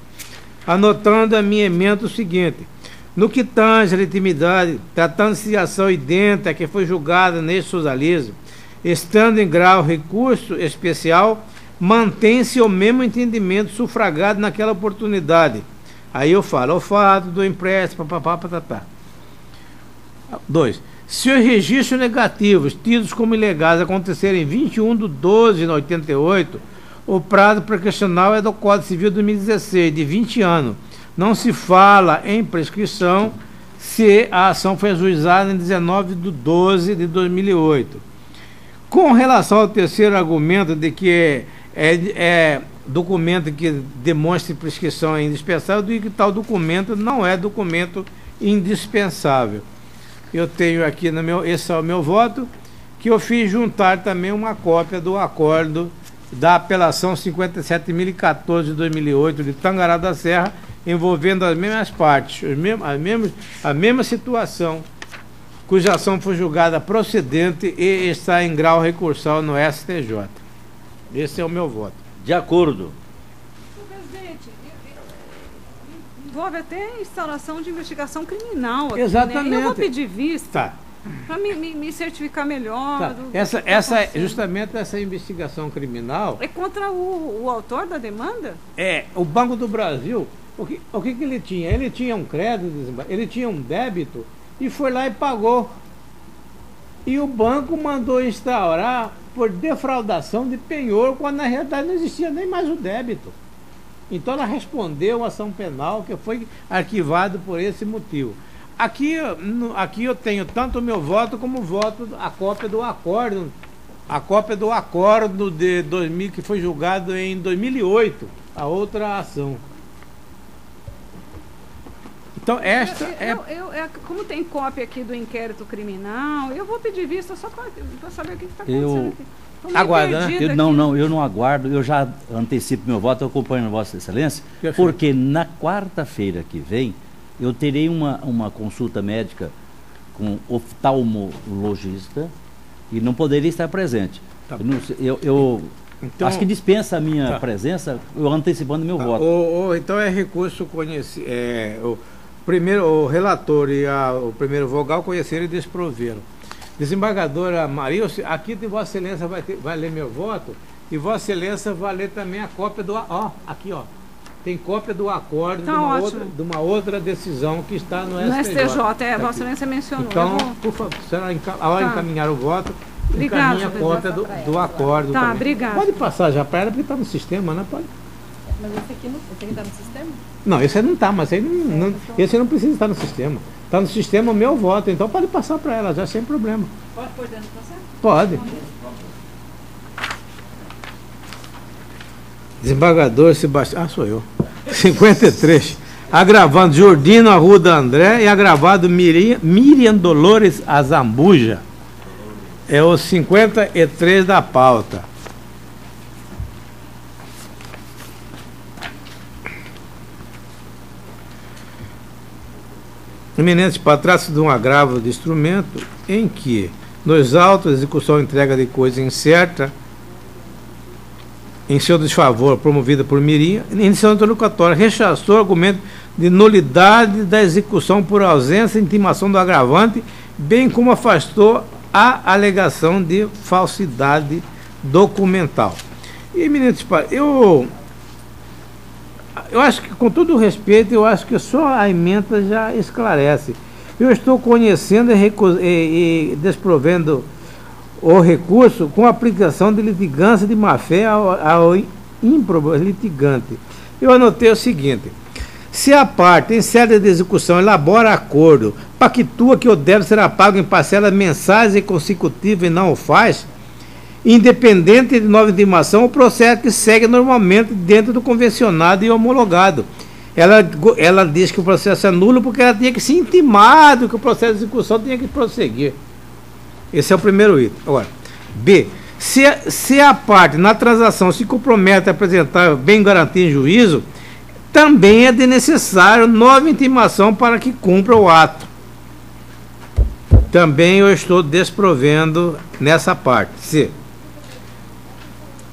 anotando a minha emenda o seguinte: no que tange a legitimidade, tratando-se de ação idêntica que foi julgada neste socialismo, estando em grau recurso especial, mantém-se o mesmo entendimento sufragado naquela oportunidade. Aí eu falo, o fato do empréstimo, papapá, papapá. Dois. Se os registros negativos tidos como ilegais acontecerem em 21 de 12 de 88, o prazo prescricional é do Código Civil de 2016, de 20 anos não se fala em prescrição se a ação foi ajuizada em 19 de 12 de 2008. Com relação ao terceiro argumento de que é, é, é documento que demonstre prescrição é indispensável, digo que tal documento não é documento indispensável. Eu tenho aqui no meu, esse é o meu voto, que eu fiz juntar também uma cópia do acordo da apelação 57.014 de 2008 de Tangará da Serra, envolvendo as mesmas partes, os mesmos, as mesmas, a mesma situação, cuja ação foi julgada procedente e está em grau recursal no STJ. Esse é o meu voto. De acordo. Presidente, envolve até instauração de investigação criminal. Aqui, Exatamente. Né? Eu vou pedir vista. Tá. Para me, me, me, certificar melhor. Tá. Do, essa, essa, justamente essa investigação criminal. É contra o, o autor da demanda? É, o Banco do Brasil, o que, o que, que ele tinha? Ele tinha um crédito, ele tinha um débito e foi lá e pagou. E o banco mandou instaurar por defraudação de penhor, quando na realidade não existia nem mais o débito. Então ela respondeu a ação penal que foi arquivado por esse motivo. Aqui, aqui eu tenho tanto o meu voto como o voto, a cópia do acordo, a cópia do acordo de 2000 que foi julgado em 2008, a outra ação. Então esta eu, é... Eu, eu, é, como tem cópia aqui do inquérito criminal, eu vou pedir vista só para saber o que está acontecendo eu... aqui. Aguarda, né? Eu, não, não, eu não aguardo, eu já antecipo meu voto, eu acompanho a Vossa Excelência, porque na quarta-feira que vem eu terei uma, uma consulta médica com oftalmologista e não poderia estar presente. Tá. Eu, não, eu, eu então, acho que dispensa a minha tá. presença, eu antecipando meu tá. voto. O, o, então é recurso conhecido. É, o, primeiro, o relator e a, o primeiro vogal conheceram e desproveram. Desembargadora Maria, aqui de Vossa Excelência vai, ter, vai ler meu voto e Vossa Excelência vai ler também a cópia do. Ó, aqui, ó. Tem cópia do acordo então, de, uma outra, de, uma outra, decisão que está no, no STJ. STJ, é, Vossa Excelência mencionou. Então, vou... por favor, senhora, a hora de tá. encaminhar o voto, Obrigada, encaminha a cópia do, do acordo. Tá, obrigada. Pode passar já para ela, porque está no sistema, né? Pode. Mas esse aqui não está no sistema? Não, esse aí não está, mas aí não, não, esse não precisa estar no sistema. Está no sistema o meu voto, então pode passar para ela, já sem problema. Pode pôr dentro do processo? Pode. Desembargador Sebastião. Ah, sou eu. 53. Agravando Jordino Arruda André e agravado Miriam, Miriam Dolores Azambuja. É o 53 da pauta. Eminente para trás de um agravo de instrumento em que, nos autos, execução ou entrega de coisa incerta, em seu desfavor, promovida por Mirim, iniciando interlocutória, rechaçou o argumento de nulidade da execução por ausência e intimação do agravante, bem como afastou a alegação de falsidade documental. E, eminente eu eu acho que, com todo respeito, eu acho que só a emenda já esclarece. Eu estou conhecendo e, e, e desprovendo o recurso com aplicação de litigância de má-fé ao, ao ímprobo litigante. Eu anotei o seguinte: se a parte, em sede de execução, elabora acordo, pactua que o débito será pago em parcelas mensais e consecutivas e não o faz, independente de nova intimação, o processo que segue normalmente dentro do convencionado e homologado. Ela, ela diz que o processo é nulo porque ela tinha que se intimado que o processo de execução tinha que prosseguir. Esse é o primeiro item. Agora, B. Se, se a parte na transação se compromete a apresentar bem garantia em juízo, também é de necessário nova intimação para que cumpra o ato. Também eu estou desprovendo nessa parte. C.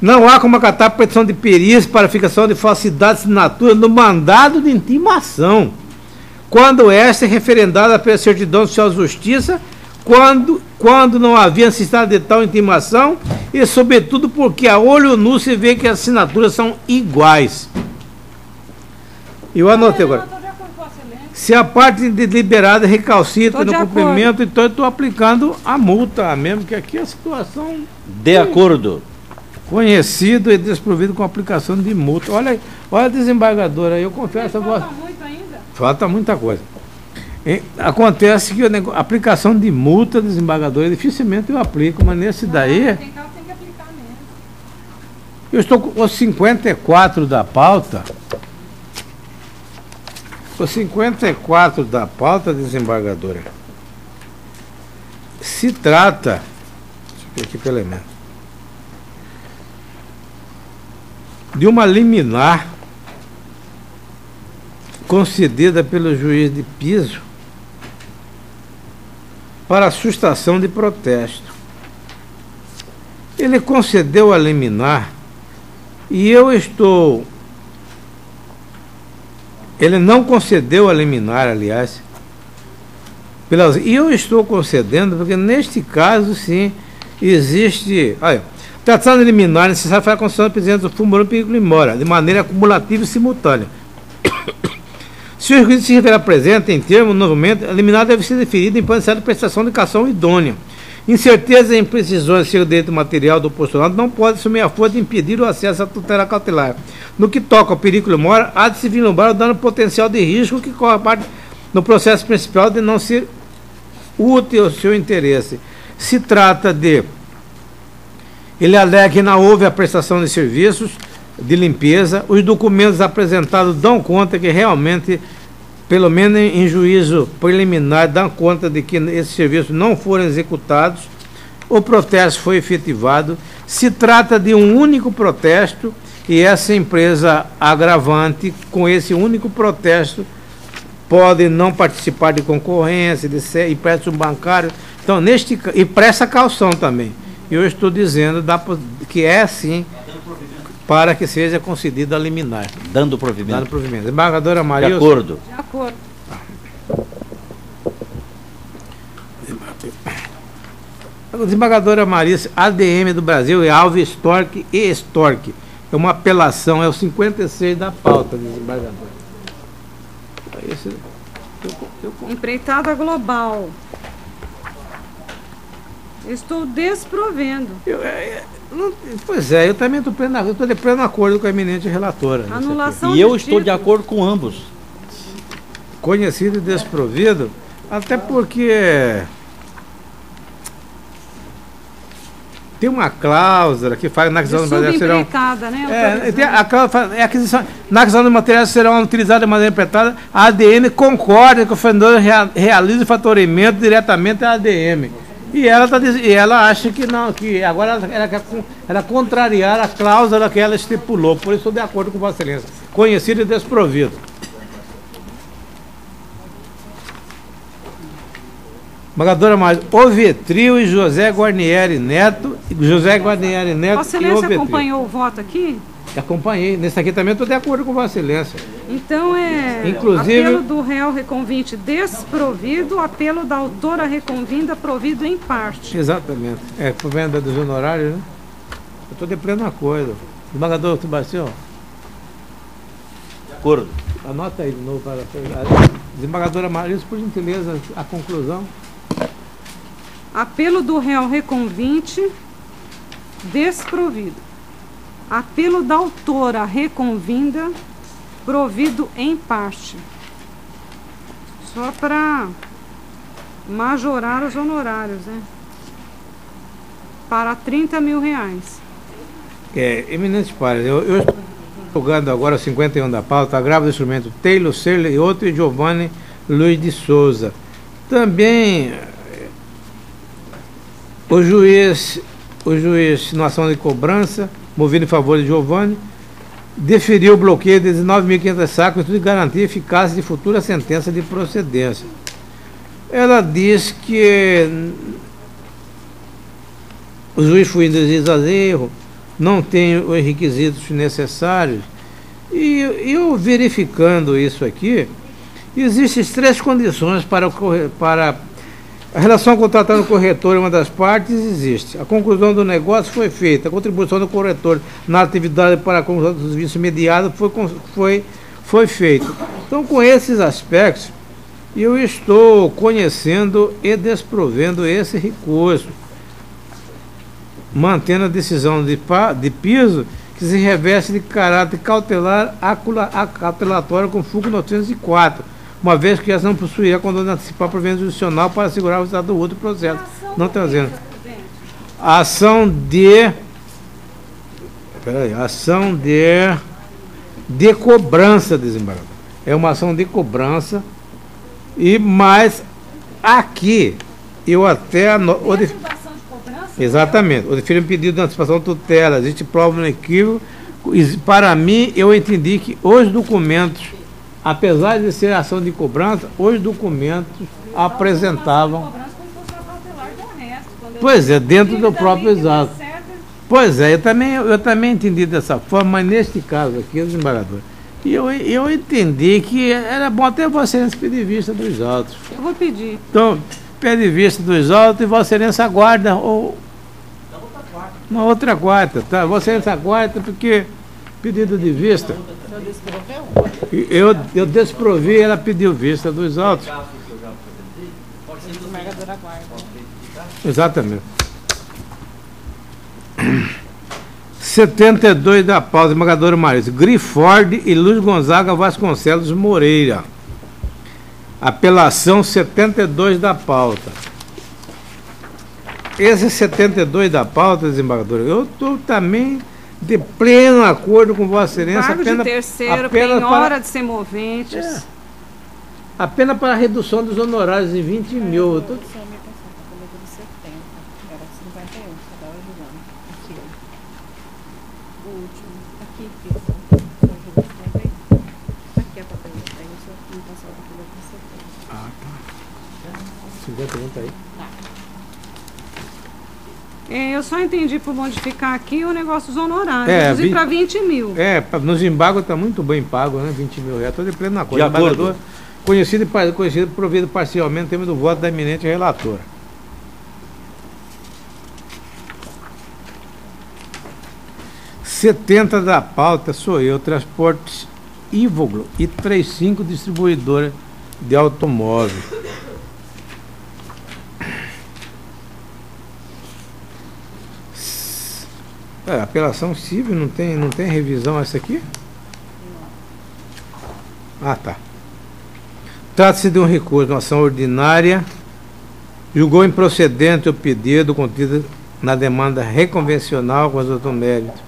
Não há como acatar a petição de perícia para fixação de falsidade de assinatura no mandado de intimação, quando esta é referendada pela certidão de social justiça, quando, quando não havia necessidade de tal intimação e, sobretudo, porque a olho nu se vê que as assinaturas são iguais. Eu anotei agora. Se a parte deliberada recalcita no cumprimento, então eu estou aplicando a multa mesmo, que aqui a situação. De acordo conhecido e desprovido com aplicação de multa. Olha, olha desembargadora, eu confesso. Falta gosto, muito ainda? Falta muita coisa. E, acontece que a aplicação de multa, desembargadora, dificilmente eu aplico, mas nesse Não, daí. Tem tem que aplicar mesmo. Eu estou com os 54 da pauta. Os 54 da pauta, desembargadora. Se trata. Deixa eu ver aqui pelo elemento de uma liminar concedida pelo juiz de piso para sustação de protesto. Ele concedeu a liminar e eu estou. Ele não concedeu a liminar, aliás. Pelas, e eu estou concedendo, porque neste caso, sim, existe. Olha, tratando de liminar, é necessário fazer a concessão do presidente do e Mora, de maneira acumulativa e simultânea. Se o juiz se revelar presente em termo, novamente, a liminar deve ser deferida em necessidade de prestação de cação idônea. Incerteza e imprecisões sobre o direito material do postulado não pode assumir a força de impedir o acesso à tutela cautelar. No que toca ao perigo mora, há de se vislumbrar o dano potencial de risco que corre parte no processo principal de não ser útil ao seu interesse. Se trata de ele alega que não houve a prestação de serviços de limpeza, os documentos apresentados dão conta que realmente, pelo menos em juízo preliminar, dão conta de que esses serviços não foram executados, o protesto foi efetivado. Se trata de um único protesto e essa empresa agravante, com esse único protesto, pode não participar de concorrência, de empréstimo bancário. Então, neste e presta calção também. Eu estou dizendo que é sim para que seja concedida a liminar. Dando provimento. Dando provimento. Desembargadora Maria. De acordo. De acordo. Desembargadora Maria, ADM do Brasil é Alves Stork e Stork. É uma apelação, é o 56 da pauta, desembargadora. Esse, eu, eu... Empreitada global. Estou desprovendo. Eu, é, é, não, pois é, eu também estou estou de pleno acordo com a eminente relatora. Anulação e eu estou de acordo com ambos. Conhecido e desprovido, até porque tem uma cláusula que faz na aquisição do material serão né, é, tem a cláusula é aquisição na aquisição do material serão utilizados de maneira emprestada a ADM concorda que o vendedor realize o faturamento diretamente à ADM e ela, tá, e ela acha que não, que agora ela, ela quer ela contrariar a cláusula que ela estipulou. Por isso estou de acordo com Vossa Excelência. Conhecido e desprovido. Magadora mais Ovetril e José Guarnieri Neto. José Guarnieri Neto. Vossa Excelência acompanhou o voto aqui? Acompanhei. Nesse aqui também estou de acordo com Vossa Excelência. Então é Inclusive, apelo do réu reconvinte desprovido, apelo da autora reconvinda provido em parte. Exatamente. É, por venda dos honorários, né? Eu estou de pleno acordo. Desembargador Sebastião. De acordo. Anota aí de novo para a desembargadora Marisa, por gentileza, a conclusão. Apelo do réu reconvinte desprovido apelo da autora reconvinda, provido em parte. Só para majorar os honorários, né? Para 30 mil reais. É, eminente pares, eu, eu estou jogando agora 51 da pauta, agravo do instrumento Taylor Serler e outro, Giovanni Luiz de Souza. Também o juiz, o juiz, na ação de cobrança, movido em favor de Giovanni, deferiu o bloqueio de 19.500 sacos de garantir eficácia de futura sentença de procedência. Ela diz que o juiz foi induzido a erro, não tem os requisitos necessários. E eu verificando isso aqui, existem três condições para, para a relação contratada no corretor e uma das partes existe. A conclusão do negócio foi feita. A contribuição do corretor na atividade para a conclusão do serviço imediato foi, foi, foi feita. Então, com esses aspectos, eu estou conhecendo e desprovendo esse recurso, mantendo a decisão de, de piso que se reveste de caráter cautelar aculatório com FUC 904 uma vez que essa não possuía condômino antecipar venda judicial para assegurar o estado do outro processo. Não trazendo. Ação de. Peraí, ação de. De cobrança, desembargador. É uma ação de cobrança. E mais aqui, eu até. O de, exatamente. O defiro um pedido de antecipação tutela. Existe prova no equívoco Para mim, eu entendi que os documentos, apesar de ser ação de cobrança, os documentos apresentavam. Pois é, dentro do próprio exato. Pois é, eu também, eu também entendi dessa forma, mas neste caso aqui, desembargador, e eu, eu entendi que era bom até Vossa Excelência pedir vista dos autos. Eu vou pedir. Então, pede vista dos autos e Vossa Excelência aguarda ou uma outra quarta, tá? Vossa Excelência aguarda porque pedido de vista. Eu, eu desprovi, ela pediu vista dos autos. Exatamente. 72 da pauta, esmagadora Marisa. Griford e Luiz Gonzaga Vasconcelos Moreira. Apelação 72 da pauta. Esse 72 da pauta, desembargador, eu estou também de pleno acordo com Vossa Excelência. Pago apenas, de terceiro, apenas penhora para, de semoventes. É, apenas para a redução dos honorários em 20 mil. Eu tô, aí. É, eu só entendi por modificar aqui o negócio dos honorários. É, reduzir para 20 mil. É, nos embargos está muito bem pago, né? 20 mil reais. Estou de pleno acordo. De acordo. Conhecido e conhecido provido parcialmente em termos do voto da eminente relatora. Setenta da pauta sou eu, Transportes Ívoglo e 35 distribuidora de automóvel. É, apelação civil não tem, não tem revisão essa aqui? Ah, tá. Trata-se de um recurso de uma ação ordinária. Julgou improcedente o pedido contido na demanda reconvencional com outros méritos.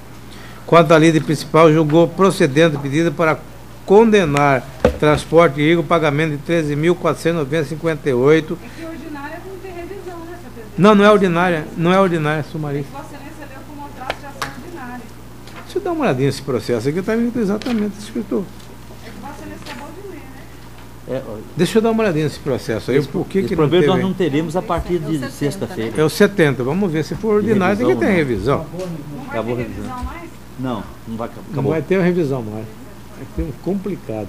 Quanto à lei de principal, julgou procedente o pedido para condenar transporte e o pagamento de 13.490,58. que ordinária não tem revisão, né? Não, não é ordinária, não é ordinária, é sumarista Excelência leu como contrato de ação ordinária. Deixa eu dar uma olhadinha nesse processo aqui, está vindo exatamente escritor. É né? É, Deixa eu dar uma olhadinha nesse processo aí, esse por que, esse que não problema teve? nós não teremos a partir de sexta-feira. É o 70, vamos ver se for ordinário, tem que ter revisão revisão. Não vai Acabou a ter revisão. mais? Não, não vai acabar. Não vai ter uma revisão mais. Vai ter um complicado.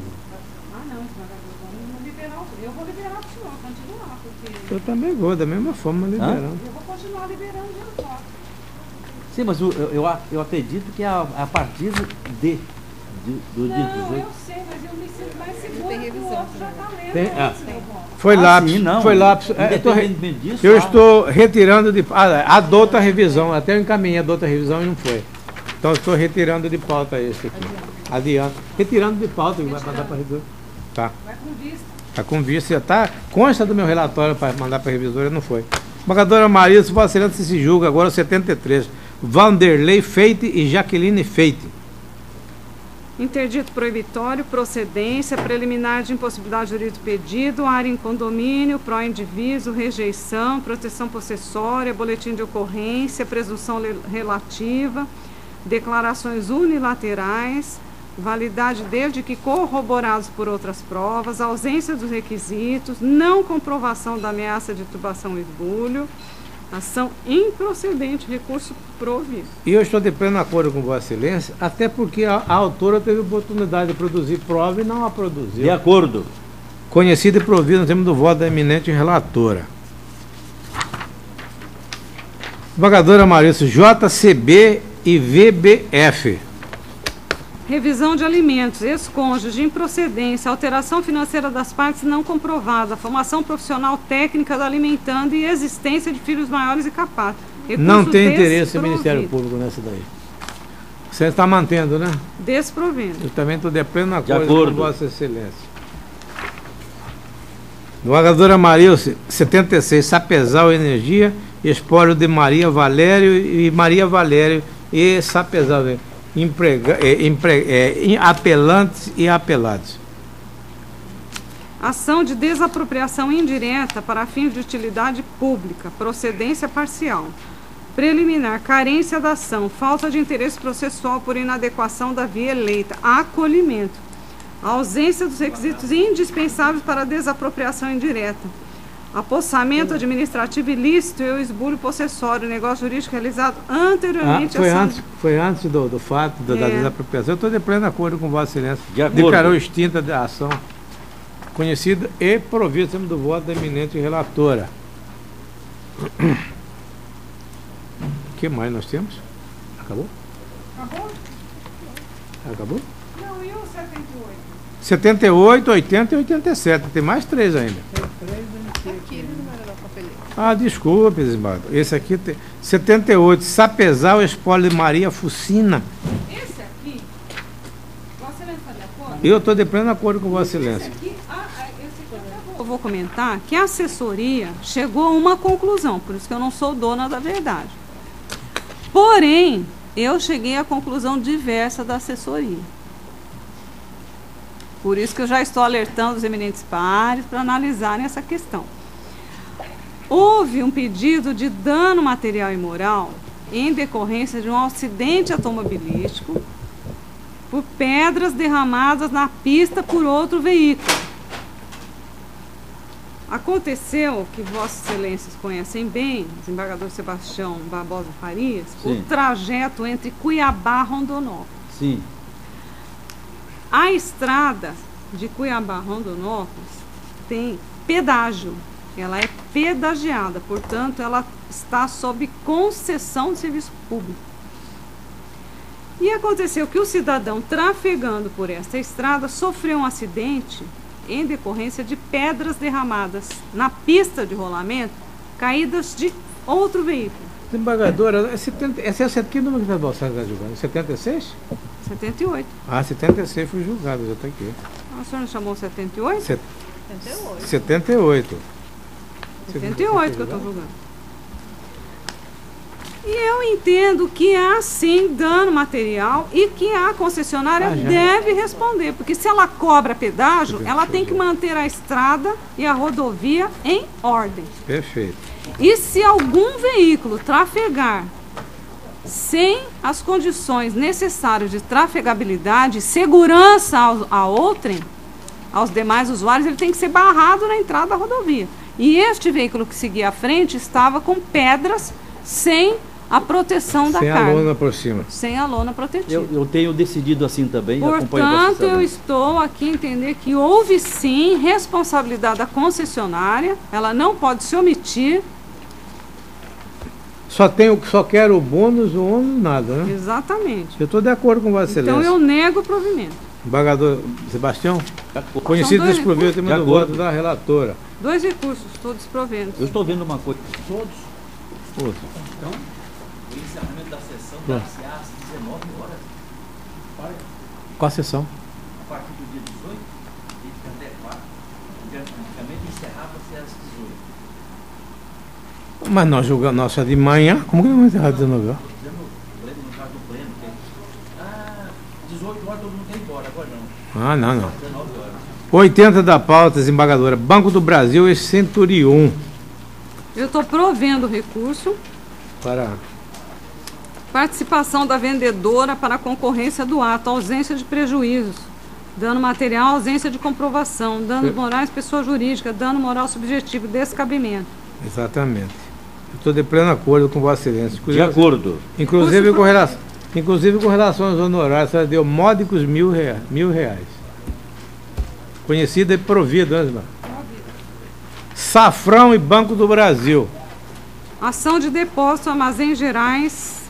Ah, não, desembargador, vamos liberar. o- Eu vou liberar o senhor, continuar, porque Eu também vou, da mesma forma, liberando. eu vou continuar liberando o. Sim, mas eu, eu, eu- eu acredito que é a, a partir de, de- do dia Não, 18. eu sei, mas eu me sinto mais segura que o outro já está lendo. Tem- antes, ah. Foi Ah, lápis, sim, não. foi lápis. É, eu tô disso, Eu ah, estou retirando de. Ah, a outra revisão, até eu encaminhei a outra revisão e não foi. Então estou retirando de pauta esse aqui. Adiante. Retirando de pauta, que vai mandar para a revisora. Tá. Vai com vista. Está com vista, já está. Consta do meu relatório para mandar para a revisora, não foi. Esmagadora Maria, se Vossa Excelência se julga agora o 73. Vanderlei Feite e Jaqueline Feite. Interdito proibitório, procedência, preliminar de impossibilidade de direito pedido, área em condomínio, pró-indiviso, rejeição, proteção possessória, boletim de ocorrência, presunção relativa, declarações unilaterais, validade desde que corroborados por outras provas, ausência dos requisitos, não comprovação da ameaça de tubação e esbulho, ação improcedente, recurso provido. E eu estou de pleno acordo com Vossa Excelência, até porque a, a autora teve oportunidade de produzir prova e não a produziu. De acordo. Conhecida e provida no termo do voto da eminente relatora. Esmagadora Marícia, JCB e VBF. Revisão de alimentos, ex-cônjuge, improcedência, alteração financeira das partes não comprovada, formação profissional técnica do alimentando e existência de filhos maiores e capazes. Recurso Não tem interesse o desprovido. Ministério Público nessa daí. Você está mantendo, né? Desprovendo. Eu também estou de pleno acordo, acordo. com Vossa Excelência. Esmagadora Marilce, 76, Sapezal Energia, espólio de Maria Valério e Maria Valério e Sapezal, né? Emprega, é, é, apelantes e apelados. Ação de desapropriação indireta para fins de utilidade pública, procedência parcial. preliminar, carência da ação, falta de interesse processual por inadequação da via eleita, acolhimento, ausência dos requisitos indispensáveis para desapropriação indireta, apossamento administrativo ilícito e o esbulho possessório, negócio jurídico realizado anteriormente ah, foi, ação... antes, foi antes do, do fato da, É. da desapropriação. Eu estou de pleno acordo com Vossa Excelência. De acordo. Declarou extinta a ação conhecida e provista do voto da eminente relatora. O que mais nós temos? Acabou? Acabou? Acabou? Não, e o 78? 78, 80 e 87. Tem mais três ainda. Ah, desculpe, desembargador. Esse aqui tem 78. Sapezal, espólio de Maria Fucina. Esse aqui, Vossa Excelência está de acordo? Eu estou de pleno acordo com Vossa Excelência. Esse aqui, ah, ah, esse aqui. Eu vou comentar que a assessoria chegou a uma conclusão, por isso que eu não sou dona da verdade. Porém, eu cheguei à conclusão diversa da assessoria. Por isso que eu já estou alertando os eminentes pares para analisarem essa questão. Houve um pedido de dano material e moral em decorrência de um acidente automobilístico por pedras derramadas na pista por outro veículo. Aconteceu que Vossas Excelências conhecem bem, desembargador Sebastião Barbosa Farias, Sim. o trajeto entre Cuiabá e Rondonópolis. Sim. A estrada de Cuiabá a Rondonópolis tem pedágio. Ela é pedagiada, portanto, ela está sob concessão de serviço público. E aconteceu que o cidadão trafegando por esta estrada sofreu um acidente em decorrência de pedras derramadas na pista de rolamento caídas de outro veículo. Desembargadora, é 70, esse é o que número que está julgando? 76? 78. Ah, 76 foi julgado, já está aqui. A senhora chamou 78? Set- 78. 78 que eu estou julgando. E eu entendo que há sim dano material e que a concessionária Ah, deve responder, porque se ela cobra pedágio, ela tem que manter a estrada e a rodovia em ordem. Perfeito. E se algum veículo trafegar sem as condições necessárias de trafegabilidade segurança a outrem, aos demais usuários, ele tem que ser barrado na entrada da rodovia. E este veículo que seguia à frente estava com pedras sem a proteção da Sem a carga. lona por cima. Sem a lona protetiva. Eu, eu tenho decidido assim também. Portanto, eu estou aqui a entender que houve sim responsabilidade da concessionária, ela não pode se omitir, Só, tenho, só quero o bônus, o ônus, nada, né? exatamente. Eu estou de acordo com Vossa Então Excelência. eu nego o provimento. Embargador Sebastião, conhecido São dois desprovido recursos. também De do acordo. voto da relatora. Dois recursos, todos proventos. Eu estou vendo uma coisa. Todos. Ouça. Então, o encerramento da sessão Pronto. dar-se às 19 horas. Qual a sessão? A partir do dia 18 e fica até 4. Antigamente encerrava-se às 18. Mas nós julgamos nossa de manhã. Como que não vamos encerrar 19 horas? Estou dizendo o pleno, no caso do pleno, que ah, 18 horas todo mundo quer ir embora, agora não. Ah, não, não. 19 horas. 80 da pauta, desembargadora. Banco do Brasil e Centurion. Eu estou provendo o recurso, Para. participação da vendedora para a concorrência do ato, ausência de prejuízos, dano material, ausência de comprovação, danos Eu- morais, pessoa jurídica, dano moral subjetivo, descabimento. Exatamente. Estou de pleno acordo com Vossa Excelência. De Inclusive, acordo. inclusive, com relação, inclusive com relação aos honorários, ela deu módicos mil reais. Mil reais. Conhecida e provida, né, Zimar? Safrão e Banco do Brasil. Ação de depósito, armazéns gerais,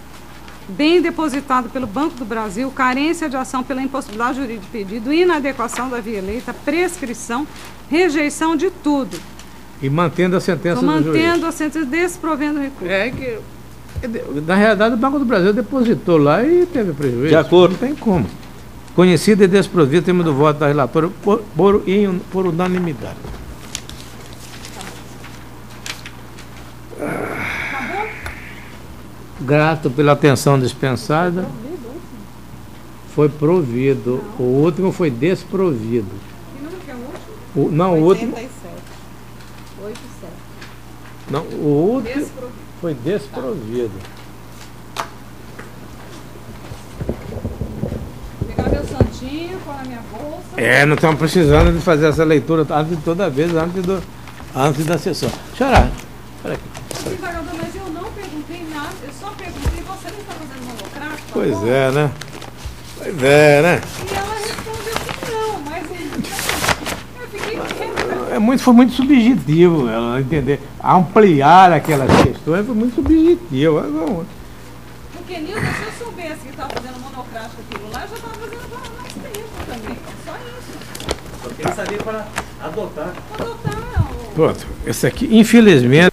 bem depositado pelo Banco do Brasil, carência de ação pela impossibilidade jurídica de pedido, inadequação da via eleita, prescrição, rejeição de tudo. E mantendo a sentença Estou do juiz. mantendo a sentença, desprovendo recurso. É que. Na realidade, o Banco do Brasil depositou lá e teve prejuízo. De acordo. Não tem como. Conhecida e desprovida, temos do voto da relatora por, por, por unanimidade. Grato pela atenção dispensada. Foi provido. O último foi desprovido. O, não, o último. Não, o último. Foi desprovido. Pegar meu santinho, pôr na minha bolsa. É, não estamos precisando de fazer essa leitura antes de toda vez, antes, do, antes da sessão. Senhora, olha aqui. Mas eu não perguntei nada, eu só perguntei, você não está fazendo monocrático? Pois agora? é, né? Pois é, né? E ela respondeu que não, mas eu fiquei quieta. É muito, foi muito subjetivo ela entender. Ampliar aquelas questões foi muito subjetivo. Agora, Porque, Nilson, se eu soubesse que estava fazendo monocrático aquilo lá, eu já estava fazendo há mais tempo também. Só isso. Só queria saber para adotar. Adotar. Pronto, esse aqui, infelizmente.